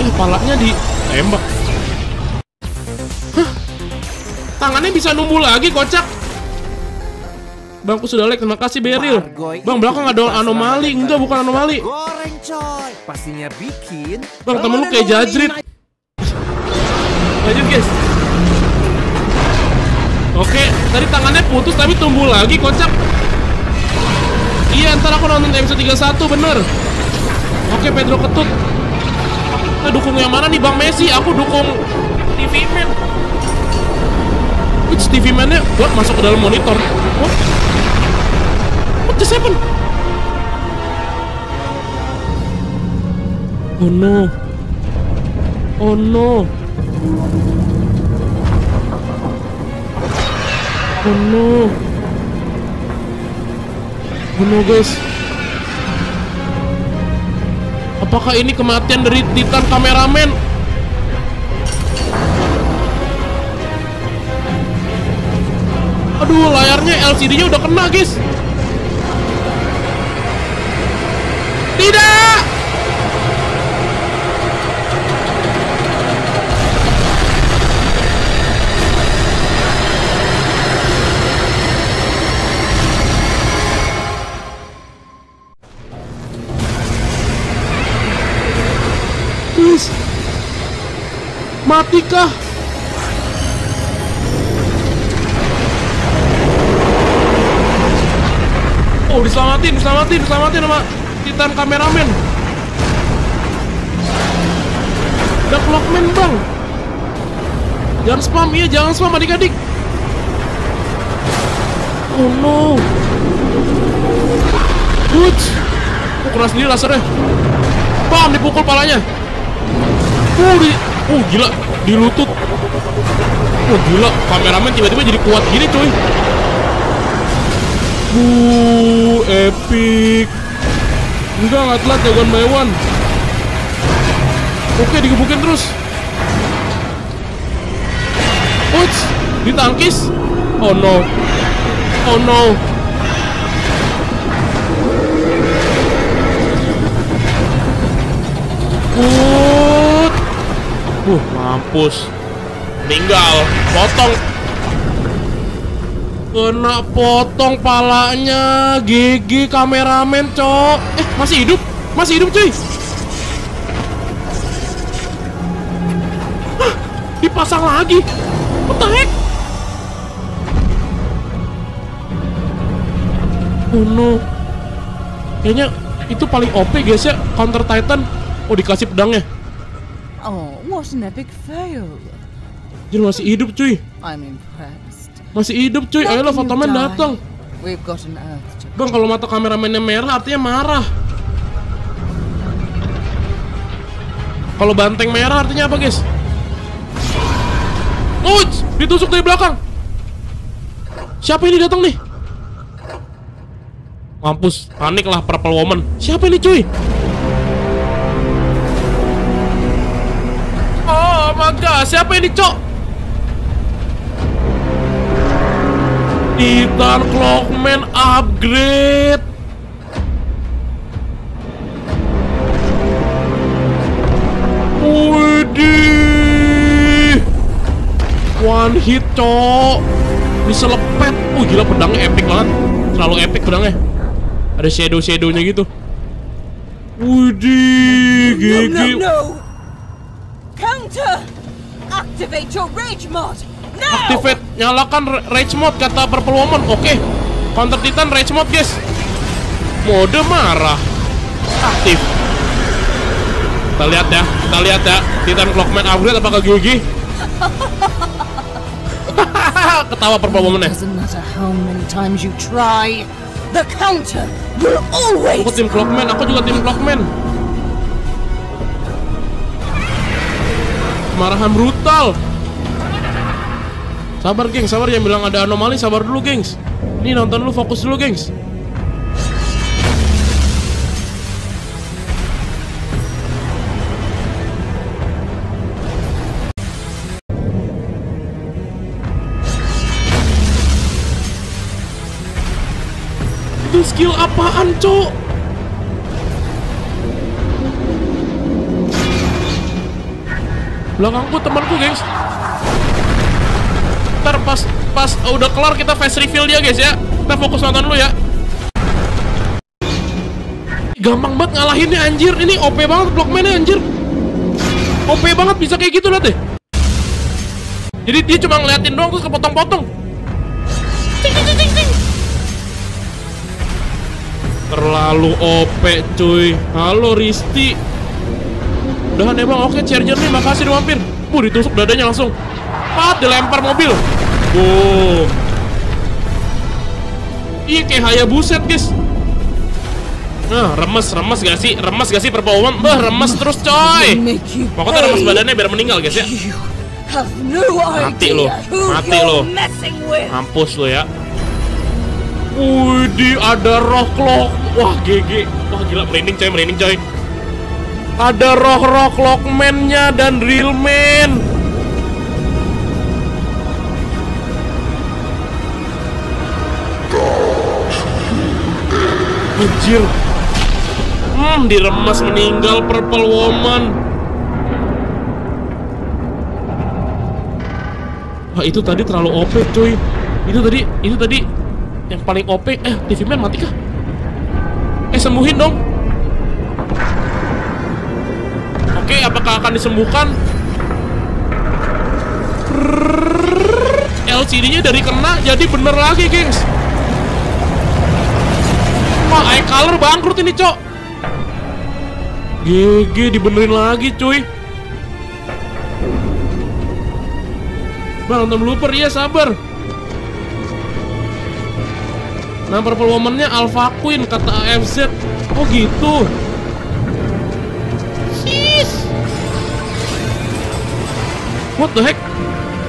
S1: Eh, palanya ditembak. Hah? Tangannya bisa numbuh lagi, kocak. Bangku sudah like, terima kasih Beril. Bang, belakang ada anomali. Enggak, bukan anomali.
S12: Goreng coy. Pastinya bikin.
S1: Bang, temen lu kayak jajrit. Lanjut, guys. Oke, tadi tangannya putus tapi tumbuh lagi, kocak. Iya, ntar aku nonton episode 31, bener. Oke, Pedro ketut. Kita dukung yang mana nih, Bang Messi? Aku dukung TV Man. Which TV Man-nya buat masuk ke dalam monitor. What? What just happened? Oh no. Oh no. Oh no. Oh no guys. Apakah ini kematian dari Titan kameramen? Aduh, layarnya LCD-nya udah kena, guys. Tidak! Matikah? Oh, diselamatin, diselamatin, diselamatin sama Titan kameramen. Ada clockman, Bang. Jangan spam, iya, jangan spam adik-adik. Oh no. Good. Oh, sendiri lasernya. Bam, dipukul palanya. Uh, di, uh gila, di lutut. Oh gila, kameramen tiba-tiba jadi kuat gini cuy. Uh, epic. Enggak, nggak telat ya one by one. Oke, digebukin terus. Uts, ditangkis. Oh no. Oh no. Put. Uh, mampus. Meninggal. Potong. Kena potong palanya. GG kameramen, cok. Eh, masih hidup. Masih hidup, cuy. Dipasang lagi. What the heck? Oh no. Kayaknya itu paling OP guys ya, Counter Titan. Oh, dikasih pedangnya.
S2: Oh, what an epic fail.
S1: Jadi masih hidup cuy.
S2: I'm impressed.
S1: Masih hidup cuy. Ayolah
S2: die.
S1: datang.
S2: We've got an Earth to
S1: Bang kalau mata kameramennya merah artinya marah. Kalau banteng merah artinya apa guys? Uj, ditusuk dari belakang. Siapa ini datang nih? Mampus, panik lah purple woman. Siapa ini cuy? Oh god, siapa ini cok? Titan Clockman upgrade. Widih. one hit cok diselepet uh gila pedangnya epic banget terlalu epic pedangnya ada shadow shadownya gitu Widih, GG.
S2: Counter! Activate your rage mod!
S1: Activate, nyalakan ra- rage mode kata Purple Woman. Oke. Counter Titan rage mode, guys. Mode marah. Aktif. Kita lihat ya, kita lihat ya. Titan Clockman upgrade apakah GG? Ketawa Purple Woman ya.
S2: Doesn't matter how many times you try, the counter will always.
S1: Aku tim Clockman, aku juga tim Clockman. Kemarahan brutal. Sabar, gengs. Sabar, yang bilang ada anomali. Sabar dulu, gengs. Nih, nonton dulu, fokus dulu, gengs. Itu skill apaan, cok? Belakangku temanku, gengs. Ntar pas pas udah kelar kita face reveal dia, guys ya. Kita fokus nonton dulu ya. Gampang banget ngalahinnya anjir. Ini OP banget blockman-nya anjir. OP banget bisa kayak gitu deh. Jadi dia cuma ngeliatin doang terus kepotong-potong. Terlalu OP cuy. Halo Risti. Udahan emang oke charger nih makasih nih mampir. Uh ditusuk dadanya langsung. Pat dilempar mobil. Boom. Iya kayak Hayabuset guys. Nah, remes, remes gak sih? Remes gak sih perpawaman? Bah, remes terus coy. Pokoknya remes badannya biar meninggal guys ya. Mati lo, mati lo. Mampus lo ya. Widih, ada roh clock. Wah, GG. Wah, gila merinding coy, merinding coy. Ada roh-roh clockman-nya dan real man. Anjir. Hmm, diremas meninggal Purple Woman. Wah, itu tadi terlalu OP, cuy. Itu tadi, itu tadi yang paling OP. Eh, TV Man mati kah? Eh, sembuhin dong. Oke, apakah akan disembuhkan? LCD-nya dari kena jadi bener lagi, gengs. Wah, eye color bangkrut ini, cok. GG dibenerin lagi, cuy. Bang, nonton blooper, iya sabar. Nah, Purple Woman-nya Alpha Queen, kata AFZ. Oh gitu. Sis. What the heck?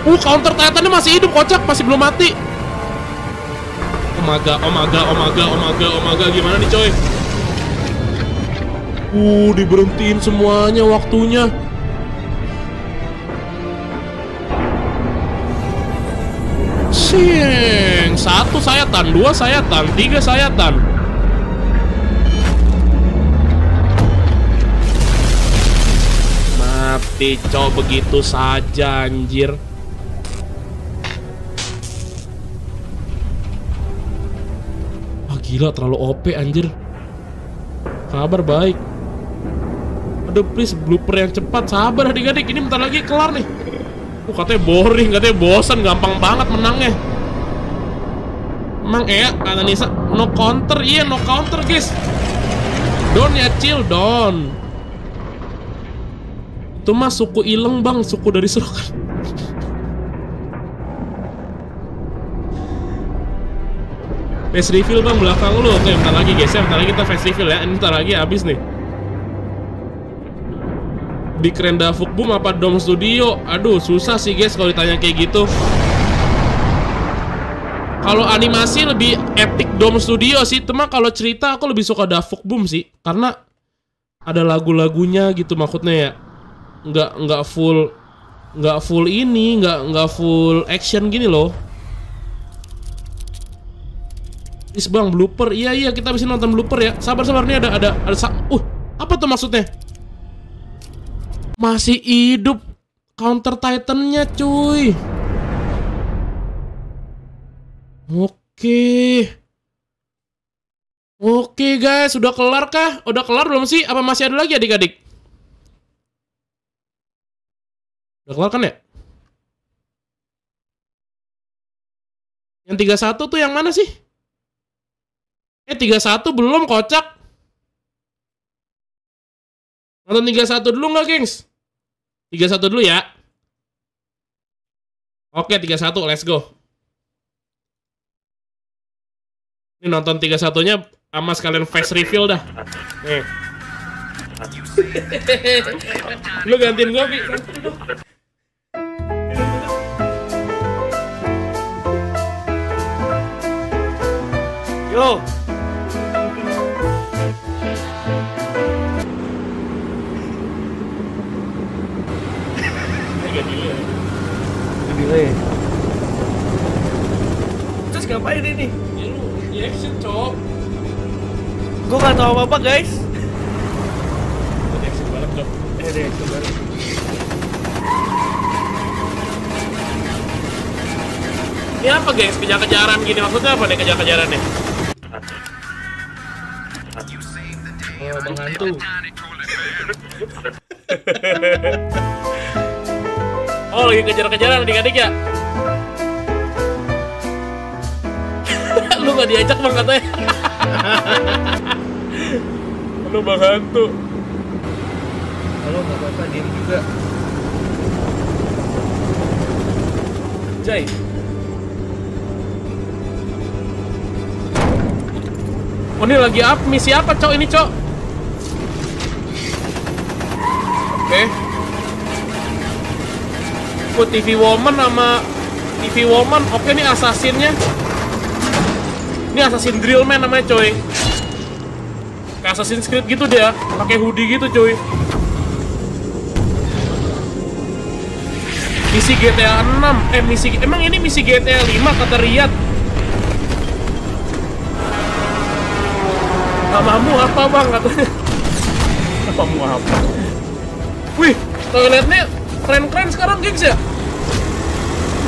S1: Uh, counter Titan-nya masih hidup, kocak. Masih belum mati. Omaga, omaga, omaga, omaga, omaga. Gimana nih, coy? Uh, diberhentiin semuanya waktunya. Sing, satu sayatan, dua sayatan, tiga sayatan. Mati cowok begitu saja anjir. Wah gila terlalu OP anjir. Kabar baik. Aduh please blooper yang cepat. Sabar adik-adik. Ini bentar lagi kelar nih. Uh katanya boring Katanya bosan. Gampang banget menangnya. Emang ya kata Nisa No counter. Iya no counter guys. Don ya chill Don Itu mah suku ileng bang. Suku dari Serokan Face reveal bang belakang lu. Oke bentar lagi guys ya. Bentar lagi kita face reveal ya. Ini bentar lagi habis nih. Big Renda Boom apa Dom Studio? Aduh, susah sih guys kalau ditanya kayak gitu. Kalau animasi lebih epic Dom Studio sih, cuma kalau cerita aku lebih suka Dafuk Boom sih, karena ada lagu-lagunya gitu maksudnya ya. Nggak nggak full nggak full ini, nggak nggak full action gini loh. Is bang blooper, iya iya kita bisa nonton blooper ya. Sabar sabar nih ada ada ada. Uh, apa tuh maksudnya? Masih hidup Counter Titannya cuy Oke. Oke guys, udah kelar kah? Udah kelar belum sih? Apa masih ada lagi adik-adik? Udah kelar kan ya? Yang 31 tuh yang mana sih? Eh 31 belum kocak. Nonton 31 dulu nggak, gengs? 31 dulu ya. Oke, 31, let's go. Ini nonton 31-nya sama sekalian face reveal dah. Nih. Lu gantiin gua, Pi. Yo.
S11: Delay. Terus ngapain ini?
S1: Ya lu reaction, cok.
S11: Gue gak tau apa-apa guys.
S1: Reaction banget, cok.
S11: Eh, reaction banget.
S1: Ini apa, gengs? Kejar-kejaran gini maksudnya apa nih kejar-kejaran nih? Oh, Bang Hantu. oh, lagi kejar-kejaran adik-adik ya? Lu gak diajak bang katanya. Lu Bang Hantu.
S11: Halo, gak apa-apa, diem juga.
S1: Jai. Oh ini lagi up misi apa cok ini cok? Oke. Oh TV Woman sama TV Woman. Oke ini assassinnya. Ini assassin Drillman namanya coy. Kayak Assassin's Creed gitu dia, pakai hoodie gitu coy. Misi GTA 6 Eh misi Emang ini misi GTA 5 kata Riyad Namamu apa bang katanya Namamu apa Wih toiletnya keren-keren sekarang gengs ya.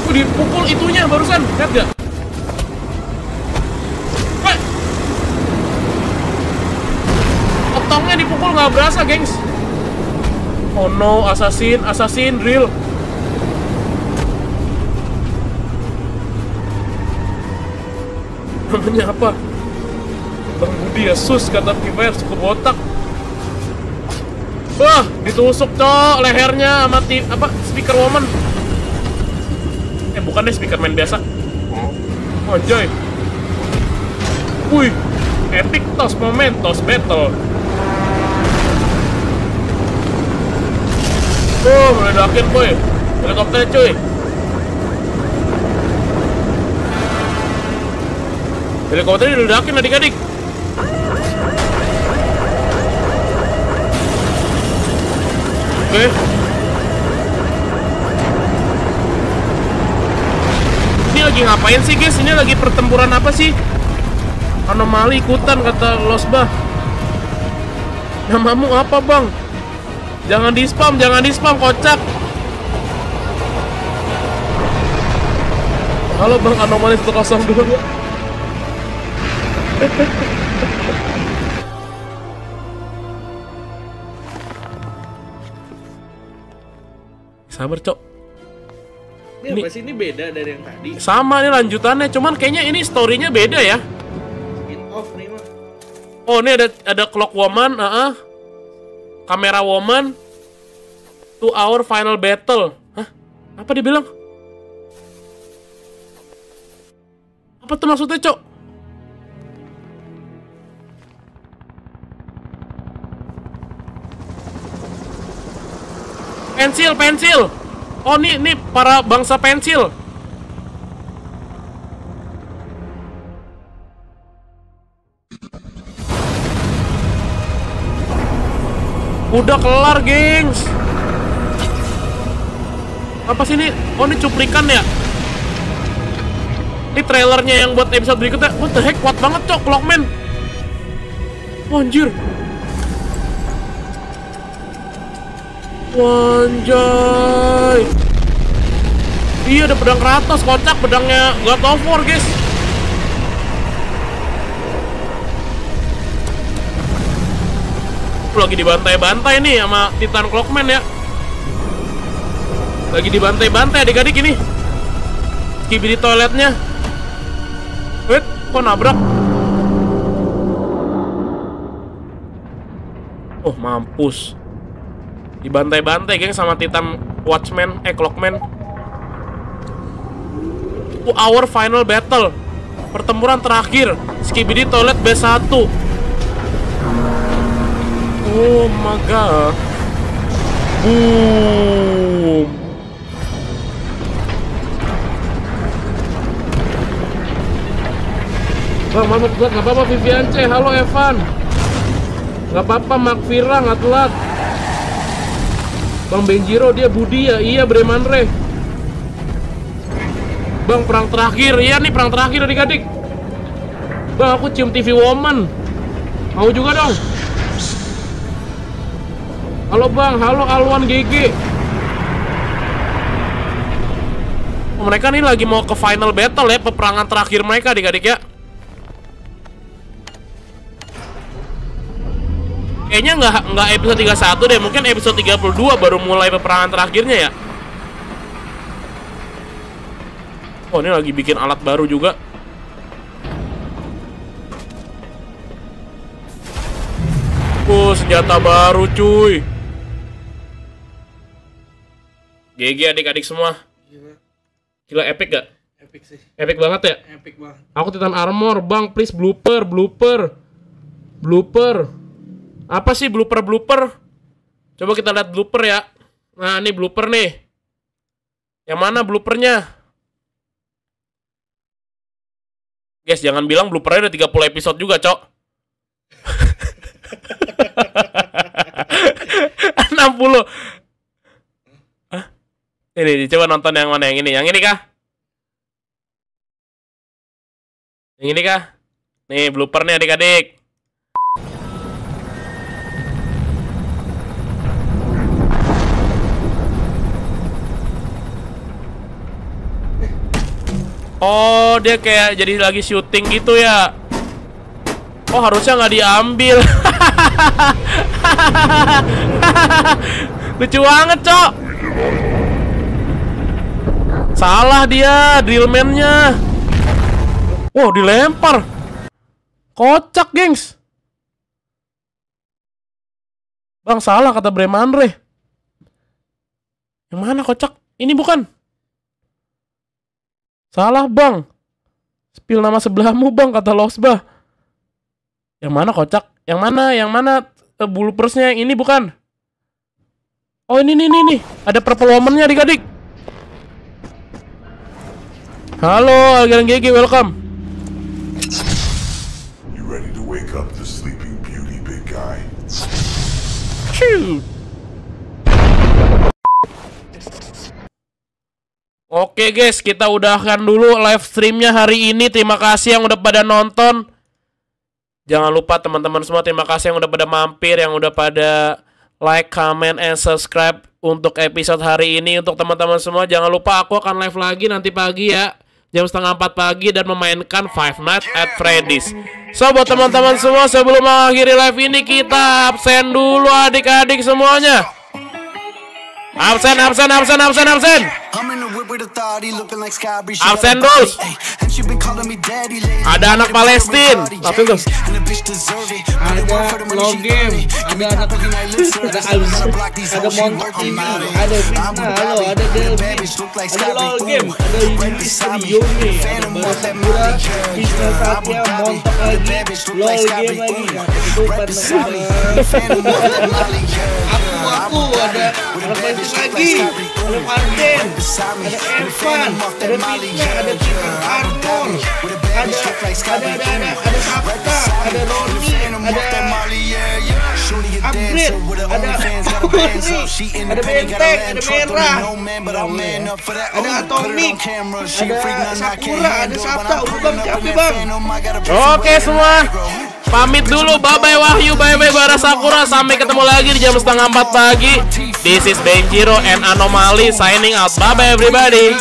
S1: Wih dipukul itunya barusan Lihat gak Wih Otongnya dipukul nggak berasa gengs. Oh no assassin assassin drill namanya apa? Bang Budi ya sus kata Piper suka botak. Wah, ditusuk cok lehernya sama ti apa speaker woman. Eh bukan deh speaker man biasa. Oh, anjay. Wih, epic tos momentos battle. Oh, meledakin boy. Helikopter cuy. Helikopter diledakin adik-adik. Oke. Ini lagi ngapain sih guys? Ini lagi pertempuran apa sih? Anomali ikutan kata Losbah. Namamu apa bang? Jangan di spam, jangan di spam kocak. Halo bang Anomali 102 Sabar, Cok.
S11: Ini,
S1: Ini-
S11: apa sih? Ini beda dari yang tadi.
S1: Sama nih lanjutannya, cuman kayaknya ini story-nya beda ya.
S11: Spin off nih mah.
S1: Oh, ini ada ada clock woman, ah, kamera woman, to our final battle. Hah? Apa dia bilang? Apa tuh maksudnya, Cok? Pensil, pensil. Oh, nih, nih para bangsa pensil. Udah kelar, gengs. Apa sih ini? Oh, ini cuplikan ya? Ini trailernya yang buat episode berikutnya. What the heck, kuat banget, Cok, Clockman. Oh, anjir. Wanjay. Iya ada pedang Kratos, kocak pedangnya God of guys. Lagi dibantai-bantai nih sama Titan Clockman ya. Lagi dibantai-bantai adik-adik ini. Skip di toiletnya. Wait, kok nabrak? Oh, mampus. Dibantai-bantai geng sama Titan Watchman, eh Clockman. Our final battle. Pertempuran terakhir. Skibidi Toilet B1. Oh my god. Boom. Bang, Mamat telat, nggak apa-apa Vivian C. Halo Evan. Nggak apa-apa Mark Vira, nggak telat. Bang Benjiro dia Budi ya, iya Bremanre. Bang perang terakhir, iya nih perang terakhir adik-adik. Bang aku cium TV Woman. Mau juga dong. Halo bang, halo Alwan GG. Mereka nih lagi mau ke final battle ya, peperangan terakhir mereka adik-adik ya. Kayaknya nggak nggak episode 31 deh, mungkin episode 32 baru mulai peperangan terakhirnya ya. Oh ini lagi bikin alat baru juga. Oh senjata baru cuy. GG adik-adik semua. Gila epic gak?
S11: Epic sih.
S1: Epic banget ya?
S11: Epic banget.
S1: Aku Titan Armor, Bang, please blooper, blooper. Blooper. Apa sih blooper blooper? Coba kita lihat blooper ya. Nah, ini blooper nih. Yang mana bloopernya? Guys, jangan bilang bloopernya udah 30 episode juga, Cok. 60. Hah? Ini, coba nonton yang mana yang ini. Yang ini kah? Yang ini kah? Nih, blooper nih adik-adik. Oh, dia kayak jadi lagi syuting gitu ya. Oh, harusnya nggak diambil. Lucu banget, Cok. Salah dia, drillman-nya. Wow, dilempar. Kocak, gengs. Bang, salah kata Bremandre. Yang mana kocak? Ini bukan. Salah bang Spill nama sebelahmu bang kata Losbah Yang mana kocak? Yang mana? Yang mana uh, bulu persnya yang ini bukan? Oh ini nih nih nih Ada purple woman-nya adik-adik Halo Algaran GG welcome
S10: You ready to wake up the sleeping beauty, big guy?
S1: Shoo. Oke guys, kita udahkan dulu live streamnya hari ini. Terima kasih yang udah pada nonton. Jangan lupa teman-teman semua, terima kasih yang udah pada mampir, yang udah pada like, comment, and subscribe untuk episode hari ini. Untuk teman-teman semua, jangan lupa aku akan live lagi nanti pagi ya. Jam setengah empat pagi dan memainkan Five Nights at Freddy's. So, buat teman-teman semua, sebelum mengakhiri live ini, kita absen dulu adik-adik semuanya. Absen, absen, absen, absen, absen. Absen dus. Ada anak Palestin. Langsung tuh.
S11: Ada game, ada anak ada Alzheimer, ada Monty ada Fitna, halo, ada Delvin, ada game, ada Yuni, Yuni, ada Barasakura, Fitna Satya, Montok lagi, game lagi, itu pada aku aku ada. Anak Lagi, ada Martin, ada Evan, ada Fitna, ada Peter Armor, ada ada ada ada Sabta, ada Roni, ada upgrade, ada ada benteng, ada merah, ada atomic, ada sakura, ada sabta, udah bang capek bang.
S1: Oke semua. Pamit dulu, bye bye Wahyu, bye bye Bara Sakura. Sampai ketemu lagi di jam setengah empat pagi. This is Benjiro and Anomaly signing out. Bye bye everybody.